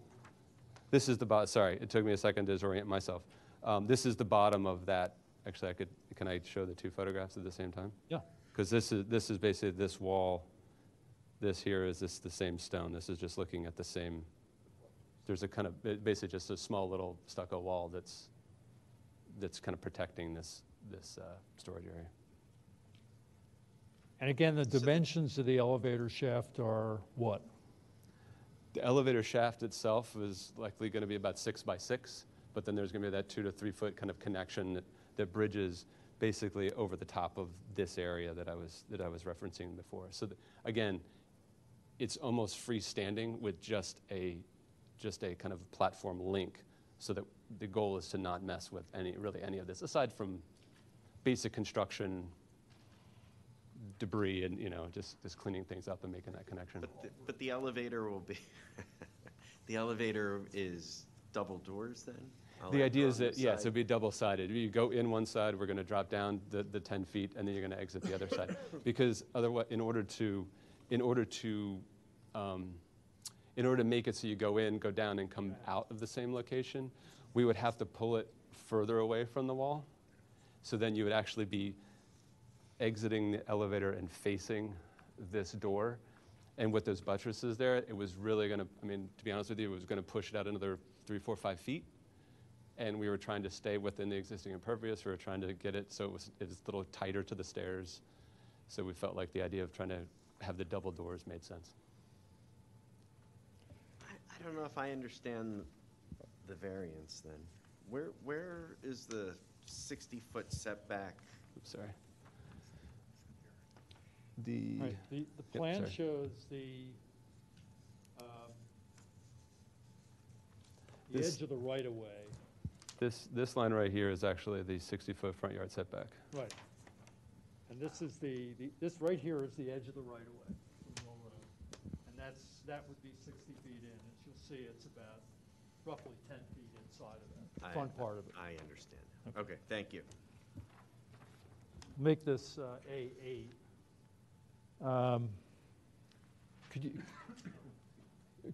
this is the bottom, sorry, it took me a second to disorient myself. Um, this is the bottom of that, actually, I could, can I show the two photographs at the same time? Yeah. Because this is, this is basically this wall, this here is this the same stone. This is just looking at the same, there's a kind of, basically just a small little stucco wall that's, that's kind of protecting this, this uh, storage area. And again, the dimensions of the elevator shaft are what? The elevator shaft itself is likely going to be about six by six, but then there's going to be that two to three foot kind of connection that, that bridges basically over the top of this area that I was, that I was referencing before. So th- again, it's almost freestanding with just a, just a kind of platform link so that the goal is to not mess with any, really any of this, aside from basic construction debris and, you know, just, just cleaning things up and making that connection. But, the- but the elevator will be, *laughs* the elevator is double doors then? I'll The idea is that, yeah, so it'll be double-sided. You go in one side, we're going to drop down the, the 10 feet, and then you're going to exit the other side. *coughs* Because otherwise, in order to, in order to, um, in order to make it so you go in, go down, and come out of the same location, we would have to pull it further away from the wall. So then you would actually be exiting the elevator and facing this door. And with those buttresses there, it was really going to, I mean, to be honest with you, it was going to push it out another three, four, five feet and we were trying to stay within the existing impervious. We were trying to get it so it was, it was a little tighter to the stairs. So we felt like the idea of trying to have the double doors made sense. I, I don't know if I understand the variance then. Where, where is the sixty-foot setback? Oops, sorry. The, Right, The, the Yep, plan sorry. shows the, um, the This- edge of the right-of-way. This, this line right here is actually the 60-foot front yard setback. Right. And this is the, the- this right here is the edge of the right-of-way from Mill Road. And that's, that would be 60 feet in. As you'll see, it's about roughly 10 feet inside of that, I- the front part of it. I understand. Okay, thank you. Make this uh, A8. Um, Could you,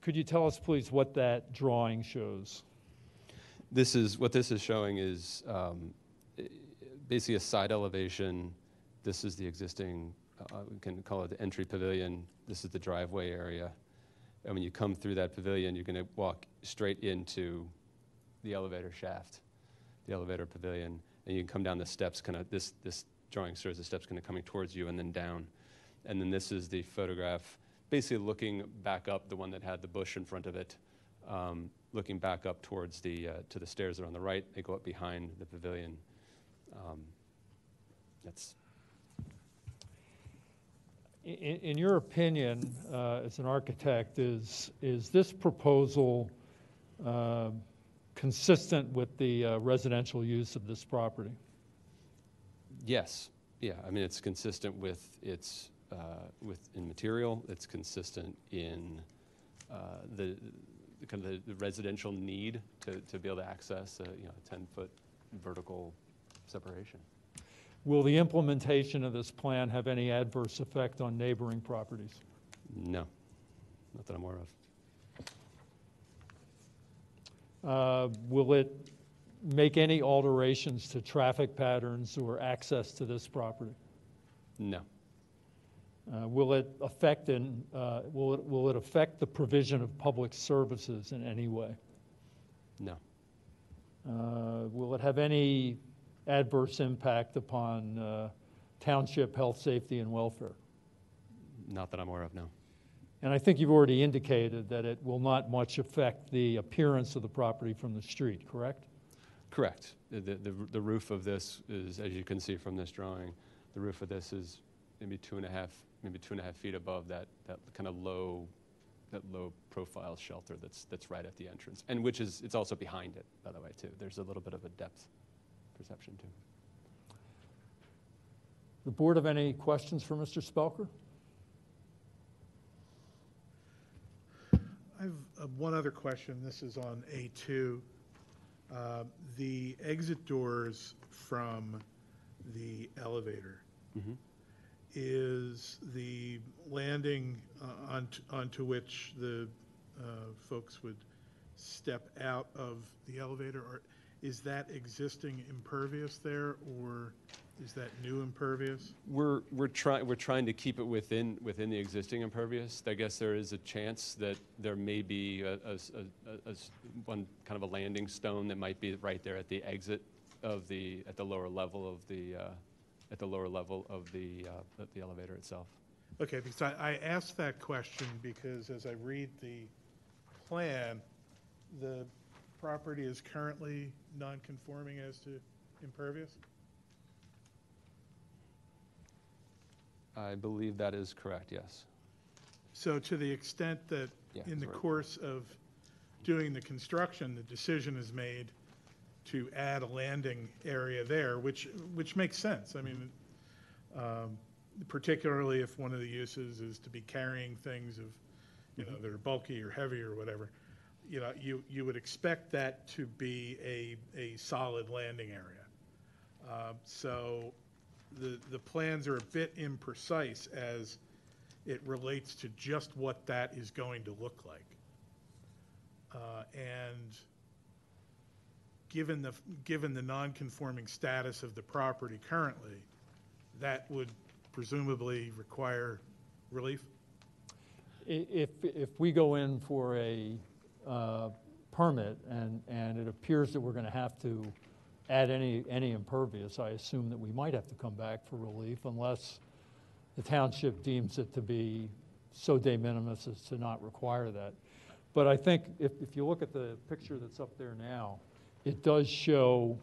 could you tell us, please, what that drawing shows? This is, what this is showing is um, basically a side elevation. This is the existing, uh, we can call it the entry pavilion. This is the driveway area. And when you come through that pavilion, you're going to walk straight into the elevator shaft, the elevator pavilion. And you can come down the steps, kind of, this, this drawing shows the steps kind of coming towards you and then down. And then this is the photograph, basically looking back up, the one that had the bush in front of it, Um, Looking back up towards the, uh, to the stairs that are on the right, they go up behind the pavilion. Um, That's, In, in your opinion, uh, as an architect, is, is this proposal uh, consistent with the uh, residential use of this property? yes, yeah, I mean, it's consistent with its, uh, with, in material, it's consistent in uh, the, the kind of the- the residential need to, to be able to access, a, you know, 10-foot vertical separation. Will the implementation of this plan have any adverse effect on neighboring properties? No, not that I'm aware of. Uh, Will it make any alterations to traffic patterns or access to this property? No, Uh, Will it affect, in, uh, will it, will it affect the provision of public services in any way? no, Uh, Will it have any adverse impact upon uh, township health, safety, and welfare? not that I'm aware of, no. And I think you've already indicated that it will not much affect the appearance of the property from the street, correct? Correct. The, the, the roof of this is, as you can see from this drawing, the roof of this is maybe two and a half, maybe two and a half feet above that, that kind of low, that low profile shelter that's, that's right at the entrance. And which is, it's also behind it, by the way, too. There's a little bit of a depth perception, too. The board have any questions for Mr. Spoelker? I have uh, one other question. This is on A2. Uh, The exit doors from the elevator, Mhm. Is the landing uh, onto onto which the uh, folks would step out of the elevator? Or is that existing impervious there, or is that new impervious? We're, we're trying, we're trying to keep it within, within the existing impervious. I guess there is a chance that there may be a, a a- a- one kind of a landing stone that might be right there at the exit of the, at the lower level of the, uh, at the lower level of the, uh, the elevator itself. Okay, because I, I asked that question because as I read the plan, the property is currently non-conforming as to impervious? I believe that is correct, yes. So to the extent that Yeah, in the that's right. course of doing the construction, the decision is made to add a landing area there, which, which makes sense. I mean, um, particularly if one of the uses is to be carrying things of, you know, that are bulky or heavy or whatever. You know, you, you would expect that to be a, a solid landing area. Uh, So the, the plans are a bit imprecise as it relates to just what that is going to look like. Uh, And given the, given the non-conforming status of the property currently, that would presumably require relief? If, if we go in for a uh, permit and, and it appears that we're going to have to add any, any impervious, I assume that we might have to come back for relief unless the township deems it to be so de minimis as to not require that. But I think if, if you look at the picture that's up there now, it does show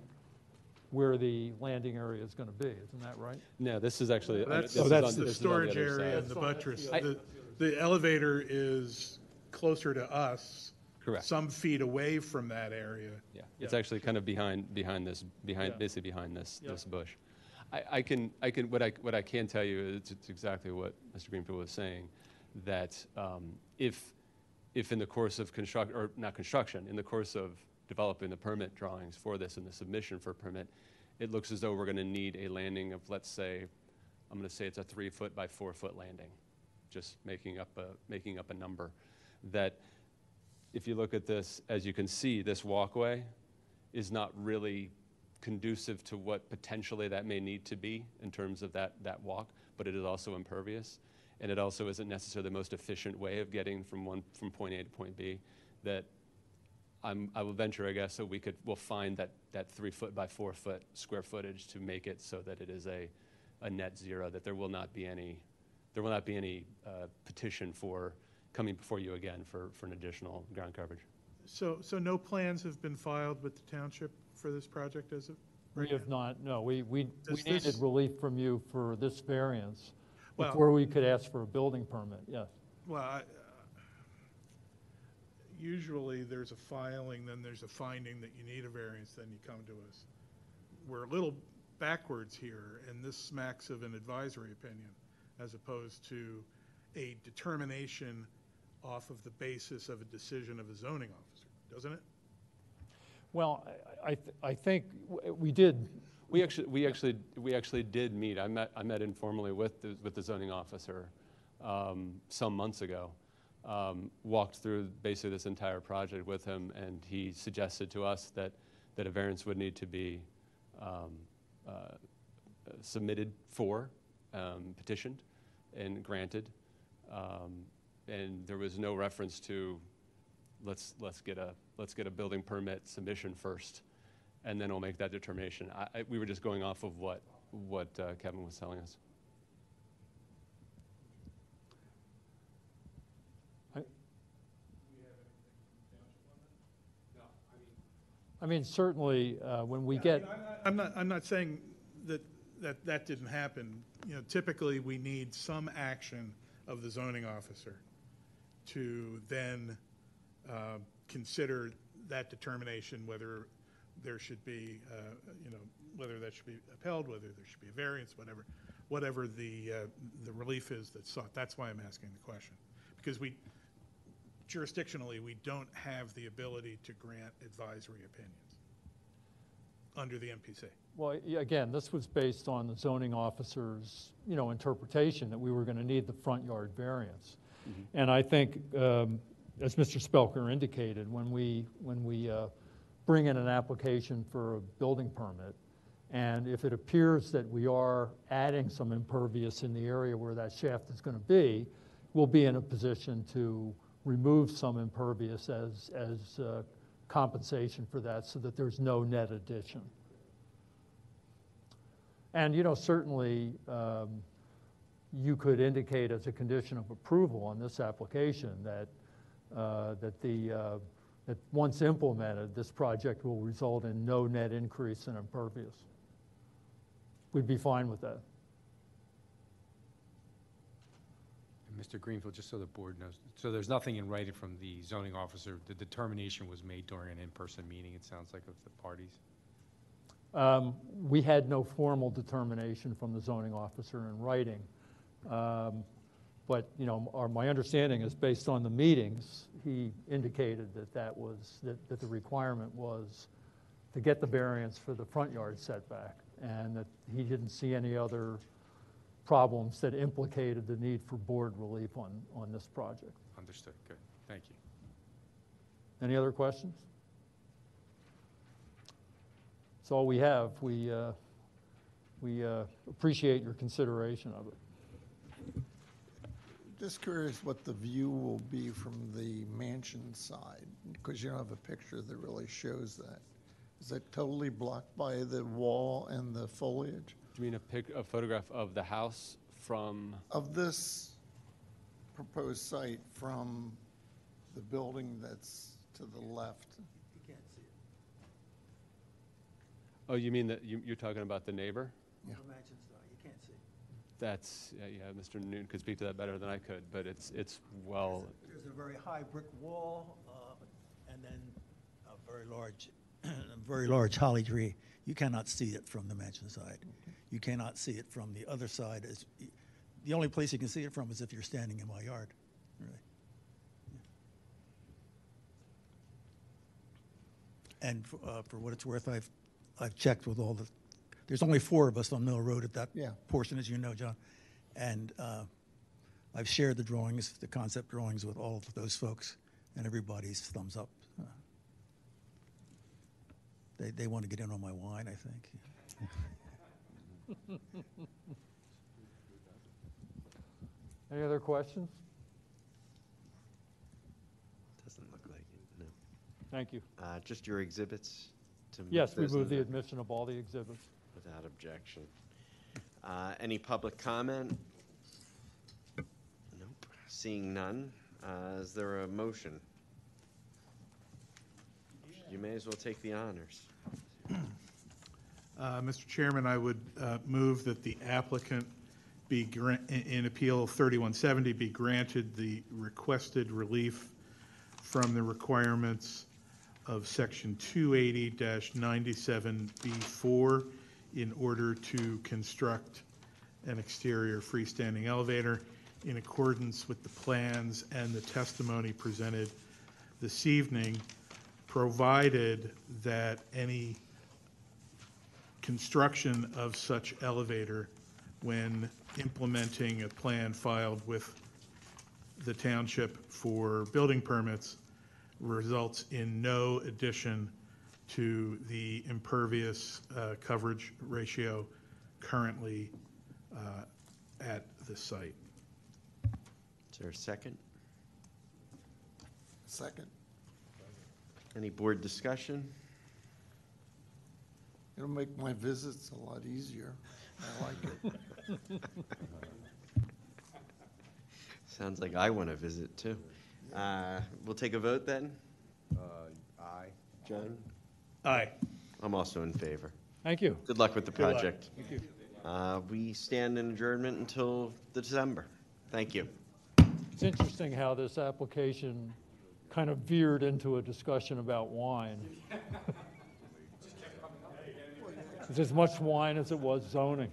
where the landing area is going to be, isn't that right? No, this is actually. That's, this is that's on- the this is on storage other area side. and the buttress. I- The, the elevator is closer to us. Correct. Some feet away from that area. Yeah, it's actually kind of behind, behind this, behind, Yeah. basically behind this, Yeah. this bush. I, I can, I can, what I, what I can tell you is it's exactly what Mr. Greenfield was saying, that um, if, if in the course of construct, or not construction, in the course of developing the permit drawings for this and the submission for permit, it looks as though we're going to need a landing of, let's say, I'm going to say it's a three-foot by four-foot landing, just making up a, making up a number, that if you look at this, as you can see, this walkway is not really conducive to what potentially that may need to be in terms of that, that walk, but it is also impervious. And it also isn't necessarily the most efficient way of getting from one, from point A to point B, that I'm, I will venture, I guess, so we could, we'll find that, that three foot by four foot square footage to make it so that it is a, a net zero, that there will not be any, there will not be any uh, petition for coming before you again for, for an additional ground coverage. So, so no plans have been filed with the township for this project as of? We have not, no, we, we, we Does needed relief from you for this variance Well- before we could ask for a building permit, yes. Well, I, usually there's a filing, then there's a finding that you need a variance, then you come to us. We're a little backwards here, and this smacks of an advisory opinion as opposed to a determination off of the basis of a decision of a zoning officer, doesn't it? Well, I, I, th- I think w- we did, We actually, we actually, we actually did meet. I met, I met informally with the, with the zoning officer um, some months ago. Um, walked through basically this entire project with him, and he suggested to us that, that a variance would need to be um, uh, submitted for, um, petitioned, and granted. Um, and there was no reference to let's let's get a let's get a building permit submission first, and then we'll make that determination. I, I, we were just going off of what what uh, Kevin was telling us. I mean, certainly, uh, when we get, I'm not, I'm not saying that, that that didn't happen. You know, typically, we need some action of the zoning officer to then uh, consider that determination, whether there should be, uh, you know, whether that should be upheld, whether there should be a variance, whatever, whatever the, uh, the relief is that's sought. That's why I'm asking the question. Because we, jurisdictionally, we don't have the ability to grant advisory opinions under the MPC. well, again, this was based on the zoning officer's, you know, interpretation that we were going to need the front yard variance. And I think, um, as Mr. Spoelker indicated, when we, when we uh, bring in an application for a building permit, and if it appears that we are adding some impervious in the area where that shaft is going to be, we'll be in a position to remove some impervious as, as uh, compensation for that so that there's no net addition. And, you know, certainly, um, you could indicate as a condition of approval on this application that, uh, that the, uh, that once implemented, this project will result in no net increase in impervious. We'd be fine with that. And Mr. Greenfield, just so the board knows, so there's nothing in writing from the zoning officer, the determination was made during an in-person meeting, it sounds like, of the parties? Um, We had no formal determination from the zoning officer in writing. Um, But, you know, our, my understanding is based on the meetings, he indicated that that was, that, that the requirement was to get the variance for the front yard setback, and that he didn't see any other problems that implicated the need for board relief on, on this project. Understood, good, thank you. Any other questions? That's all we have. We, uh, we uh, appreciate your consideration of it. Just curious what the view will be from the mansion side, because you don't have a picture that really shows that. Is that totally blocked by the wall and the foliage? Do you mean a pic, a photograph of the house from? Of this proposed site from the building that's to the left? You can't see it. Oh, you mean that you, you're talking about the neighbor? Yeah. The mansion side, you can't see. That's yeah, yeah. Mr. Newton could speak to that better than I could, but it's it's well. There's a very high brick wall, uh, and then a very large, *clears throat* a very large holly tree. You cannot see it from the mansion side. You cannot see it from the other side. Is The only place you can see it from is if you're standing in my yard, really. And for, uh, for what it's worth, I've, I've checked with all the, there's only four of us on Mill Road at that Yeah. portion, as you know, John. And uh, I've shared the drawings, the concept drawings with all of those folks, and everybody's thumbs up. They, they want to get in on my wine, I think. *laughs* Any other questions? Doesn't look like it, no. Thank you. Uh, Just your exhibits to move Yes, we those move the into- admission of all the exhibits. Without objection. Uh, Any public comment? Nope. Seeing none, uh, is there a motion? You may as well take the honors. Uh, Mr. Chairman, I would uh, move that the applicant be, in in Appeal 3170, be granted the requested relief from the requirements of Section 280-97B4 in order to construct an exterior freestanding elevator in accordance with the plans and the testimony presented this evening, provided that any construction of such elevator when implementing a plan filed with the township for building permits results in no addition to the impervious uh, coverage ratio currently uh, at the site. Is there a second? Second. Any board discussion? It'll make my visits a lot easier. I like it. *laughs* Sounds like I want to visit too. Uh, We'll take a vote then. Aye. John? Aye. I'm also in favor. Thank you. Good luck with the Good luck. project. Thank you. Uh, We stand in adjournment until the December. Thank you. It's interesting how this application kind of veered into a discussion about wine. *laughs* It's as much wine as it was zoning.